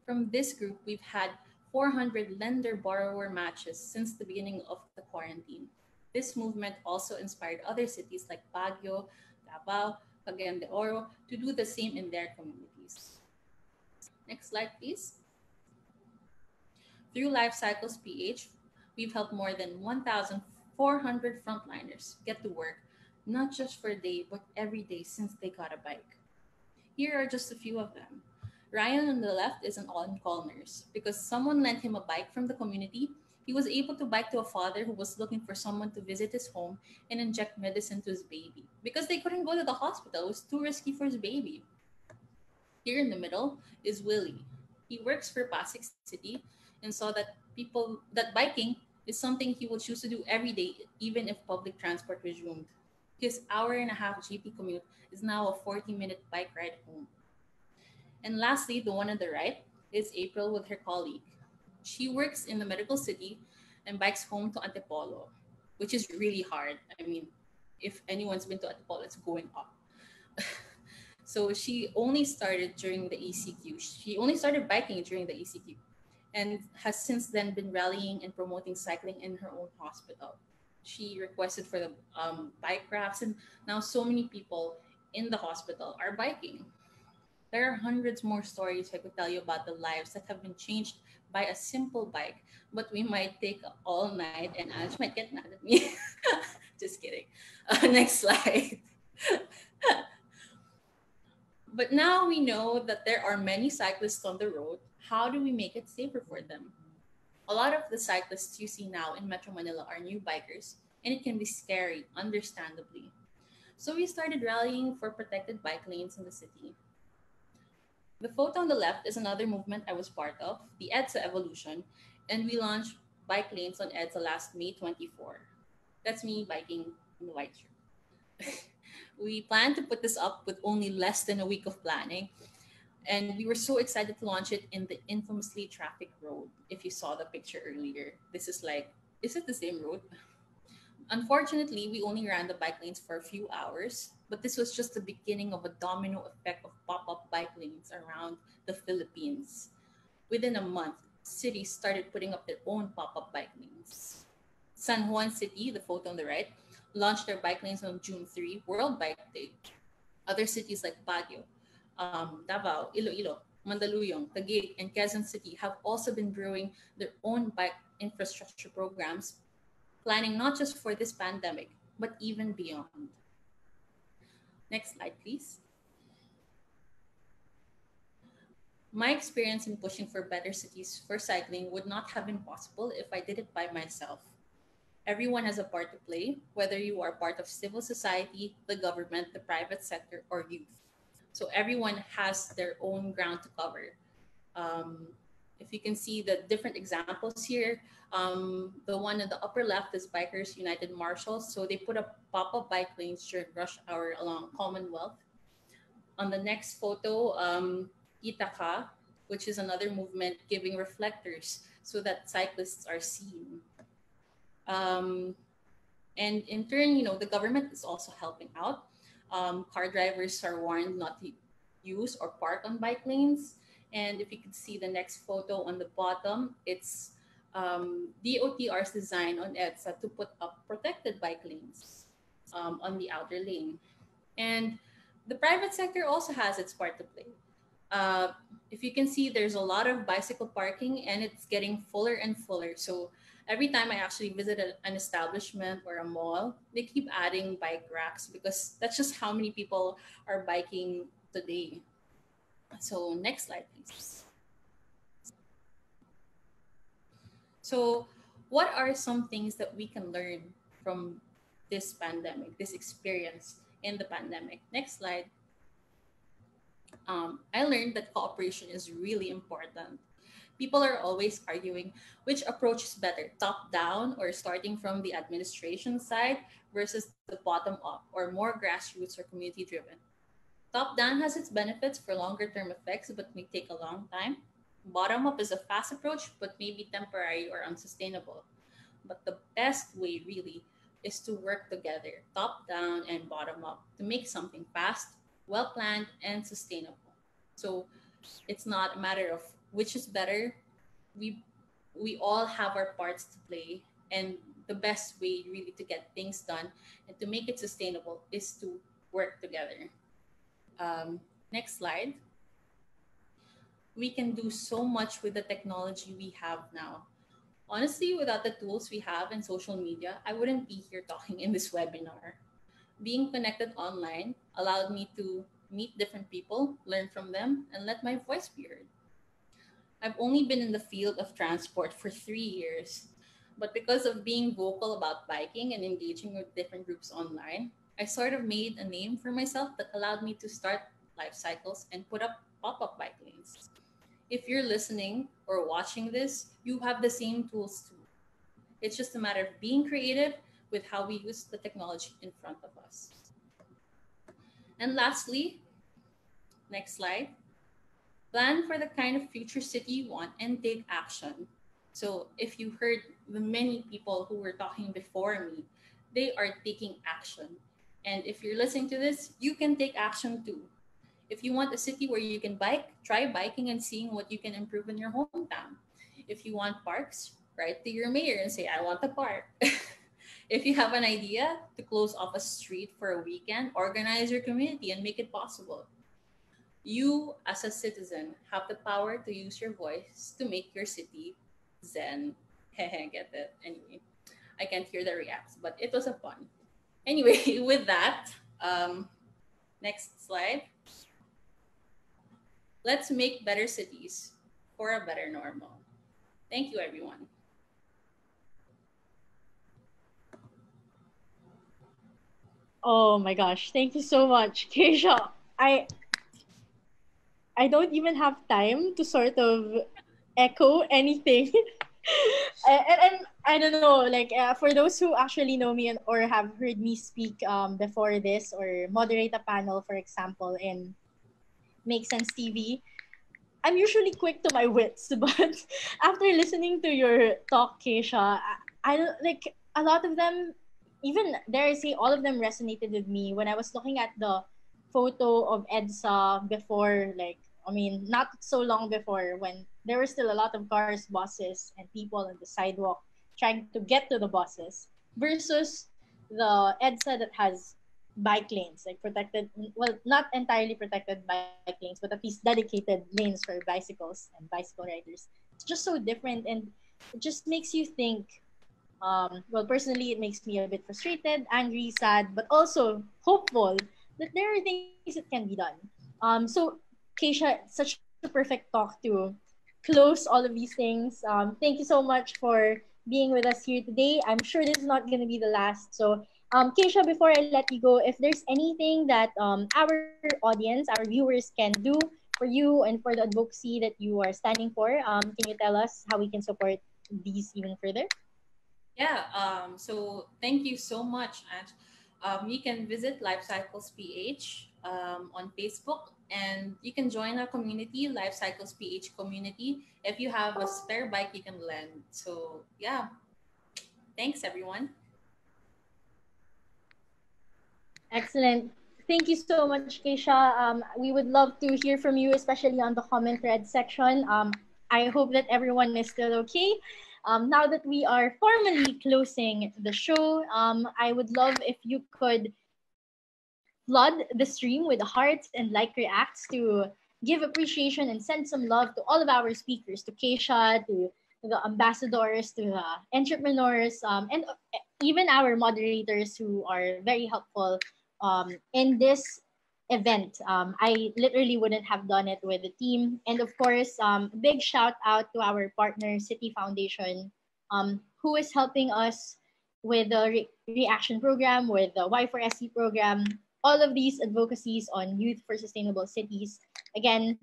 From this group, we've had 400 lender borrower matches since the beginning of the quarantine. This movement also inspired other cities like Baguio, Davao, Cagayan de Oro to do the same in their communities. Next slide, please. Through Life Cycles PH, we've helped more than 1,400 frontliners get to work, not just for a day, but every day since they got a bike. Here are just a few of them. Ryan on the left is an on-call nurse. Because someone lent him a bike from the community, he was able to bike to a father who was looking for someone to visit his home and inject medicine to his baby. Because they couldn't go to the hospital, it was too risky for his baby. Here in the middle is Willie. He works for Pasig City and saw that people that biking is something he will choose to do every day, even if public transport resumed. His hour and a half GP commute is now a 40 minute bike ride home. And lastly, the one on the right is April with her colleague. She works in the medical city and bikes home to Antipolo, which is really hard. I mean, if anyone's been to Antipolo, it's going up. so she only started during the ECQ. She only started biking during the ECQ and has since then been rallying and promoting cycling in her own hospital. She requested for the um, bike rafts, and now so many people in the hospital are biking. There are hundreds more stories I could tell you about the lives that have been changed by a simple bike, but we might take all night and Ange might get mad at me. Just kidding. Uh, next slide. but now we know that there are many cyclists on the road how do we make it safer for them? A lot of the cyclists you see now in Metro Manila are new bikers, and it can be scary, understandably. So we started rallying for protected bike lanes in the city. The photo on the left is another movement I was part of, the EDSA Evolution, and we launched bike lanes on EDSA last May 24. That's me biking in the white shirt. we planned to put this up with only less than a week of planning, and we were so excited to launch it in the infamously traffic road. If you saw the picture earlier, this is like, is it the same road? Unfortunately, we only ran the bike lanes for a few hours, but this was just the beginning of a domino effect of pop up bike lanes around the Philippines. Within a month, cities started putting up their own pop up bike lanes. San Juan City, the photo on the right, launched their bike lanes on June 3, World Bike Day. Other cities like Baguio, um, Davao, Iloilo, Mandaluyong, Taguig, and Quezon City have also been brewing their own bike infrastructure programs, planning not just for this pandemic, but even beyond. Next slide, please. My experience in pushing for better cities for cycling would not have been possible if I did it by myself. Everyone has a part to play, whether you are part of civil society, the government, the private sector, or youth. So everyone has their own ground to cover. Um, if you can see the different examples here, um, the one in the upper left is Bikers United Marshals. So they put up pop-up bike lanes during rush hour along Commonwealth. On the next photo, um, Itaka, which is another movement giving reflectors so that cyclists are seen. Um, and in turn, you know, the government is also helping out. Um, car drivers are warned not to use or park on bike lanes. And if you can see the next photo on the bottom, it's um, DOTR's design on EDSA to put up protected bike lanes um, on the outer lane. And the private sector also has its part to play. Uh, if you can see, there's a lot of bicycle parking and it's getting fuller and fuller. So every time I actually visit a, an establishment or a mall, they keep adding bike racks because that's just how many people are biking today. So next slide, please. So what are some things that we can learn from this pandemic, this experience in the pandemic? Next slide. Um, I learned that cooperation is really important. People are always arguing which approach is better, top down or starting from the administration side versus the bottom up or more grassroots or community driven. Top down has its benefits for longer term effects, but may take a long time. Bottom up is a fast approach, but may be temporary or unsustainable. But the best way, really, is to work together, top down and bottom up, to make something fast, well planned, and sustainable. So it's not a matter of which is better. We we all have our parts to play, and the best way, really, to get things done and to make it sustainable is to work together. Um, next slide. We can do so much with the technology we have now. Honestly, without the tools we have in social media, I wouldn't be here talking in this webinar. Being connected online allowed me to meet different people, learn from them, and let my voice be heard. I've only been in the field of transport for three years, but because of being vocal about biking and engaging with different groups online, I sort of made a name for myself that allowed me to start life cycles and put up pop up bike lanes. If you're listening or watching this, you have the same tools too. It's just a matter of being creative with how we use the technology in front of us. And lastly, next slide, plan for the kind of future city you want and take action. So if you heard the many people who were talking before me, they are taking action. And if you're listening to this, you can take action too. If you want a city where you can bike, try biking and seeing what you can improve in your hometown. If you want parks, write to your mayor and say, I want a park. if you have an idea to close off a street for a weekend, organize your community and make it possible. You, as a citizen, have the power to use your voice to make your city zen. Get it? Anyway, I can't hear the reacts, but it was a fun. Anyway, with that, um, next slide. Let's make better cities for a better normal. Thank you, everyone. Oh my gosh, thank you so much, Keisha. I I don't even have time to sort of echo anything. and, and I don't know, like uh, for those who actually know me and, or have heard me speak um, before this or moderate a panel, for example, in Make Sense TV, I'm usually quick to my wits, but after listening to your talk, Keisha, I, I like a lot of them even dare I say all of them resonated with me when I was looking at the photo of EDSA before like I mean not so long before when there were still a lot of cars, buses and people on the sidewalk trying to get to the buses versus the EDSA that has bike lanes like protected well not entirely protected bike lanes but at least dedicated lanes for bicycles and bicycle riders it's just so different and it just makes you think. Um, well, personally, it makes me a bit frustrated, angry, sad, but also hopeful that there are things that can be done. Um, so, Keisha, such a perfect talk to close all of these things. Um, thank you so much for being with us here today. I'm sure this is not going to be the last. So, um, Keisha, before I let you go, if there's anything that um, our audience, our viewers can do for you and for the advocacy that you are standing for, um, can you tell us how we can support these even further? Yeah, um, so thank you so much, And Um, you can visit Life Cycles PH um, on Facebook and you can join our community, Life Cycles PH community. If you have a spare bike, you can lend. So, yeah, thanks everyone. Excellent. Thank you so much, Keisha. Um, we would love to hear from you, especially on the comment thread section. Um, I hope that everyone is still okay. Um, now that we are formally closing the show, um, I would love if you could flood the stream with hearts and like reacts to give appreciation and send some love to all of our speakers, to Keisha, to, the ambassadors, to the entrepreneurs, um, and even our moderators who are very helpful um, in this event. Um, I literally wouldn't have done it with the team. And of course, um, big shout out to our partner, Citi Foundation, um, who is helping us with the re- reaction program, with the Y4SC program, all of these advocacies on youth for sustainable cities. Again,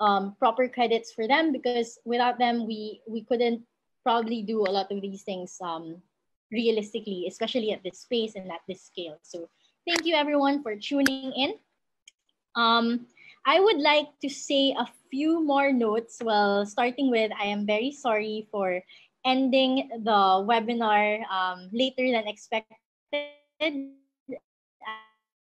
um, proper credits for them because without them, we, we couldn't probably do a lot of these things um, realistically, especially at this space and at this scale. So thank you everyone for tuning in. Um, I would like to say a few more notes. Well, starting with, I am very sorry for ending the webinar um, later than expected.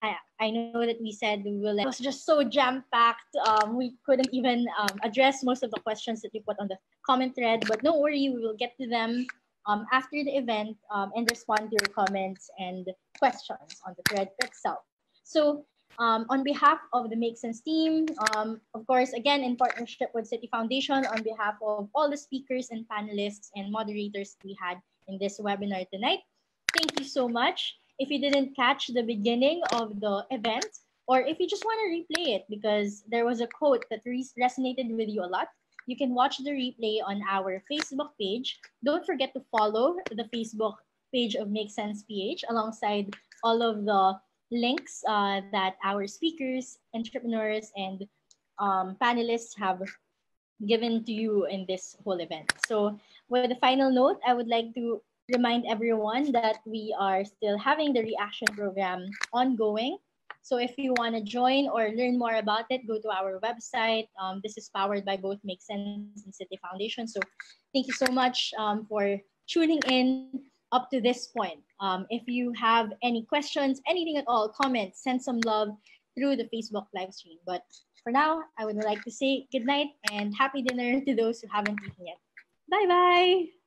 I, I know that we said we will, it was just so jam-packed. Um, we couldn't even um, address most of the questions that you put on the comment thread, but don't worry, we will get to them um, after the event um, and respond to your comments and questions on the thread itself. So um, on behalf of the Make Sense team, um, of course, again, in partnership with Citi Foundation, on behalf of all the speakers and panelists and moderators we had in this webinar tonight, thank you so much. If you didn't catch the beginning of the event, or if you just want to replay it because there was a quote that resonated with you a lot, you can watch the replay on our Facebook page. Don't forget to follow the Facebook page of Make Sense PH alongside all of the links uh, that our speakers, entrepreneurs, and um, panelists have given to you in this whole event. So with the final note, I would like to remind everyone that we are still having the reaction program ongoing. So if you want to join or learn more about it, go to our website. Um, this is powered by both Make Sense and Citi Foundation. So thank you so much um, for tuning in up to this point. Um, if you have any questions, anything at all, comments, send some love through the Facebook live stream. But for now, I would like to say good night and happy dinner to those who haven't eaten yet. Bye bye.